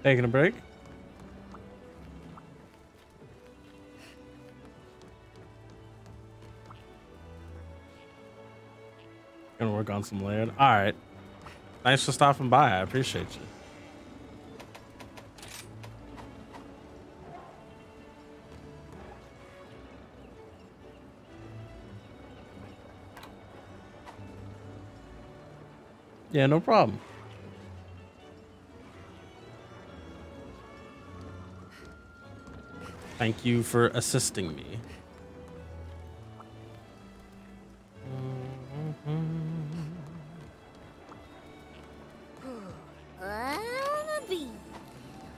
Taking a break. Gonna work on some layered. All right. Thanks for stopping by. I appreciate you. Yeah, no problem. Thank you for assisting me.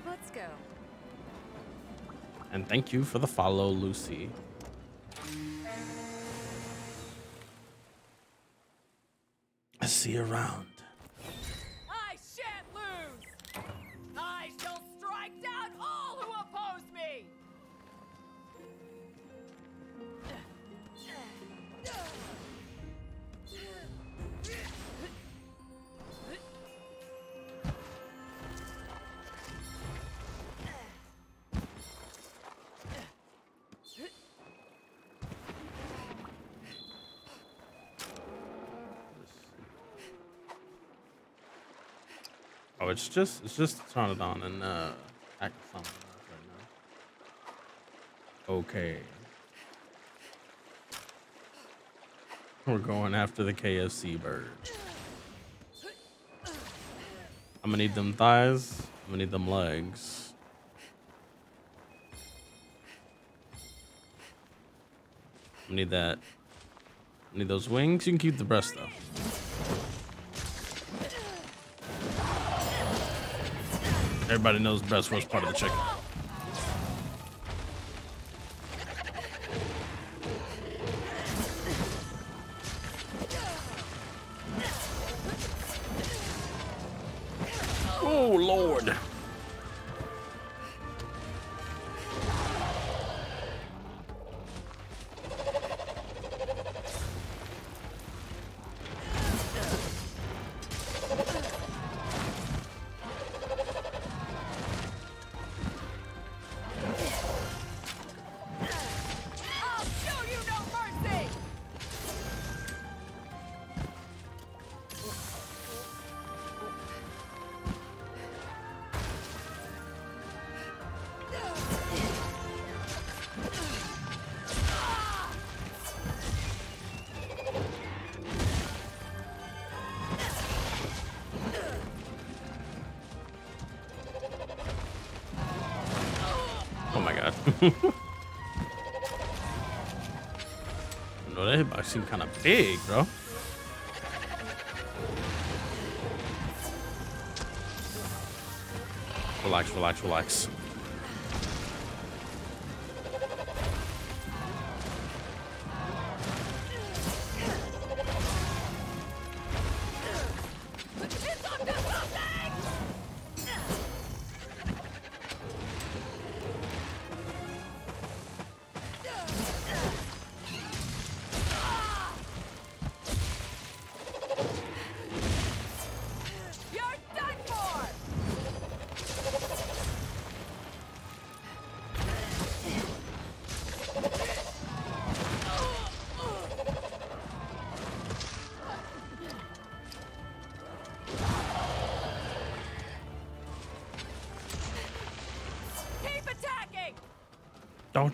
Let's go.
And thank you for the follow, Lucy. Just it's just on and uh right now. Okay. We're going after the KFC bird. I'm gonna need them thighs. I'm gonna need them legs. I need that. I need those wings. You can keep the breast though. Everybody knows best was part of the chicken. Big, bro. Relax, relax, relax.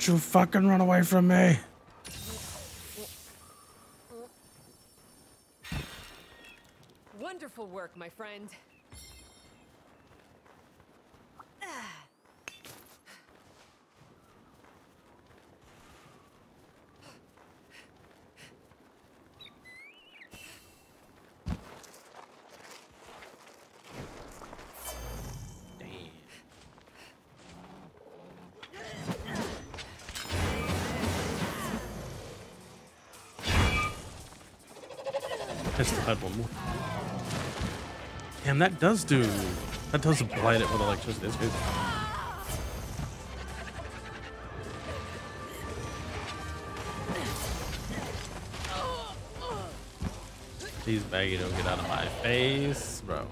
You fucking run away from me. Had one more. Damn, that does do. That does blight it with electricity. Good. Please, baggy, don't get out of my face, bro.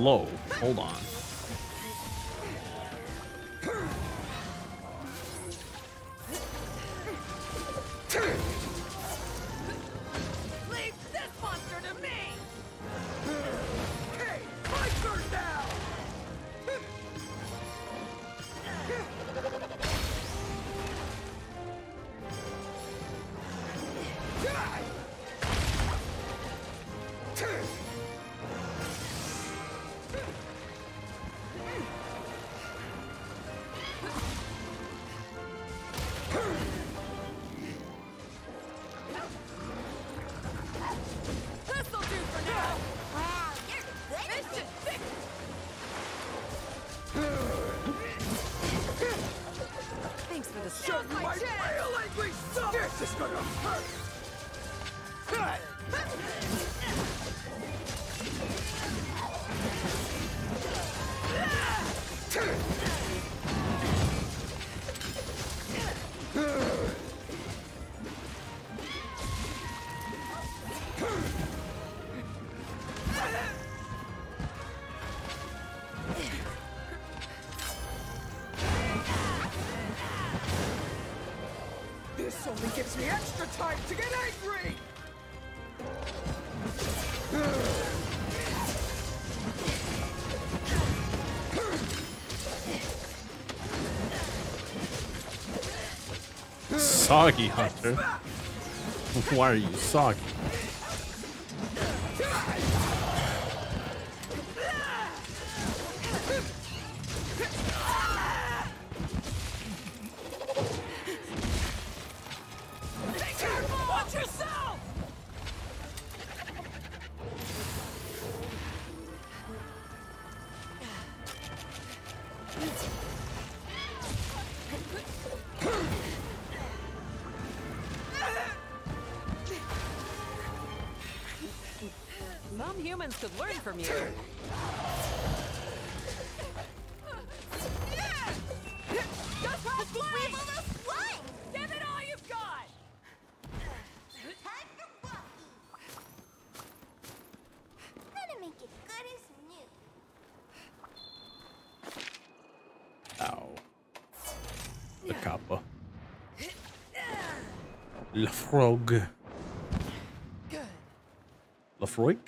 Low. Hold on.
Only me extra time to get angry!
Soggy Hunter. <laughs> Why are you soggy? Lafroig. Lafroig?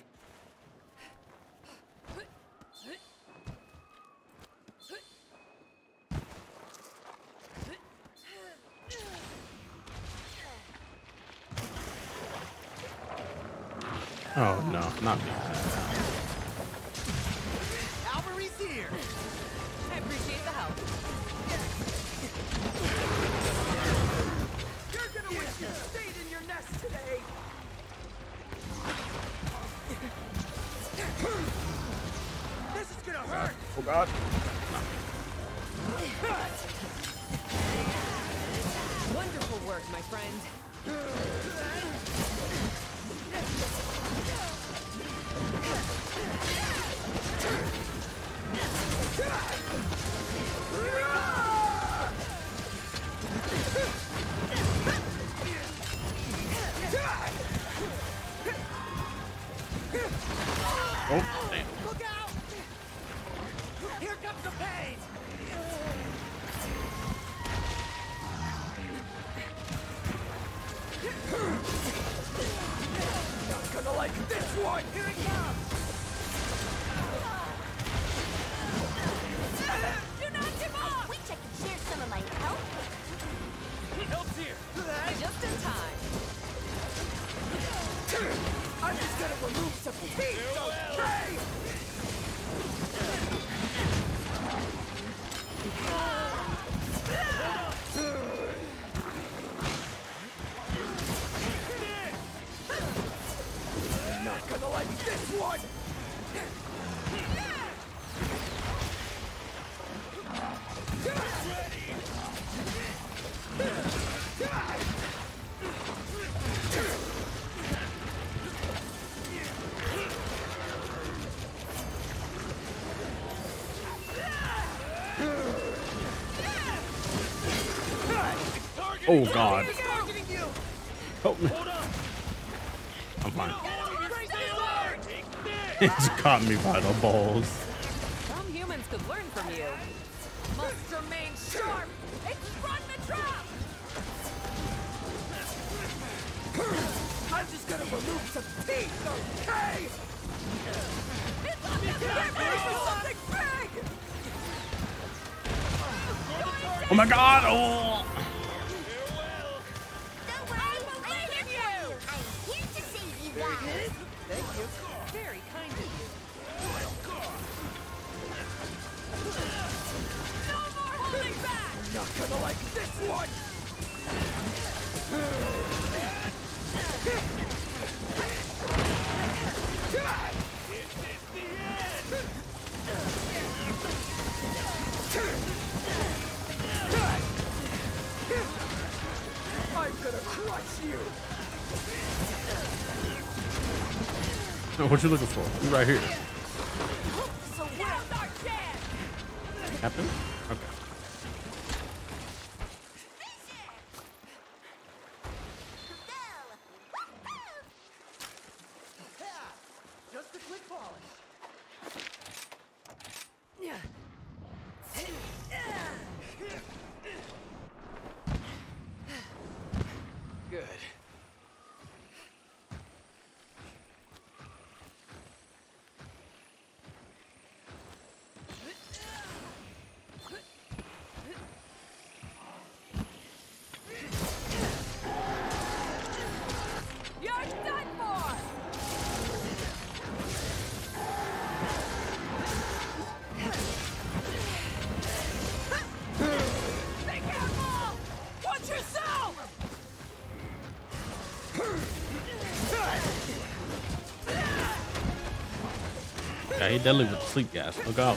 Oh God. Oh. <laughs>
I'm
fine. It's <laughs> caught me by the balls.
You
right here. That deadly with the sleep gas. Look out.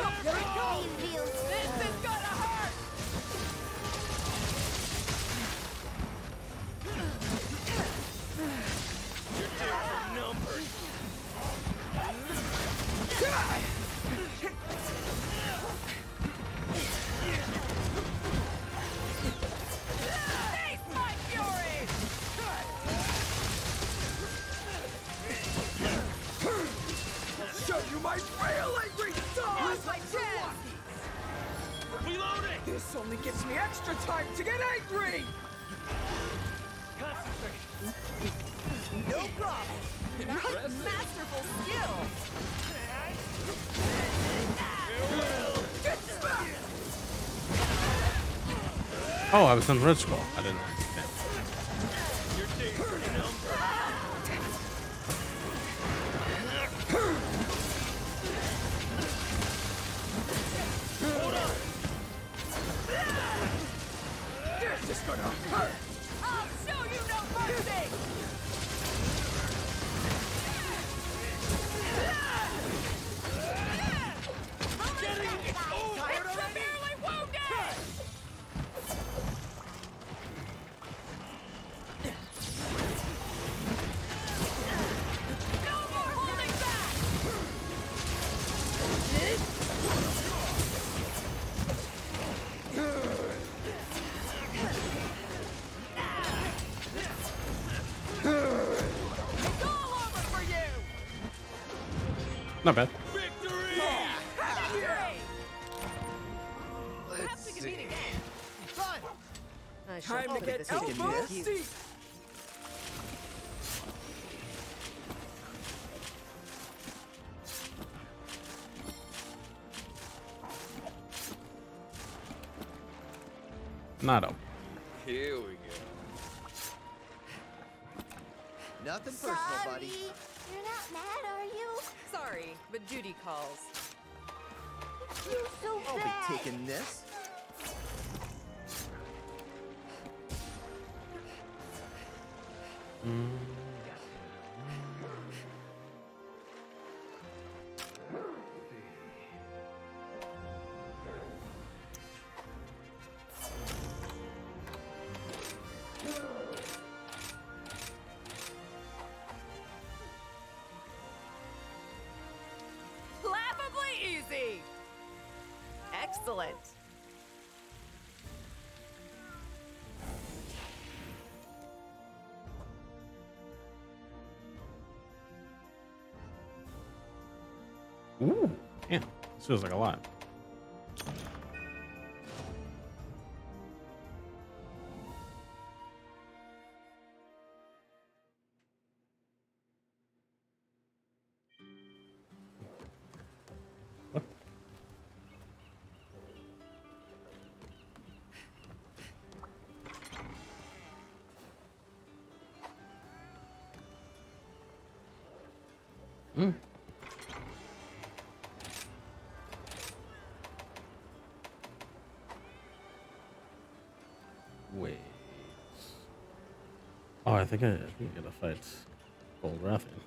Suffering!
Oh, I was in Red Skull. I didn't
know.
Ooh, yeah, this feels like a lot. Think I, I gotta fight Gold Rathian.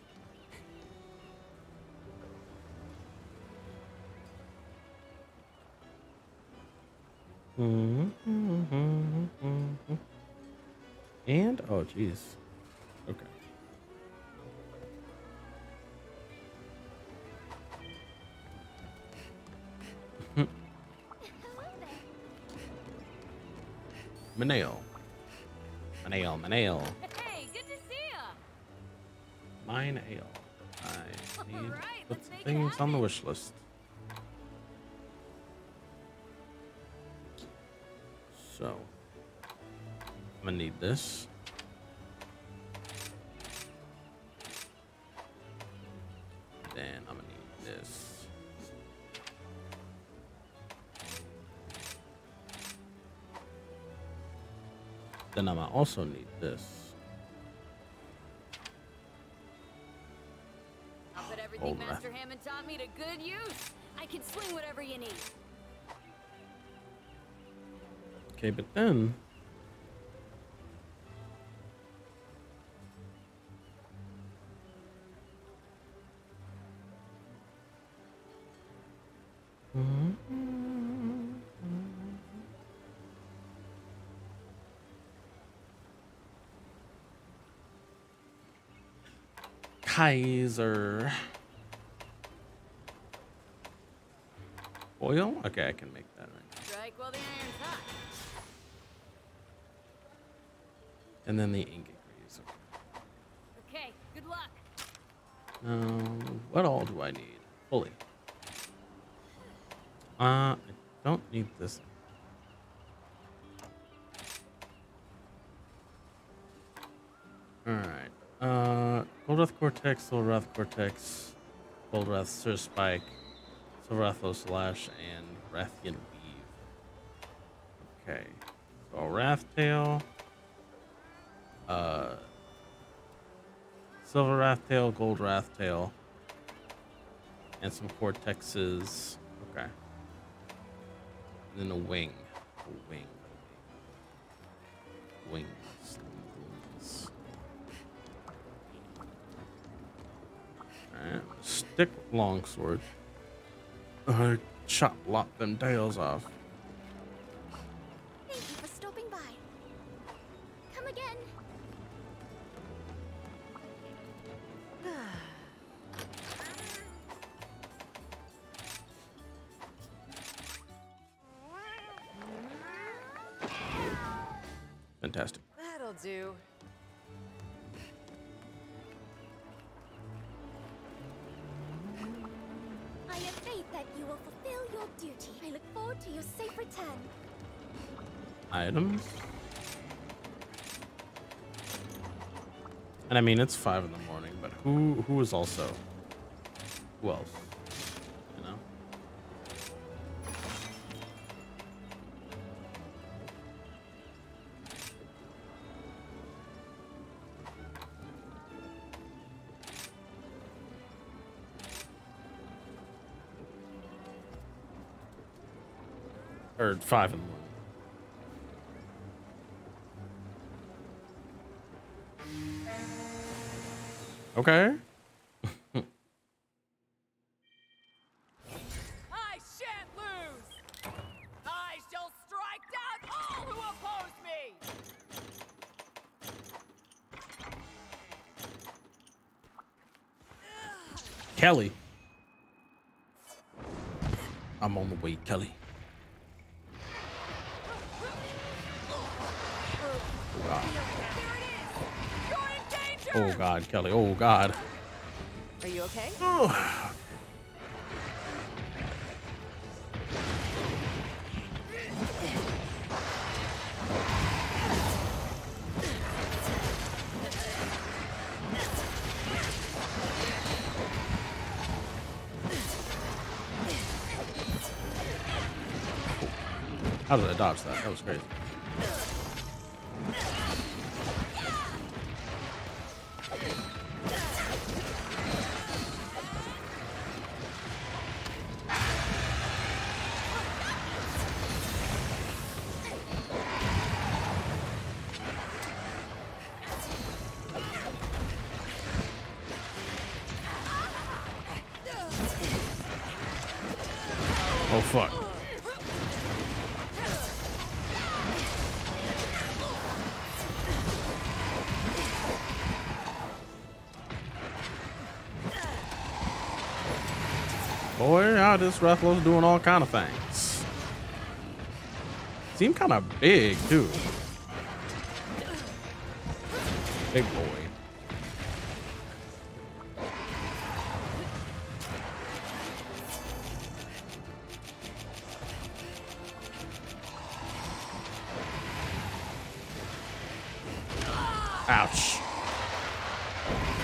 Mm-hmm. And oh, jeez. Okay.
Hello there.
Minayle. Minayle. I need
Alright,
put
let's
some
make it
things on the wish list. So, I'm gonna need this. Then I'm gonna need this. Then I'm gonna also need this.
Me to good use. I can swing whatever you need.
Okay, but then Kaiser. Oil? Okay, I can make that right.
Strike while the iron's hot.
And then the ingot greaves.
Okay, good luck.
Um, what all do I need? Fully. Uh, I don't need this. Alright. Uh, Goldrath Cortex, Silverath Cortex, Goldrath Sir Spike, Silverathos Slash, and Rathian Weave. Okay. So Wrathtail. Uh, Silver Wrathtail, Gold Wrathtail, and some Cortexes. Okay. And then a wing. A wing. Wings. Wings. Alright. Stick longsword. Uh, chop lock them tails off. Mean, it's five in the morning, but who who is also who else? You know. Or five in the morning. Okay. Kelly. Oh God.
Are you okay? Oh.
How did I dodge that? That was crazy. this Rathalos doing all kind of things. Seem kind of big, too. Big boy. Ouch.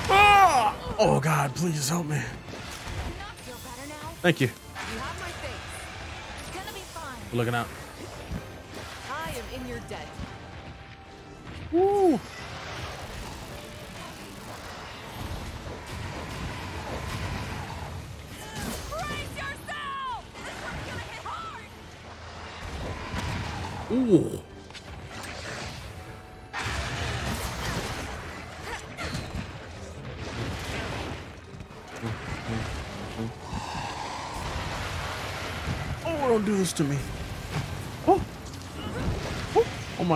Ah! Oh, God, please help me. Thank you. We're looking out.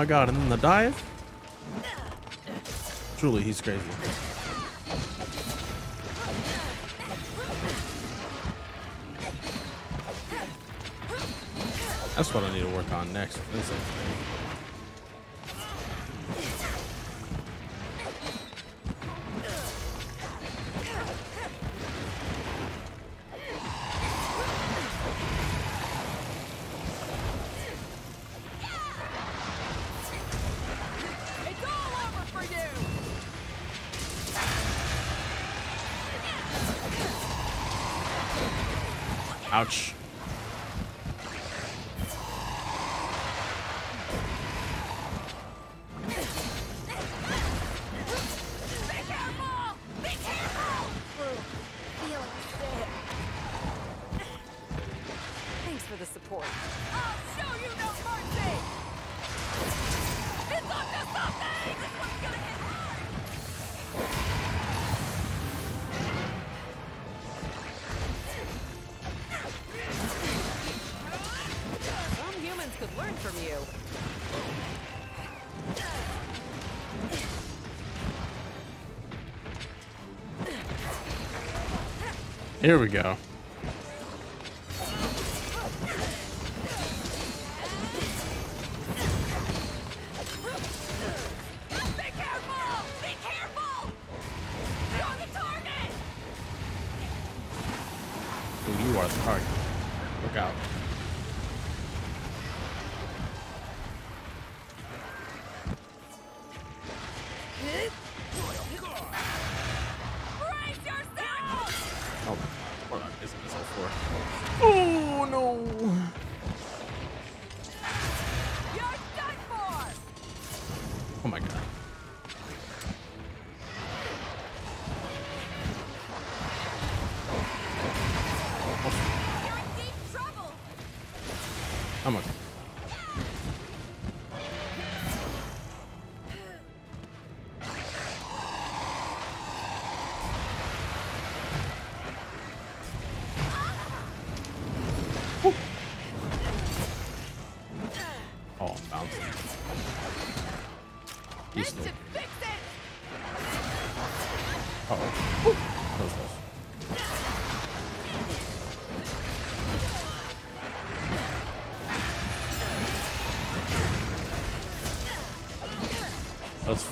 my god, and then the dive? Truly, he's crazy. That's what I need to work on next. Ouch. Here we go.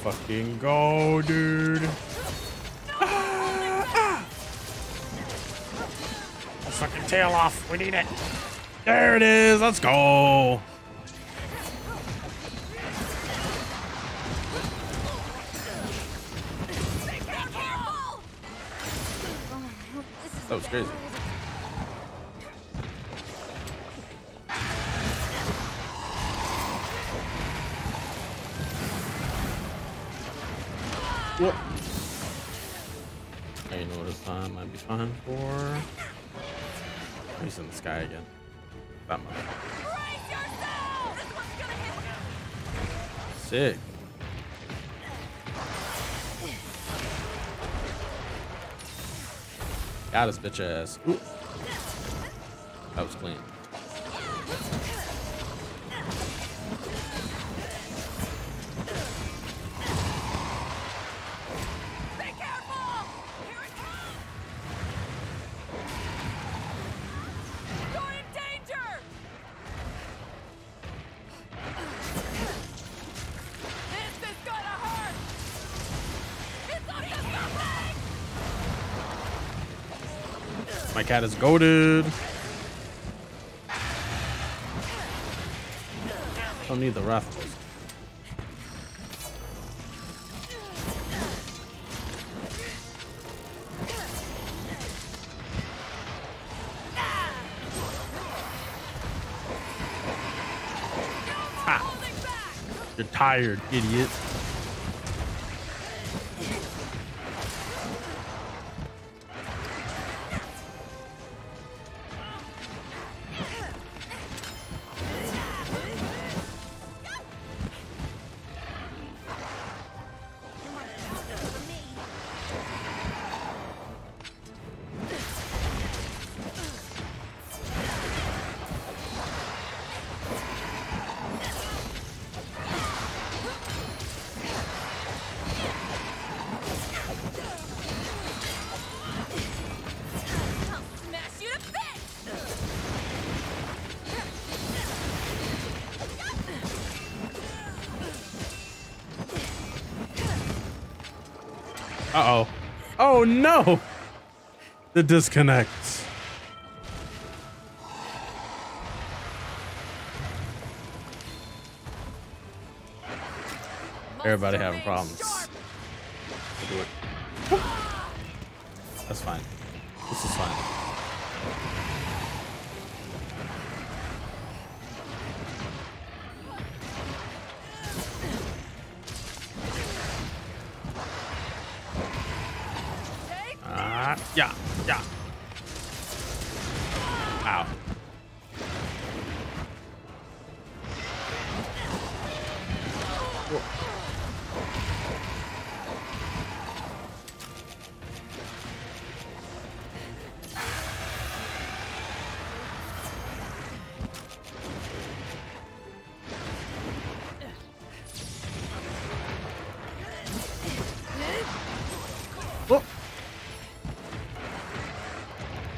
fucking go, dude. No, fucking tail off. We need it. There it is. Let's go. guy again. That much. Sick. Got his bitch ass. Ooh. Cat is goaded. Don't need the raffles. Ha! You're tired, idiot. No! The disconnects.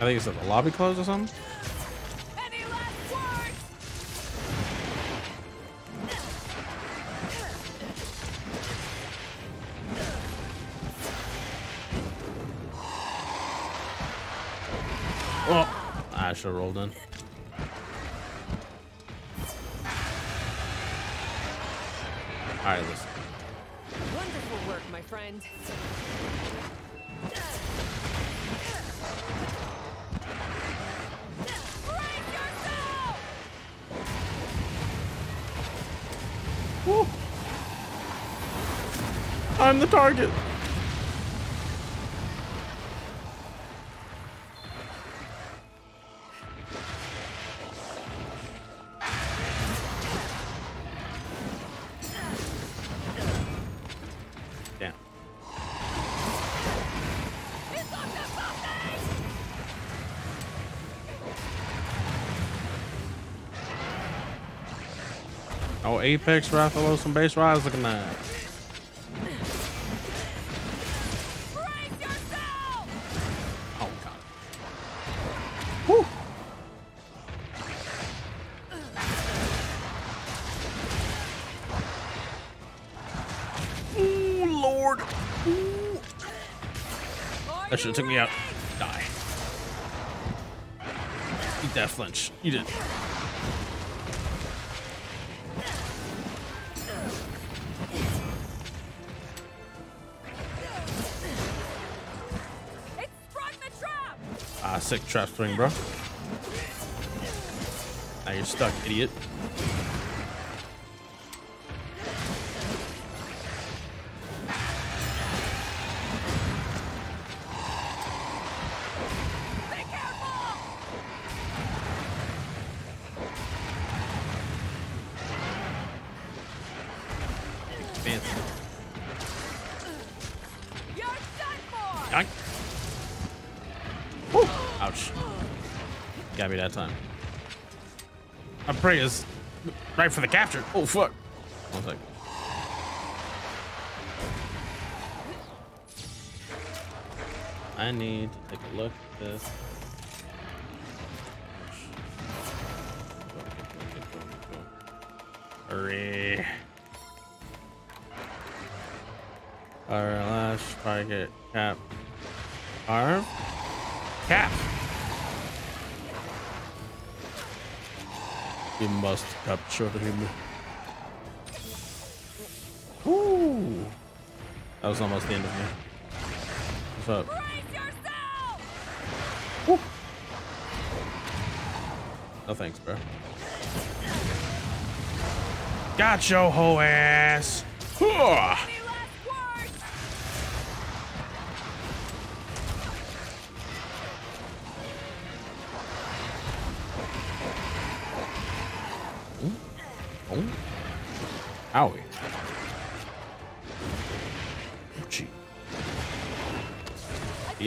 I think it's at the lobby closed or something.
any last words?
Oh, I should have rolled in.
Something!
Oh, Apex, Rathalos, some base rise looking at. Should have
you
took me out. Die. Eat that flinch. Eat it.
It sprung the trap!
Ah, sick trap string, bro. Now you're stuck, idiot. Prey is right for the capture. Oh fuck. One sec. I need to take a look at this. Hurry. Our last target, cap. Capture him. Woo! That was almost the end of me. What's up?
Brace yourself!
No thanks, bro. Got your whole ass. Huh.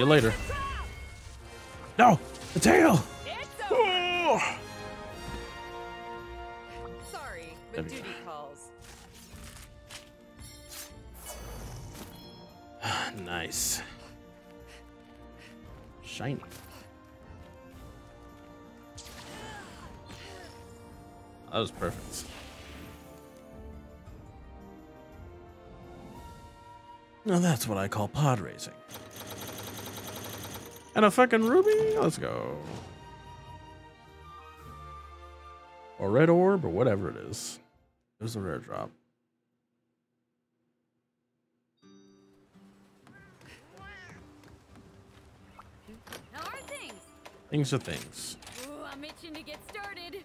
You later. No! The tail!
It's over.
Oh.
Sorry, but
That'd
duty calls. <sighs>
nice. Shiny. That was perfect. Now that's what I call pod racing. And a fucking ruby? Let's go. Or red orb, or whatever it is. It was a rare drop.
Things?
Things are things.
Ooh, I'm itching to get started.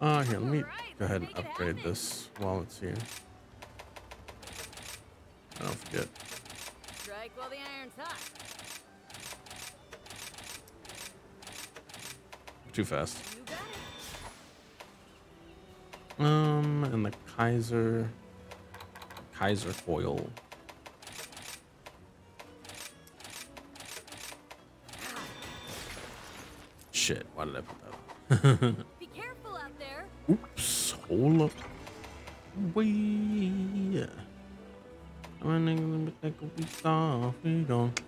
Uh, here, let me
Alright,
go ahead and
let's make it
upgrade this while it's here. I.
Strike while the iron's hot.
Too fast.
You got it.
Um, and the Kaiser. Kaiser foil. Shit, why did I put that? <laughs>
Be careful out there.
Oops, hold up. Wee. Running like a we off, we don't.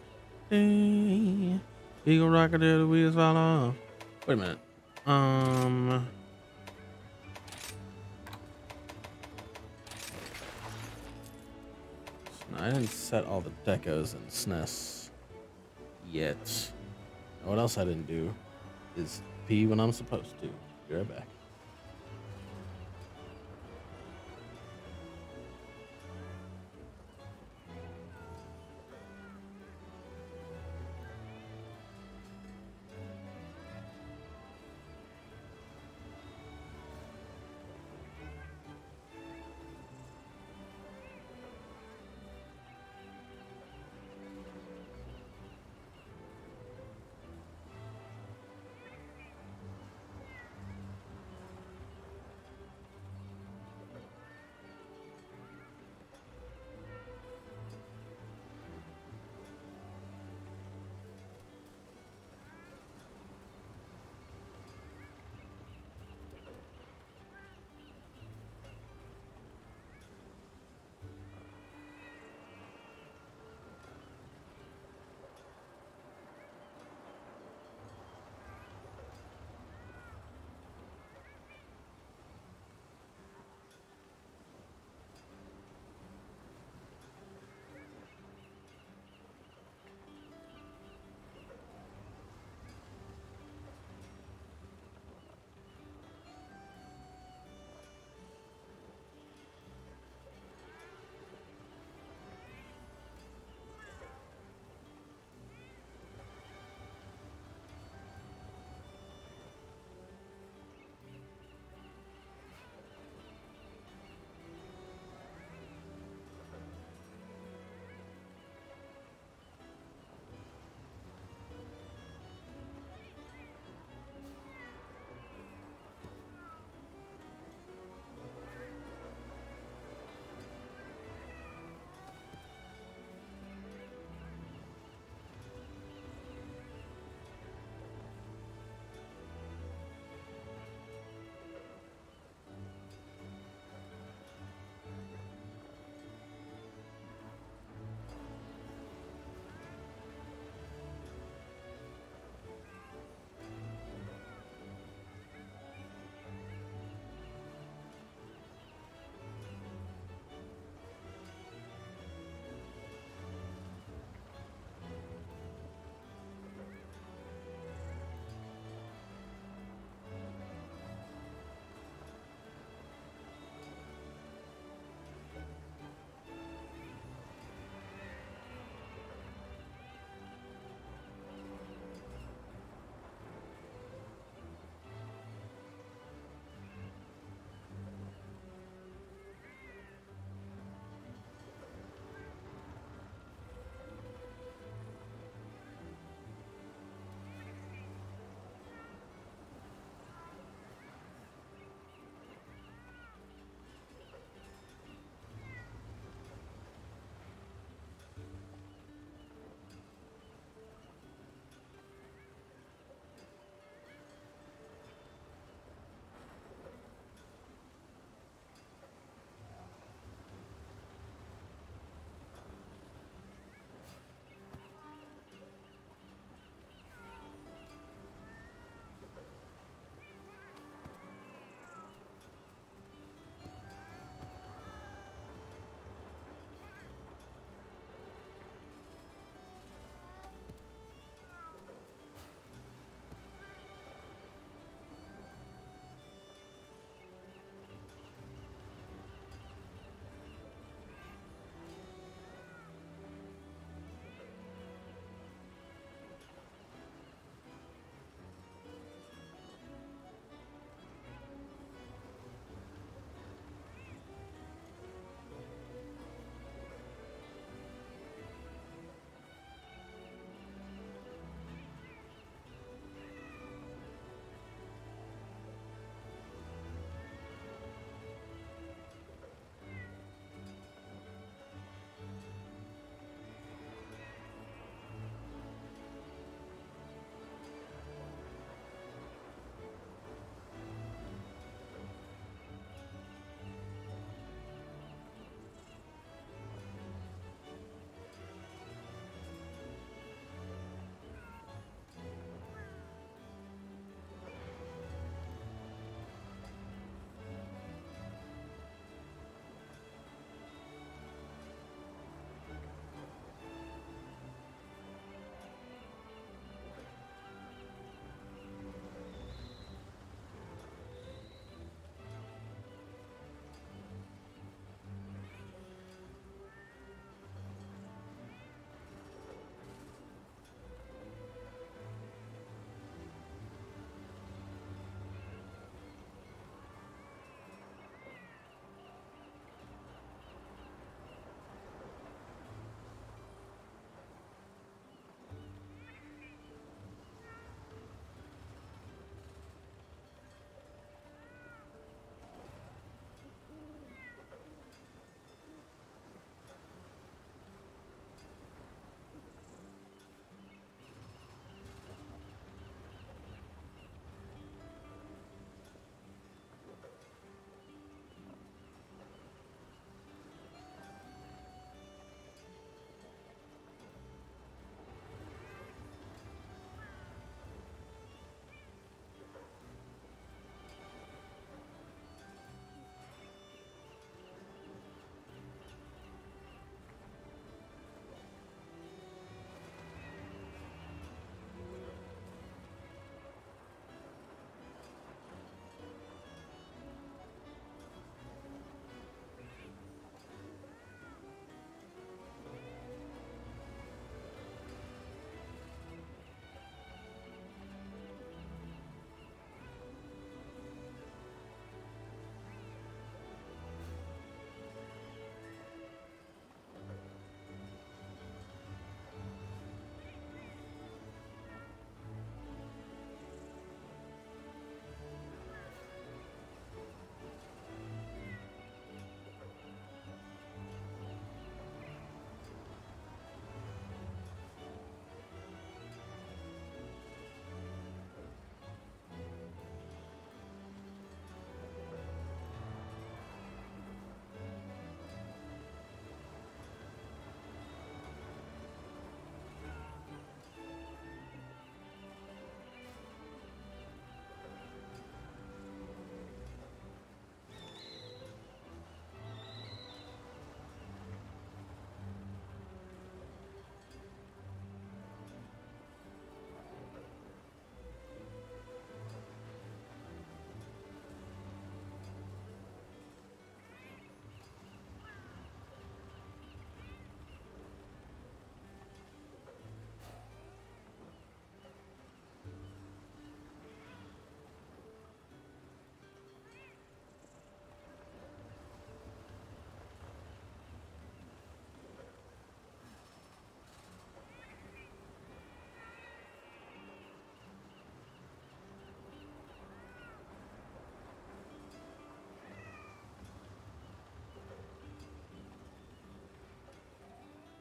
Hey, Eagle rocket there, the wheels fall off. Wait a minute. Um. I didn't set all the decos in SNES yet. What else I didn't do is pee when I'm supposed to. Be right back.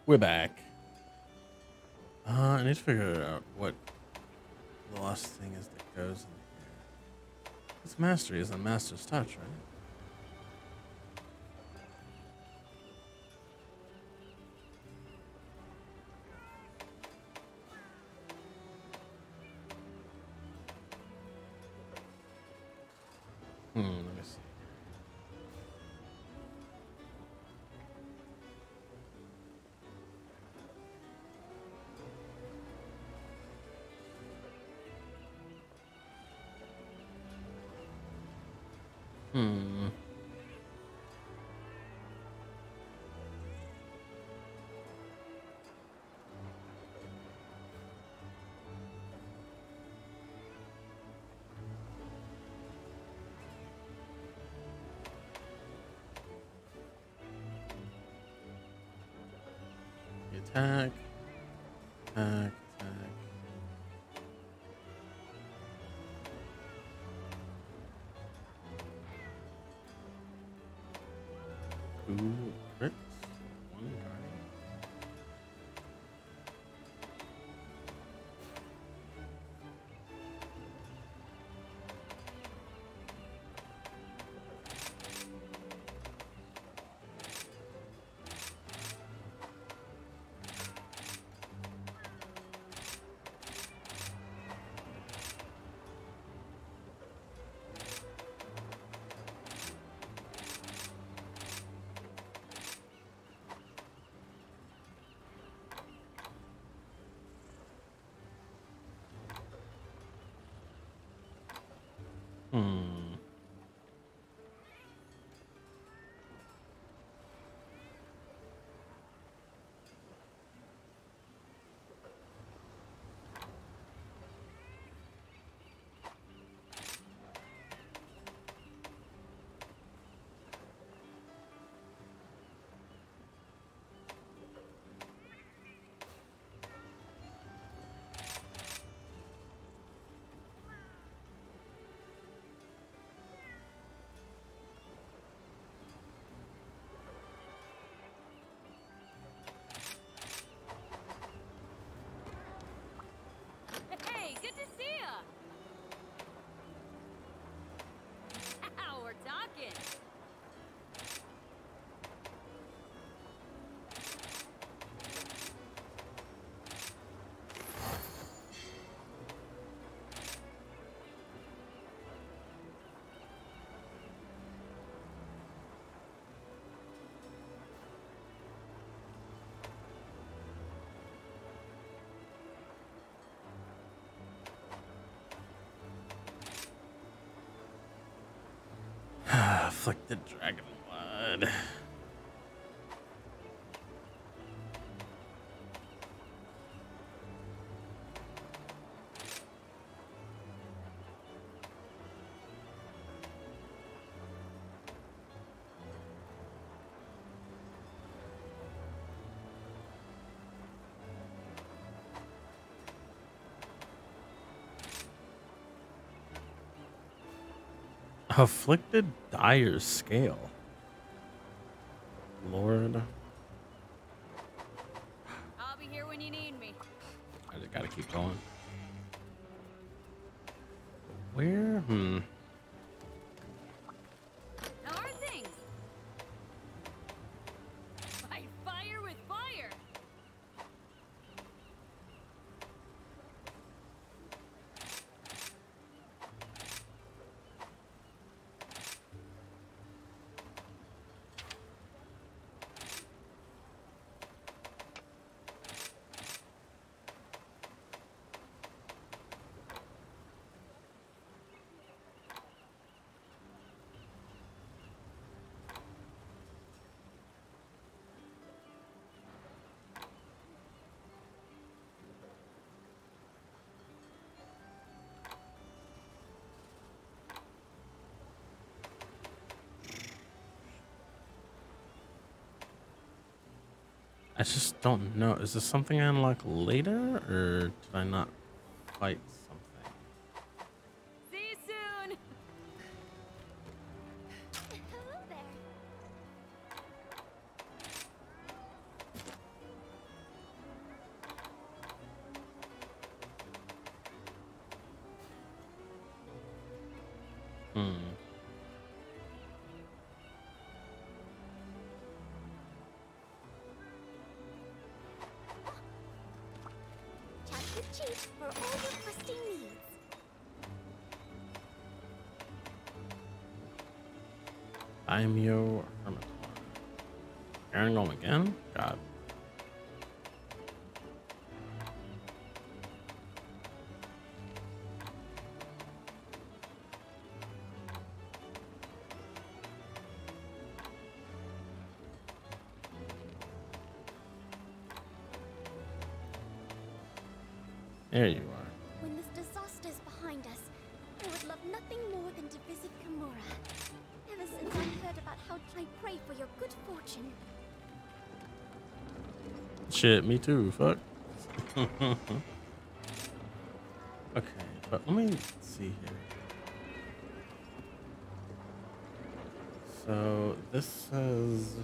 We're back. Uh, I need to figure out what the last thing is that goes in here. This mastery is a master's touch, right? Two Afflicted dragon blood. Afflicted dire scale. I just don't know. Is this something I unlock later, or did I not Daimyo Hermit. Garangolm again? God. Shit, me too. Fuck. <laughs> okay, but let me see here. So this says.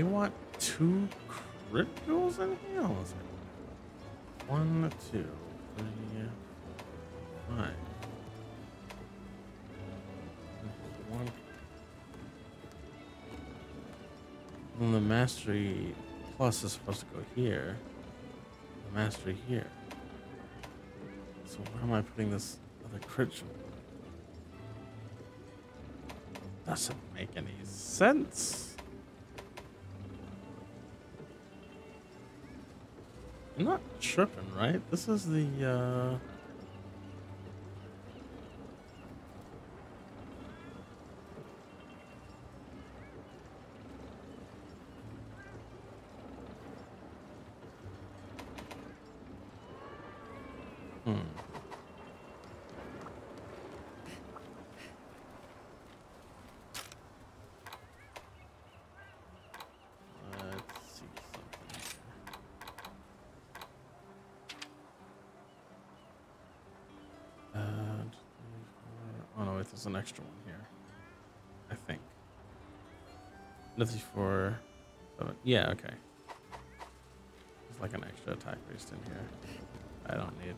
Want two cryptos in here? One, two, three, five. One. And the mastery plus is supposed to go here. The mastery here. So where am I putting this other crit? jewel? Doesn't make any sense. I'm not tripping, right? This is the uh Hmm. Let's see something here. And oh no, wait, there's an extra one here. I think. Nothing for seven. Yeah, okay. There's like an extra attack boost in here. I don't need.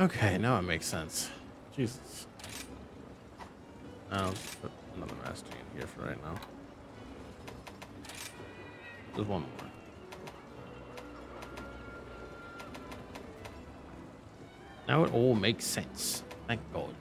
Okay, now it makes sense. Jesus. I'll put here for right now. There's one more. Now it all makes sense. Thank God.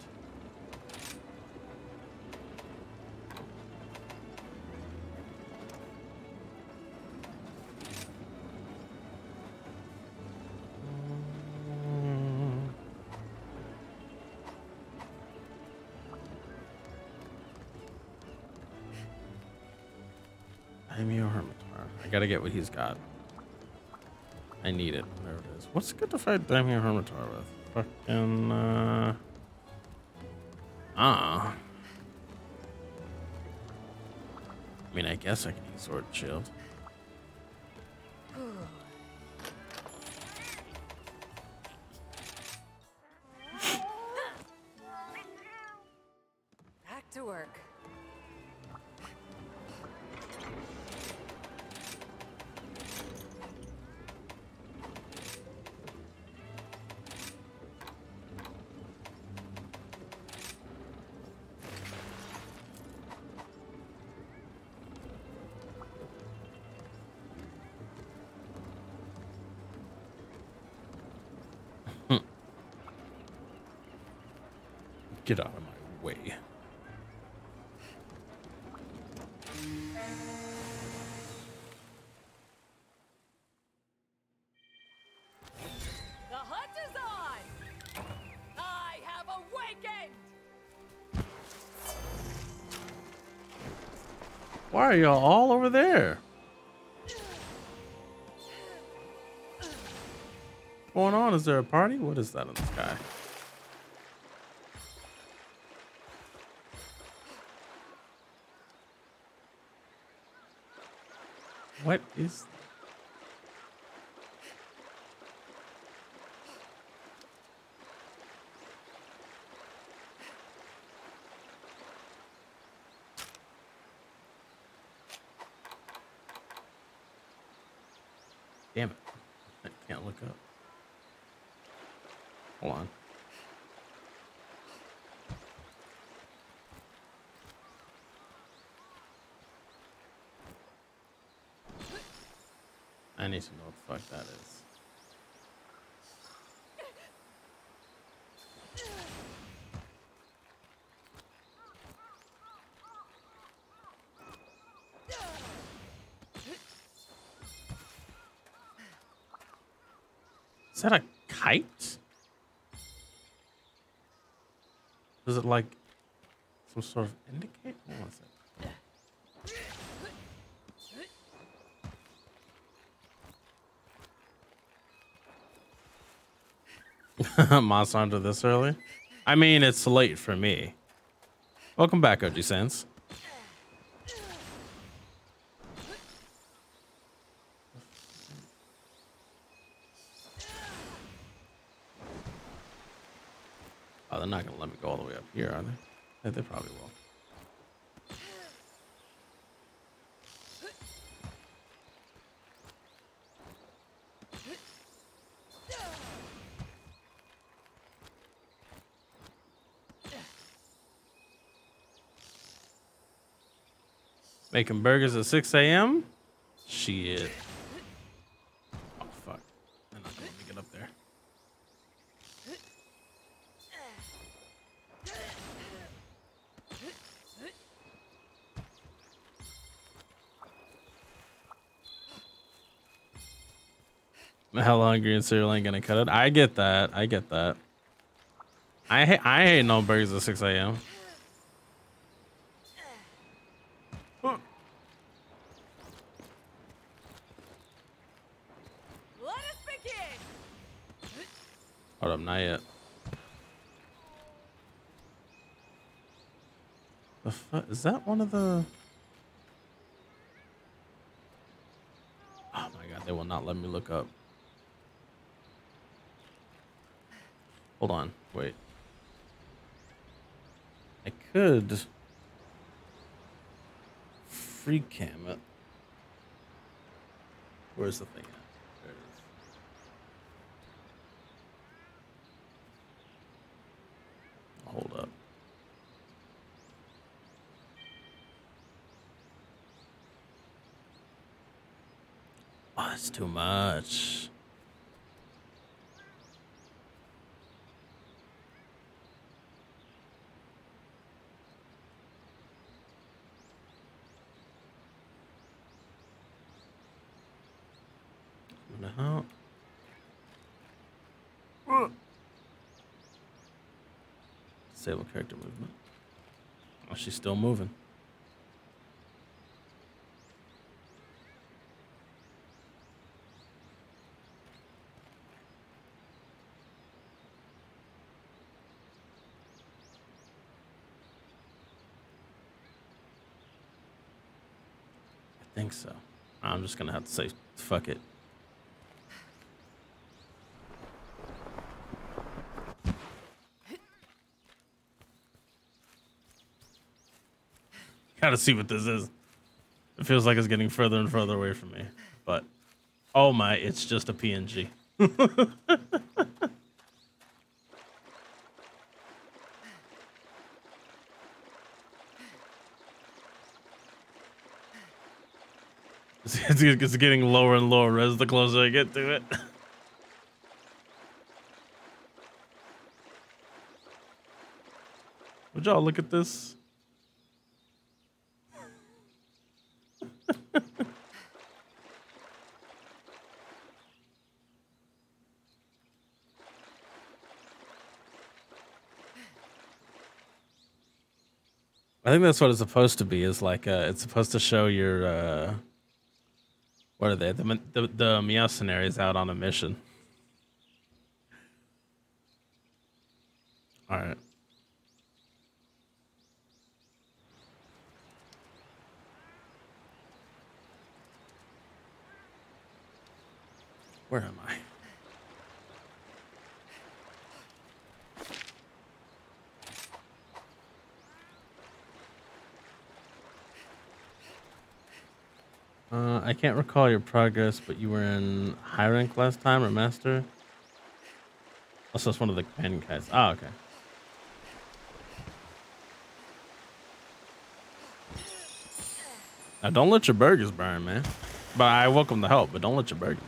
Gotta get what he's got. I need it. There it is. What's good to fight Daimyo Hermitaur with? Fucking, uh... Ah. I mean, I guess I can use Sword Shield. Are y'all all over there? What's going on? Is there a party? What is that in the sky? What is Damn it. I can't look up. Hold on. I need to that is. Is that a kite? Does it like some sort of indicate? What was it? <laughs> Monster Hunter this early? I mean, it's late for me. Welcome back, OG Sense. Oh, they're not gonna let me go all the way up here, are they? Yeah, they probably will. Making burgers at 6 a.m. Shit. Oh fuck. They're not gonna get up there. How long green cereal ain't gonna cut it? I get that. I get that. I hate I hate no burgers at 6 a.m.
Let us begin!
Hold up, not yet. The fuck is that one of the? Oh my god, they will not let me look up. Hold on, wait. I could free cam it. Where's the thing at? There it is. Hold up. Oh, that's too much. Disable character movement. Oh, she's still moving. think so. I'm just gonna have to say fuck it. <laughs> Gotta see what this is. It feels like it's getting further and further away from me. But oh my, it's just a PNG. <laughs> It's, getting lower and lower as the closer I get to it. <laughs> Would y'all look at this? <laughs> I think that's what it's supposed to be. Is like uh, it's supposed to show your uh, what are they? The the, the mercenaries out on a mission. All right. Where am I? Uh, I can't recall your progress, but you were in high rank last time or master. Also, it's one of the companion guys. Ah, okay. Now, don't let your burgers burn, man. But I welcome the help, but don't let your burgers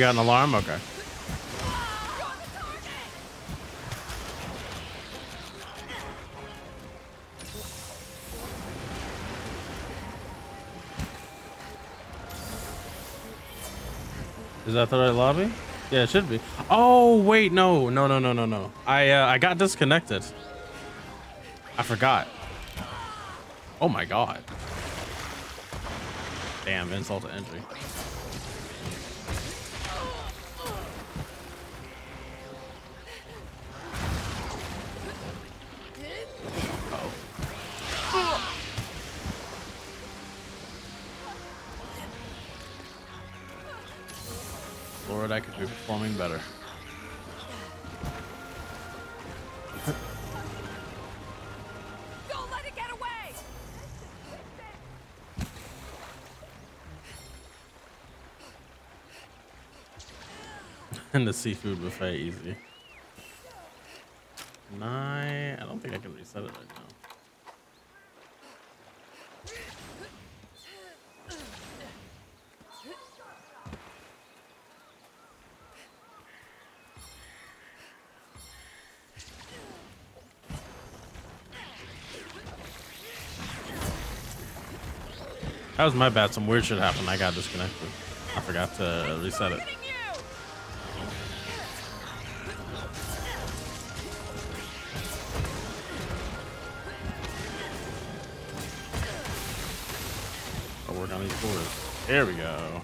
You got an alarm? Okay. Is that the right lobby? Yeah, it should be. Oh wait, no, no, no, no, no, no. I uh, I got disconnected. I forgot. Oh my god. Damn, insult to injury. And the seafood buffet easy. Nine. I don't think I can reset it right now. That was my bad. Some weird shit happened. I got disconnected. I forgot to reset it. There we go.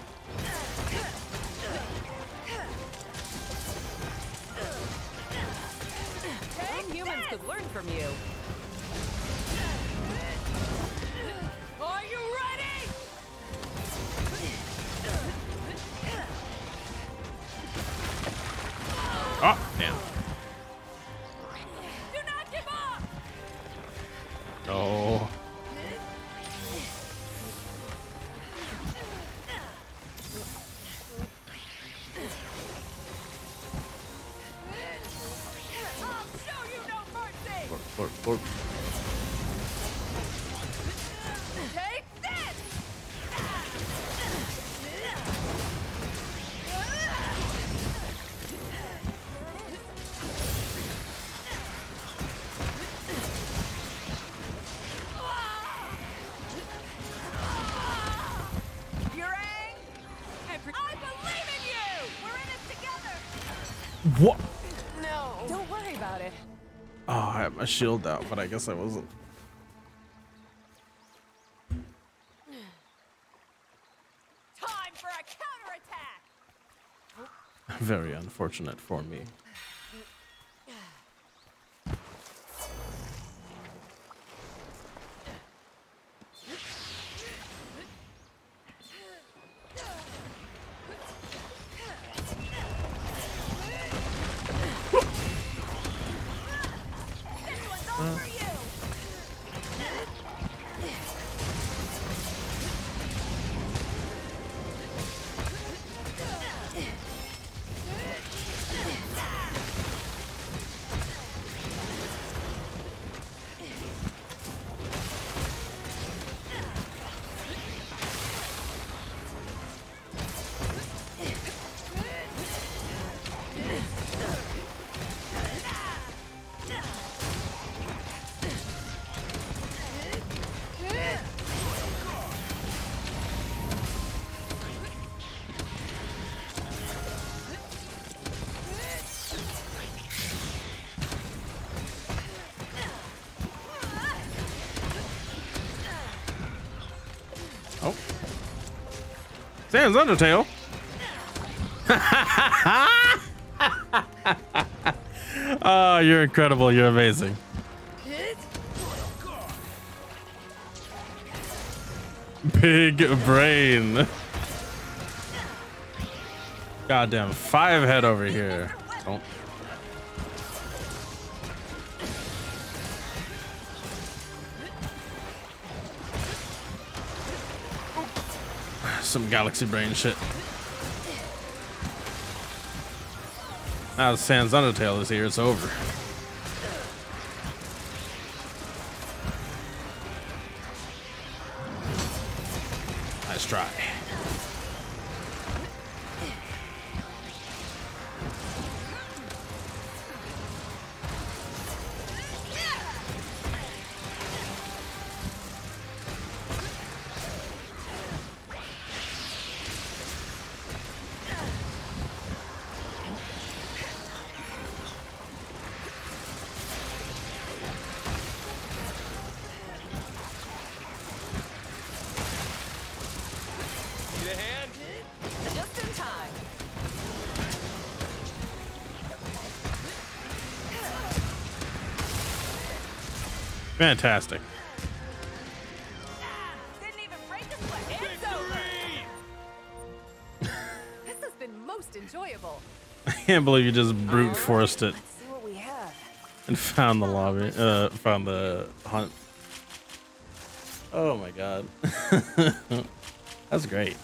Shield out, but I guess I wasn't.
Time for a counterattack.
Very unfortunate for me. Oh. Sans Undertale. <laughs> oh, you're incredible. You're amazing. Big brain. Goddamn five head over here. Don't. Some galaxy brain shit. Now that Sans Undertale is here, it's over. Fantastic.
Didn't even break a sweat. It's over. <laughs> this has been most enjoyable.
I can't believe you just brute forced it
Let's see what we have.
and found the lobby. Uh, found the hunt. Oh my god. <laughs> That's great.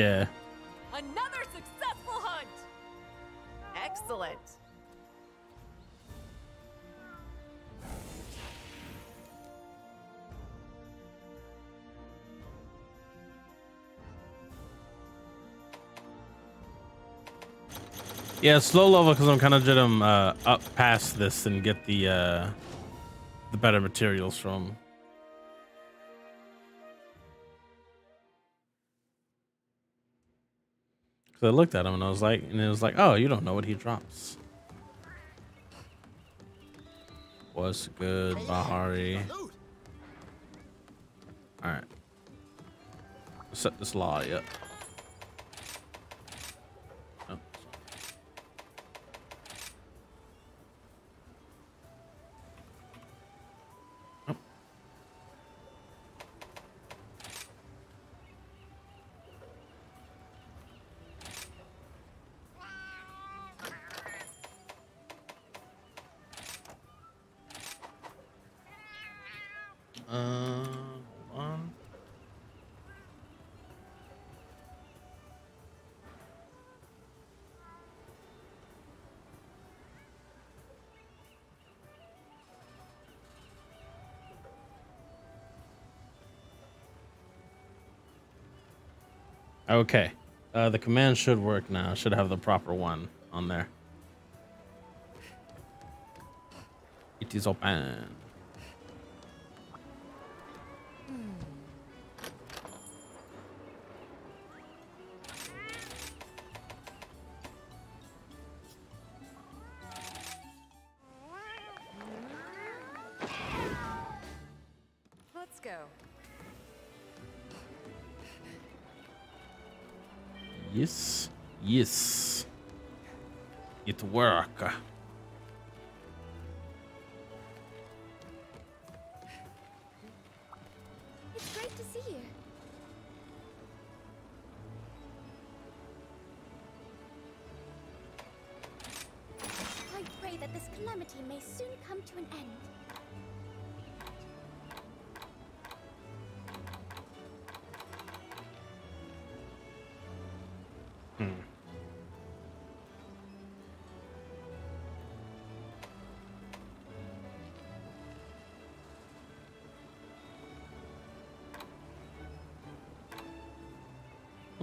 Yeah.
Another successful hunt. Excellent.
Yeah, slow level because I'm kind of them uh, up past this and get the uh, the better materials from. Because I looked at him and I was like, and it was like, oh, you don't know what he drops. What's good, Bahari? All right. Set this law up. Okay. Uh, the command should work now. Should have the proper one on there. It is open.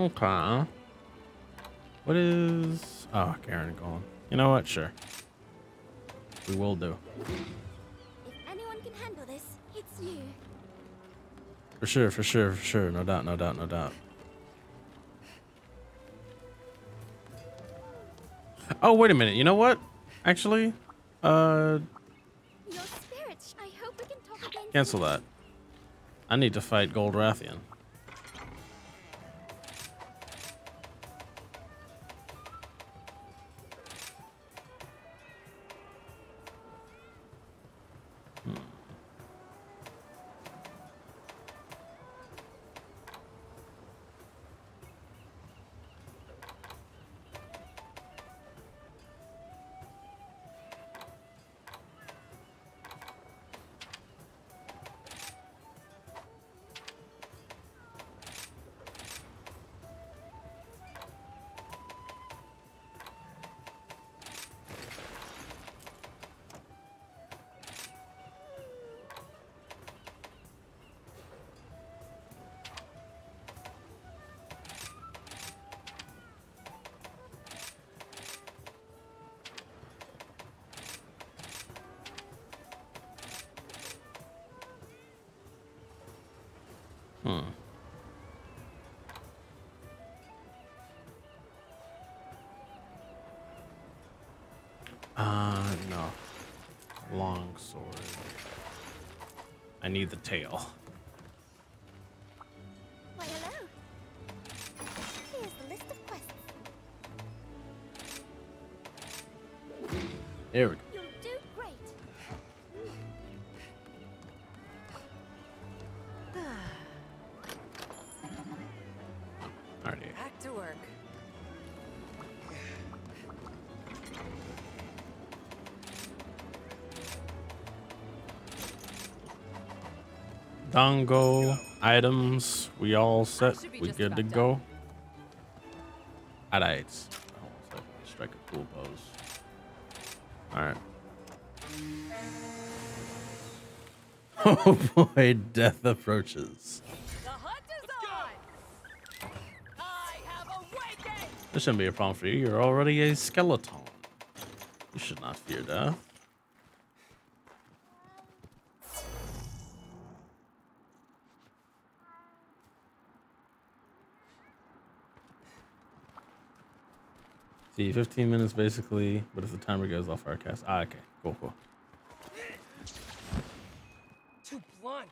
Okay. What is... Oh, Karen gone. You know what? Sure. We will do.
If anyone can handle this, it's you.
For sure, for sure, for sure. No doubt, no doubt, no doubt. Oh, wait a minute. You know what? Actually, uh,
Your spirits. I hope we can talk again.
cancel that. I need to fight Gold Rathian. Tail. Dango items. We all set. We
just
good to
about
go. Alright. Strike a cool pose. Alright. <laughs> Oh boy, death approaches.
The hunt is on! I have awakened!
This shouldn't be a problem for you. You're already a skeleton. You should not fear death. See, 15 minutes basically, but if the timer goes off our cast. Ah, okay. Cool, cool.
Too blunt.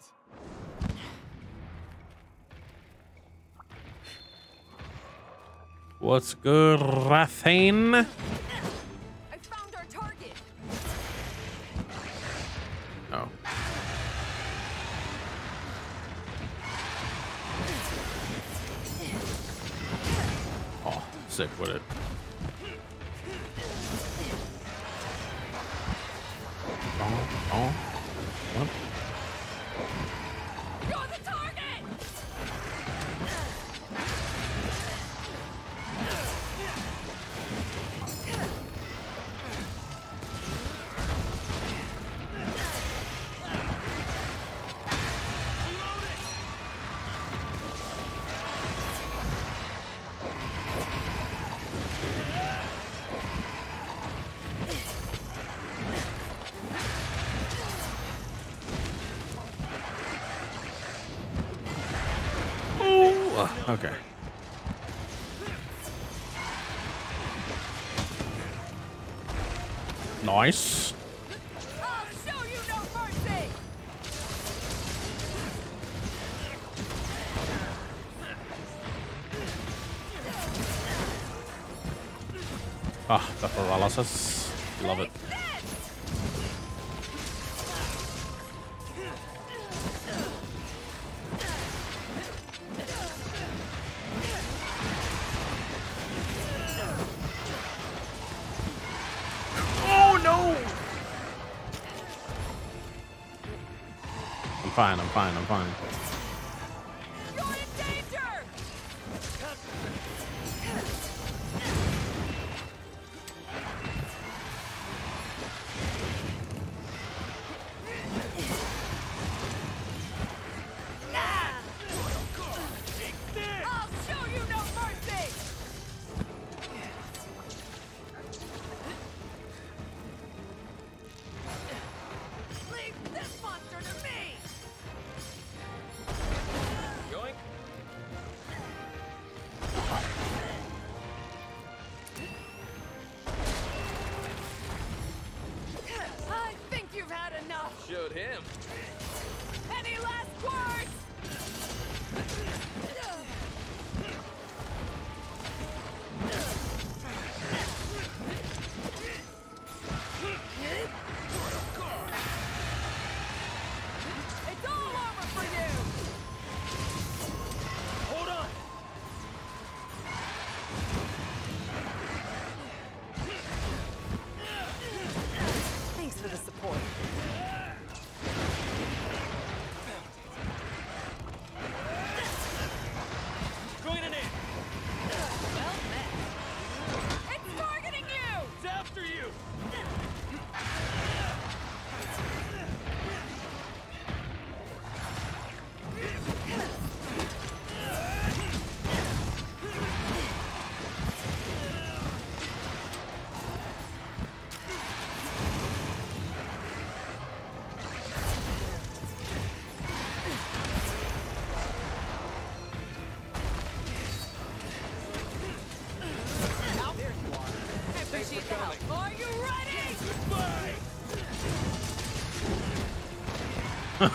What's good, Rathane?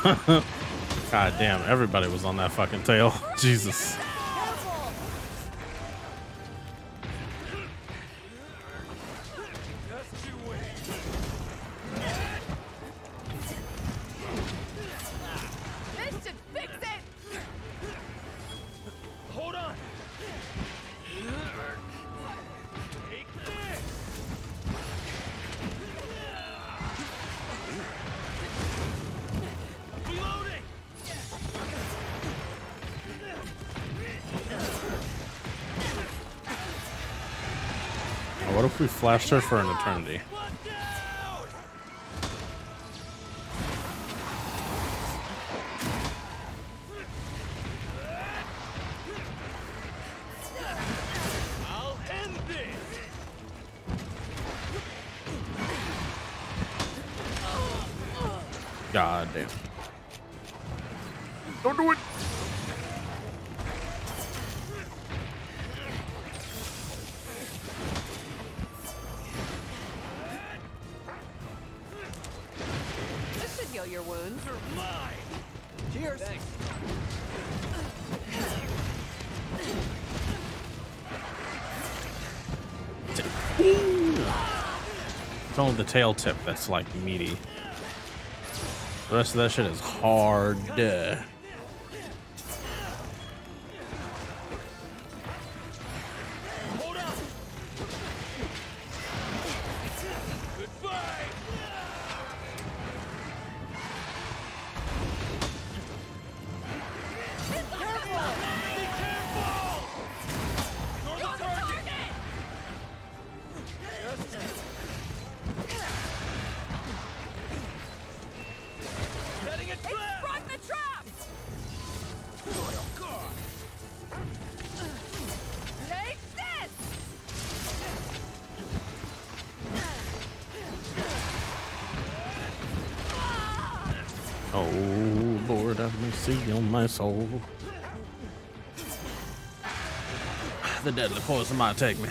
<laughs> God damn, everybody was on that fucking tail. <laughs> Jesus. flash her for an eternity. tail tip that's like meaty. The rest of that shit is hard. my soul.
The deadly poison might take me.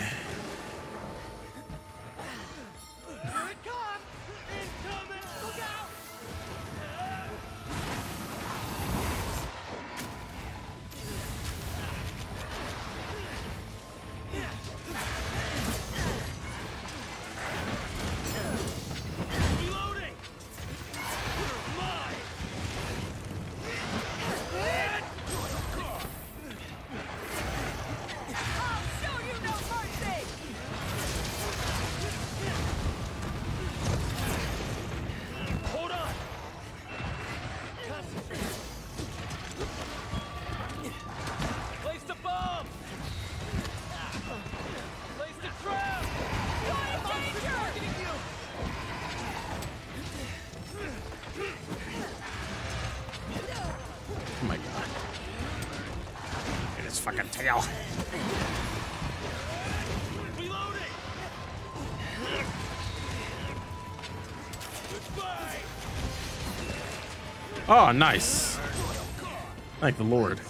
nice. Thank the Lord.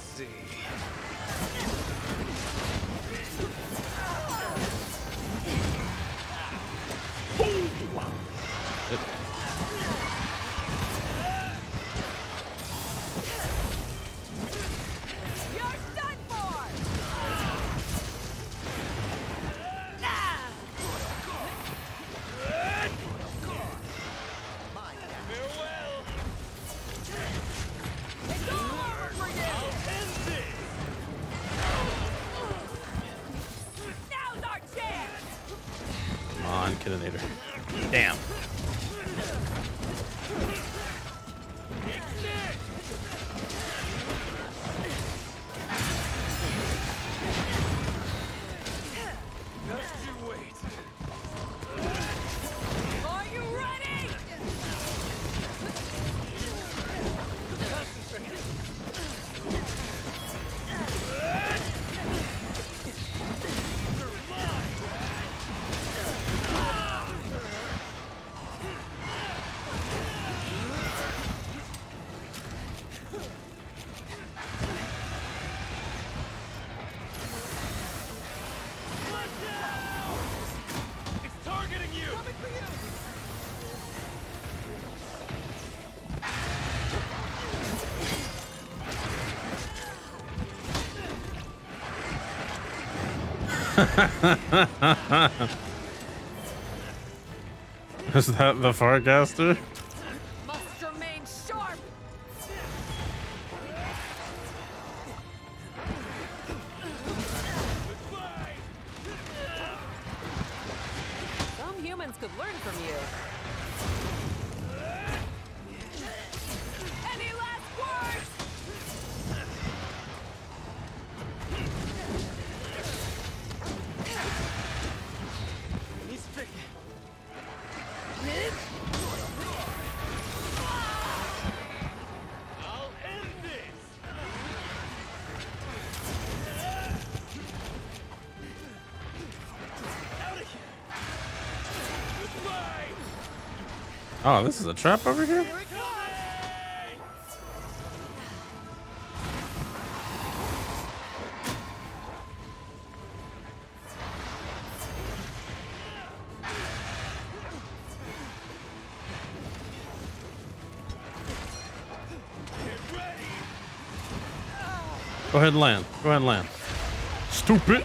<laughs> Is that the Farcaster? Oh, this is a trap over here? Go ahead and land. Go ahead and land. Stupid.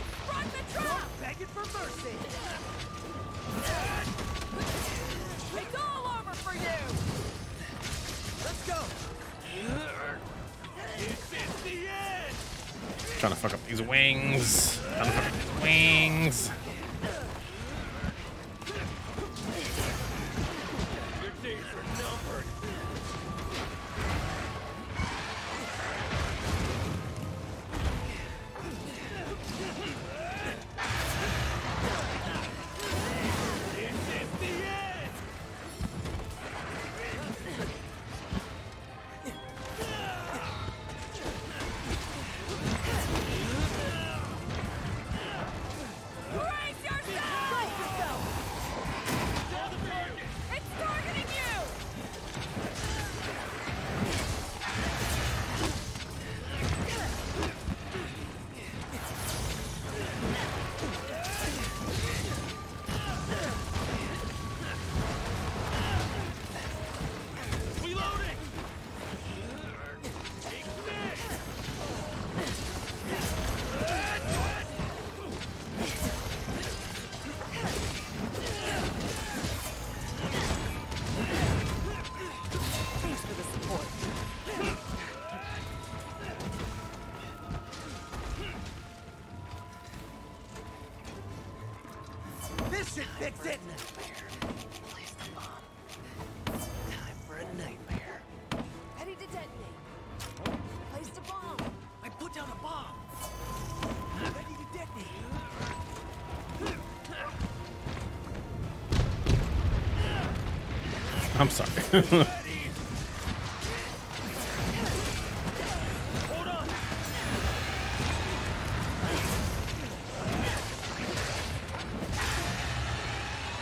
Sorry. <laughs>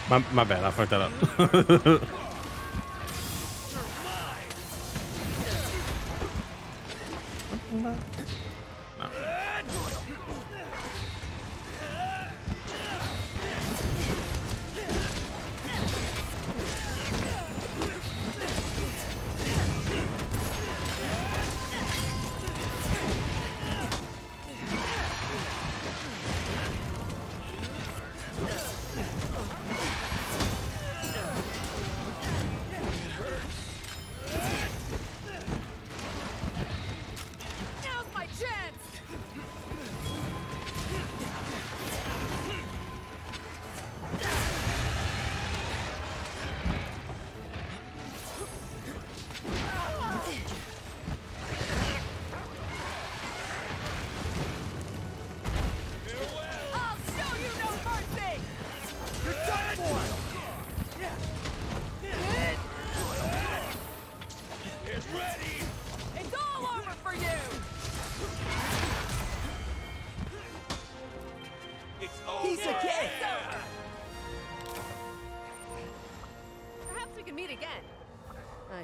My, my bad. I fucked that up. <laughs>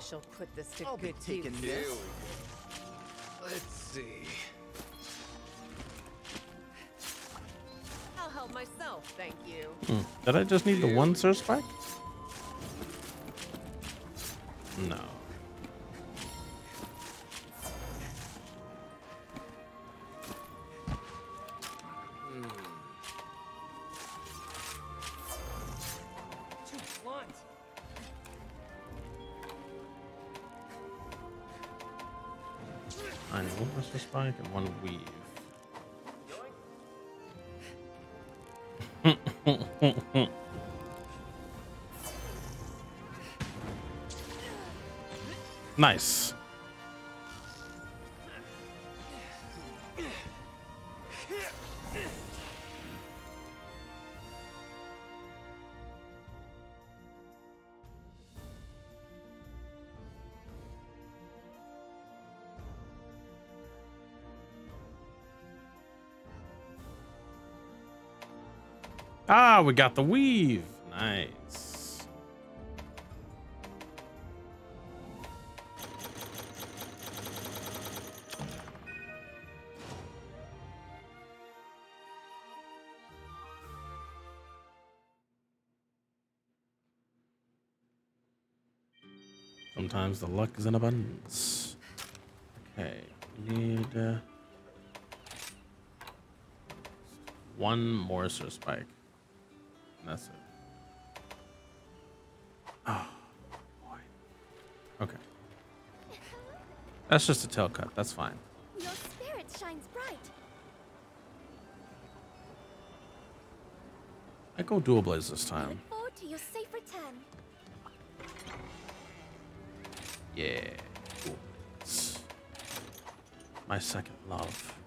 shall put this to
I'll be
good
taking
use.
this. Let's see.
I'll help myself, thank you.
Hmm. Did I just need the one Sir Spike? Nice. Ah, we got the weave. Nice. Sometimes the luck is in abundance. Okay, we need uh, one more Sir Spike. And that's it. Oh, boy. Okay. That's just a tail cut. That's fine.
Your spirit shines bright.
I go dual blaze this time. Yeah. Blaze. My second love.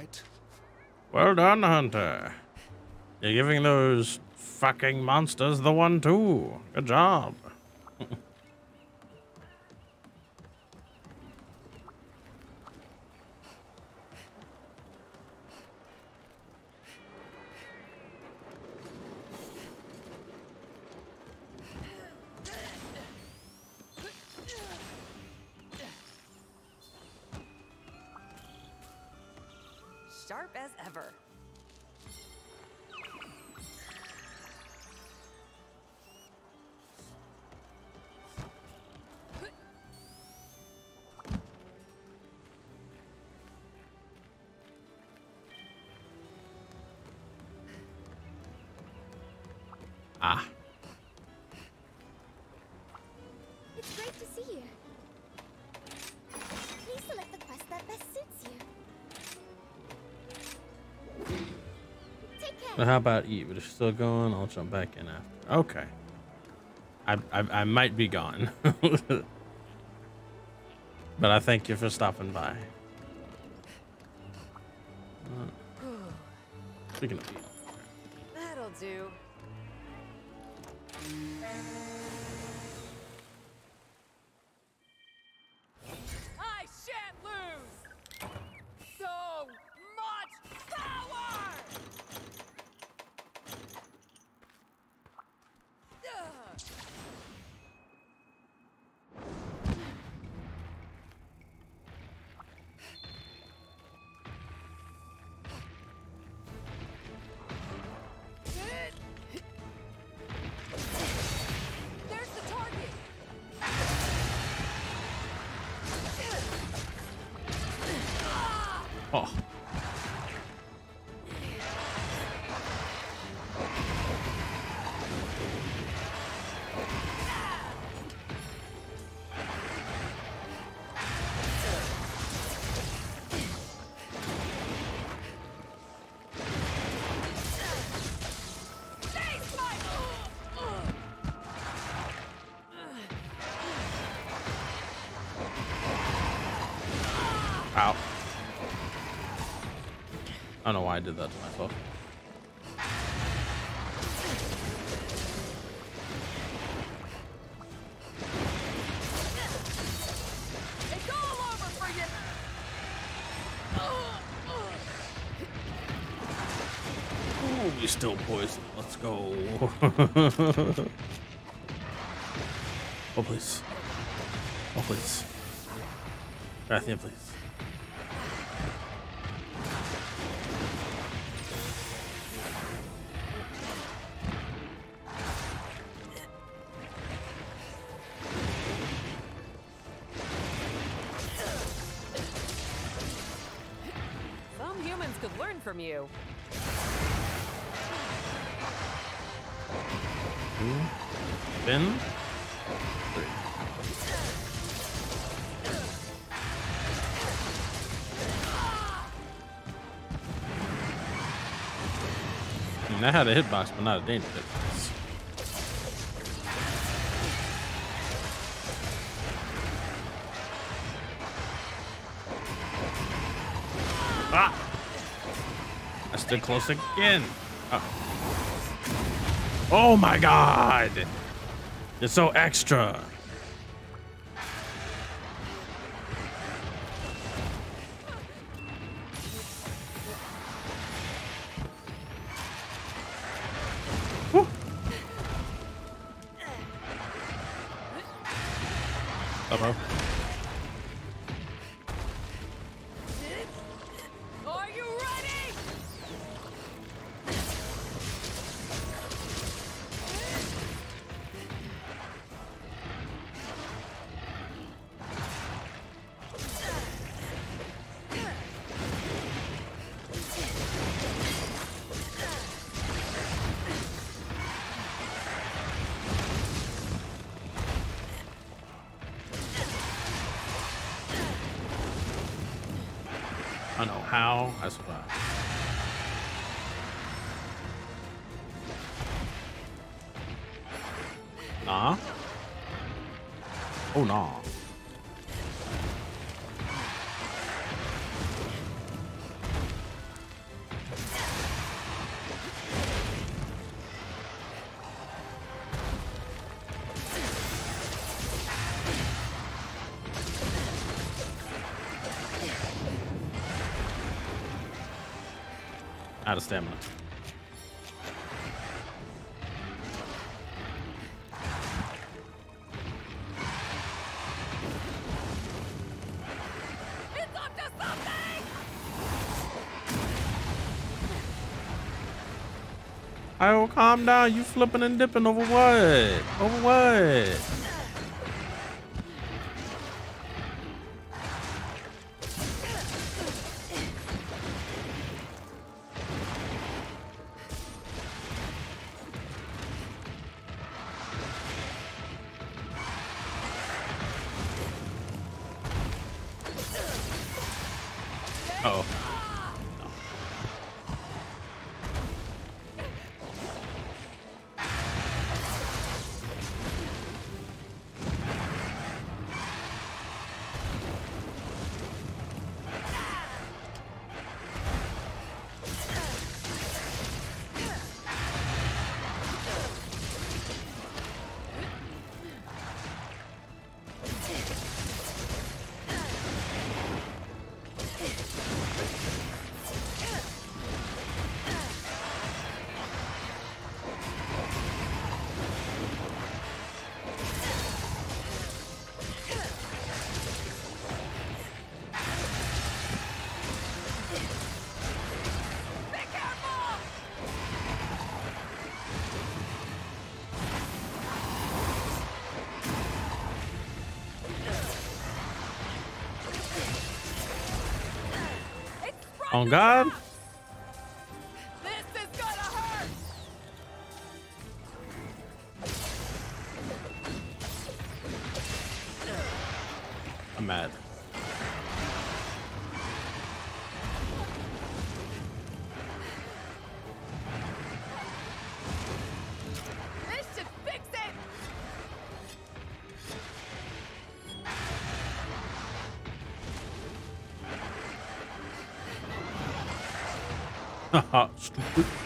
Right?
Well done, Hunter. You're giving those fucking monsters the one too. Good job. But how about you? But if you're still going, I'll jump back in after. Okay. I I, I might be gone. <laughs> but I thank you for stopping by. Uh, Speaking of
I
don't know why I did that to myself.
It's all over for you!
Ooh, we still poison. Let's go. <laughs> oh, please. Oh, please. Rathian, please. A hitbox, but not a danger hitbox. Ah! I stood close again. Ah. Oh my god! It's so extra. stamina. Oh, calm down. You flipping and dipping over what? Over what? On God?
あ、
ちょっと、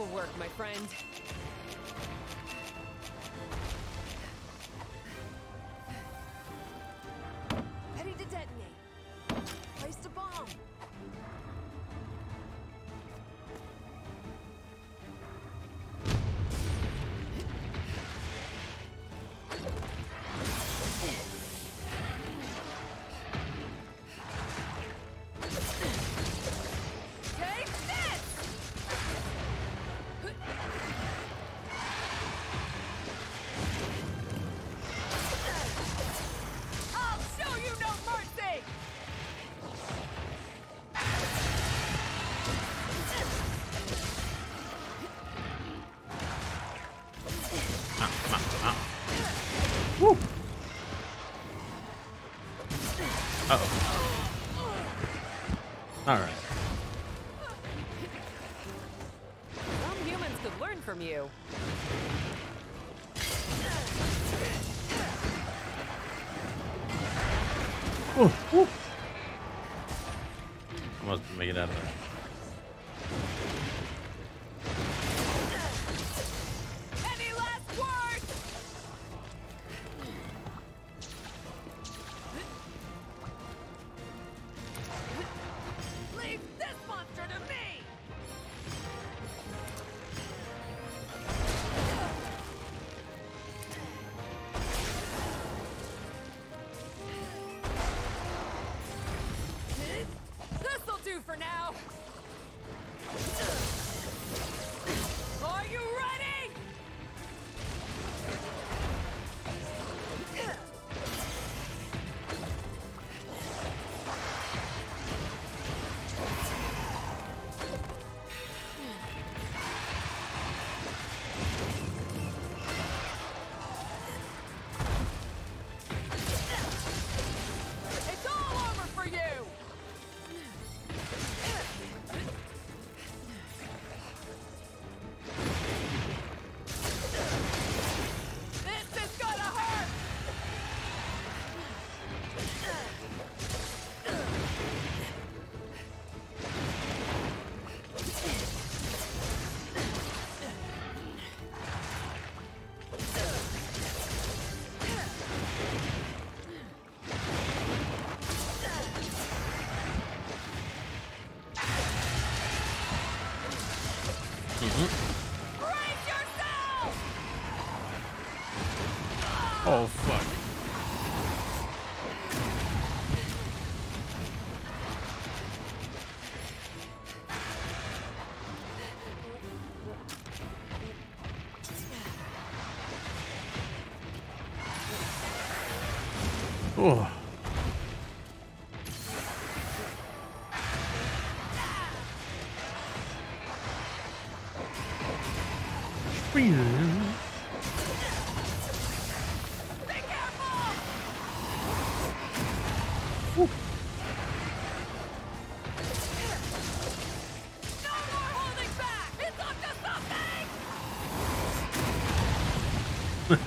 Beautiful work, my friend.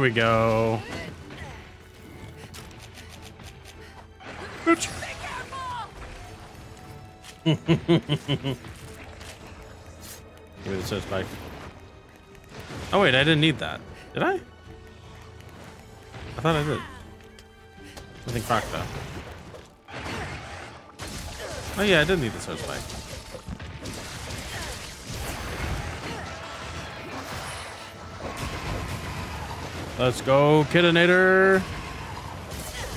There we go.
Be! <laughs>
Give me the search bike. Oh wait, I didn't need that. Did I? I thought I did. Nothing cracked though. Oh yeah, I did need the search bike. Let's go, Kiddinator.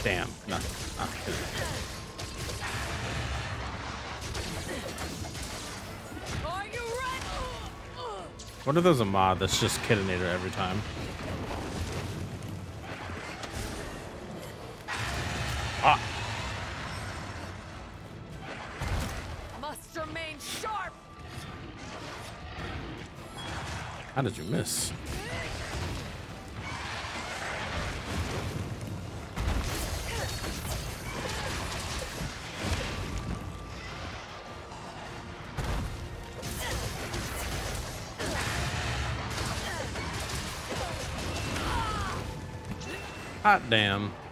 Damn, no, not Kiddinator.
Are you?
What if there's a mod that's just Kiddinator every time? Ah,
Must remain sharp!
how did you miss? Hot damn.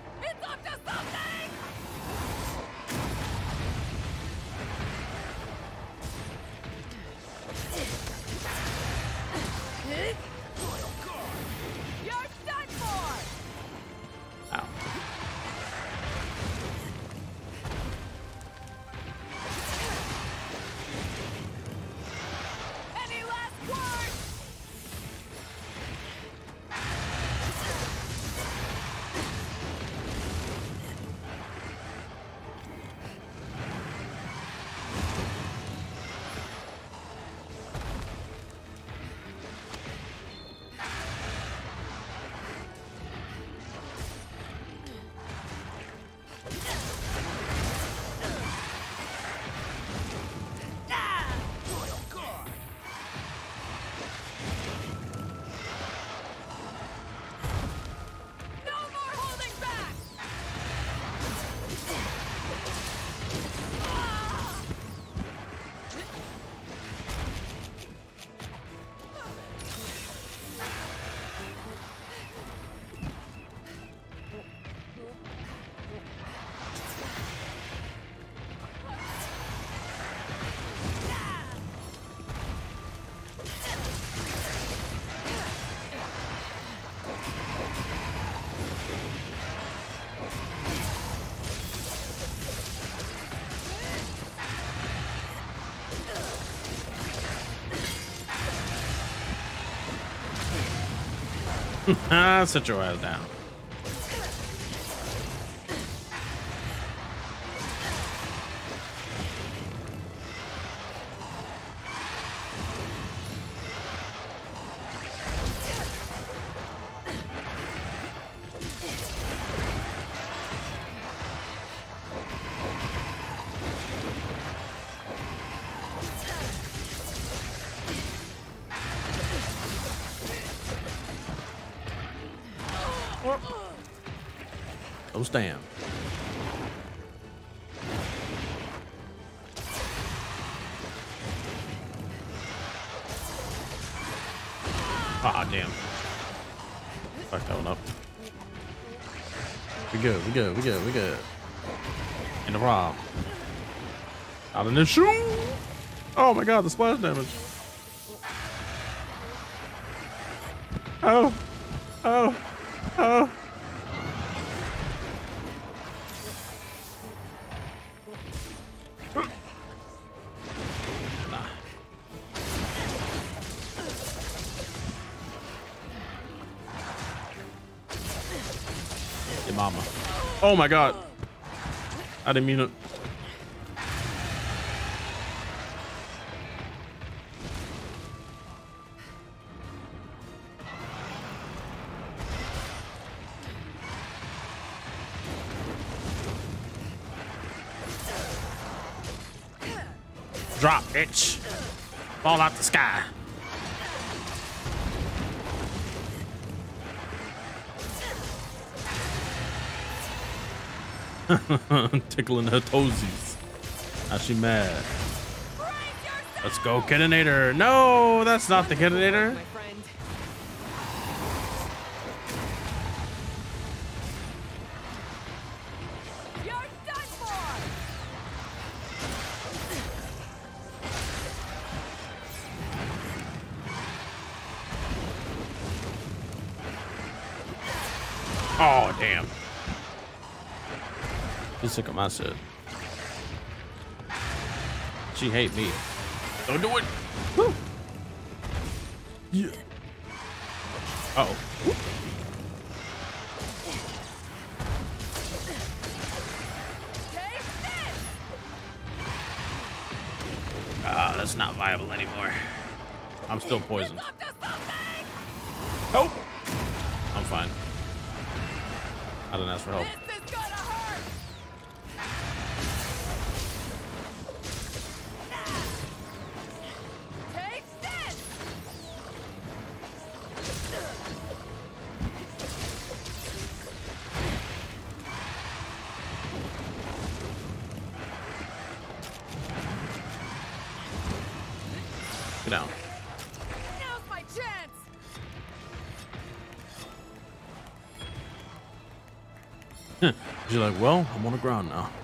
Ah, sit your Oh, damn. Ah, damn. Fuck that one up. We good, we good, we good, we good. In the rob. Out in the shoe! Oh my god, the splash damage. Oh my god. I didn't mean it. Drop, bitch. Fall out the sky. <laughs> Tickling her toesies. Now she mad. Let's go, Kittinator. No, that's not the Kittinator. Sick of my shit. She hate me. Don't do it. Woo. Yeah. Uh oh.
Take this!
Ah, that's not viable anymore. I'm still poisoned. Well, I'm on the ground now.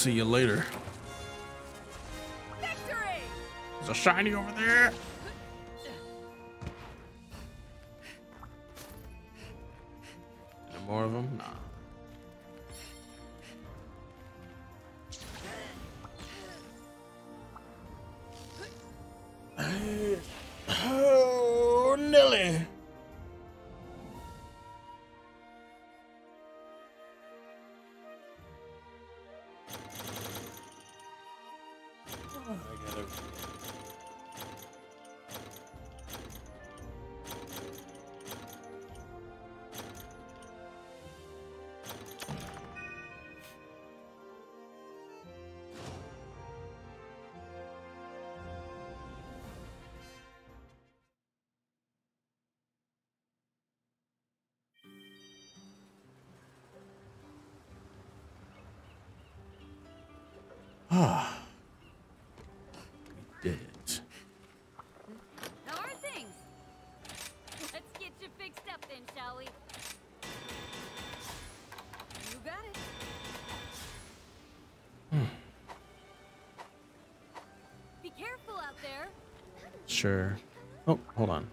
See you later.
Victory!
There's a shiny over there. Sure. Oh, hold on.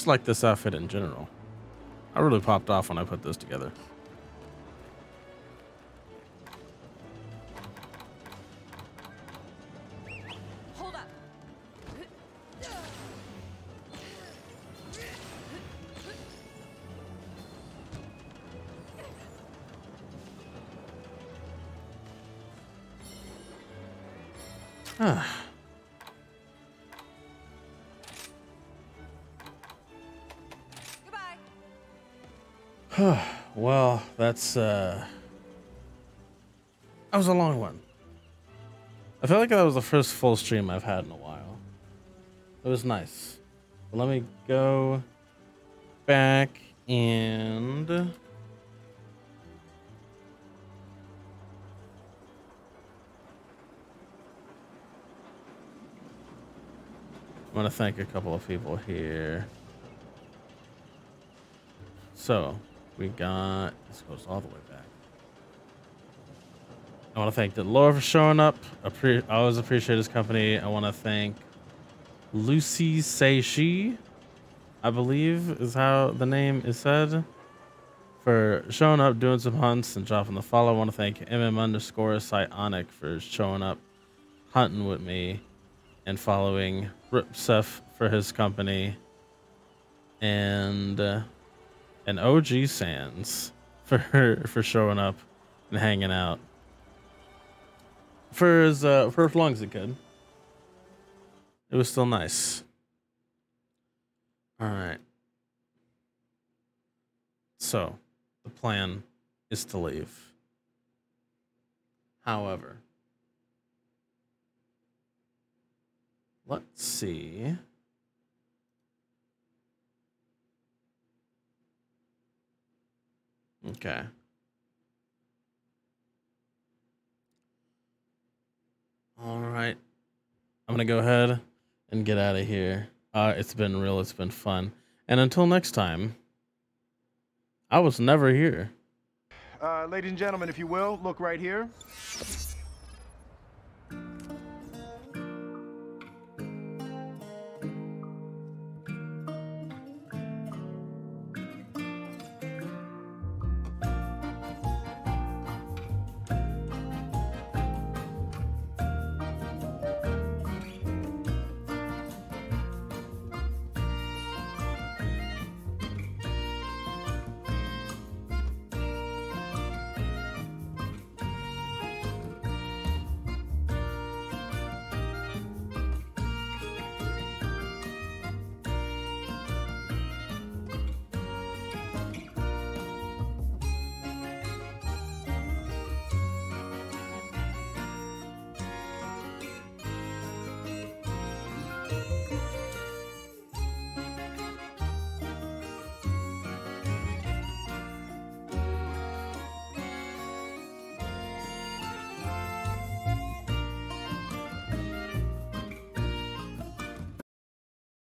Just like this outfit in general. I really popped off when I put this together. That's uh that was a long one. I feel like that was the first full stream I've had in a while. It was nice. But let me go back and I want to thank a couple of people here. So, we got this goes all the way back. I want to thank the Laura for showing up. Appre- I always appreciate his company. I want to thank Lucy Say She, I believe is how the name is said, for showing up, doing some hunts, and dropping the follow. I want to thank MM underscore Psionic for showing up, hunting with me, and following Ripsef for his company, and uh, and OG Sands for for showing up and hanging out for as uh, for as long as it could. It was still nice. All right. So, the plan is to leave. However, let's see. Okay. All right. I'm going to go ahead and get out of here. Uh, it's been real. It's been fun. And until next time, I was never here.
Uh, ladies and gentlemen, if you will, look right here.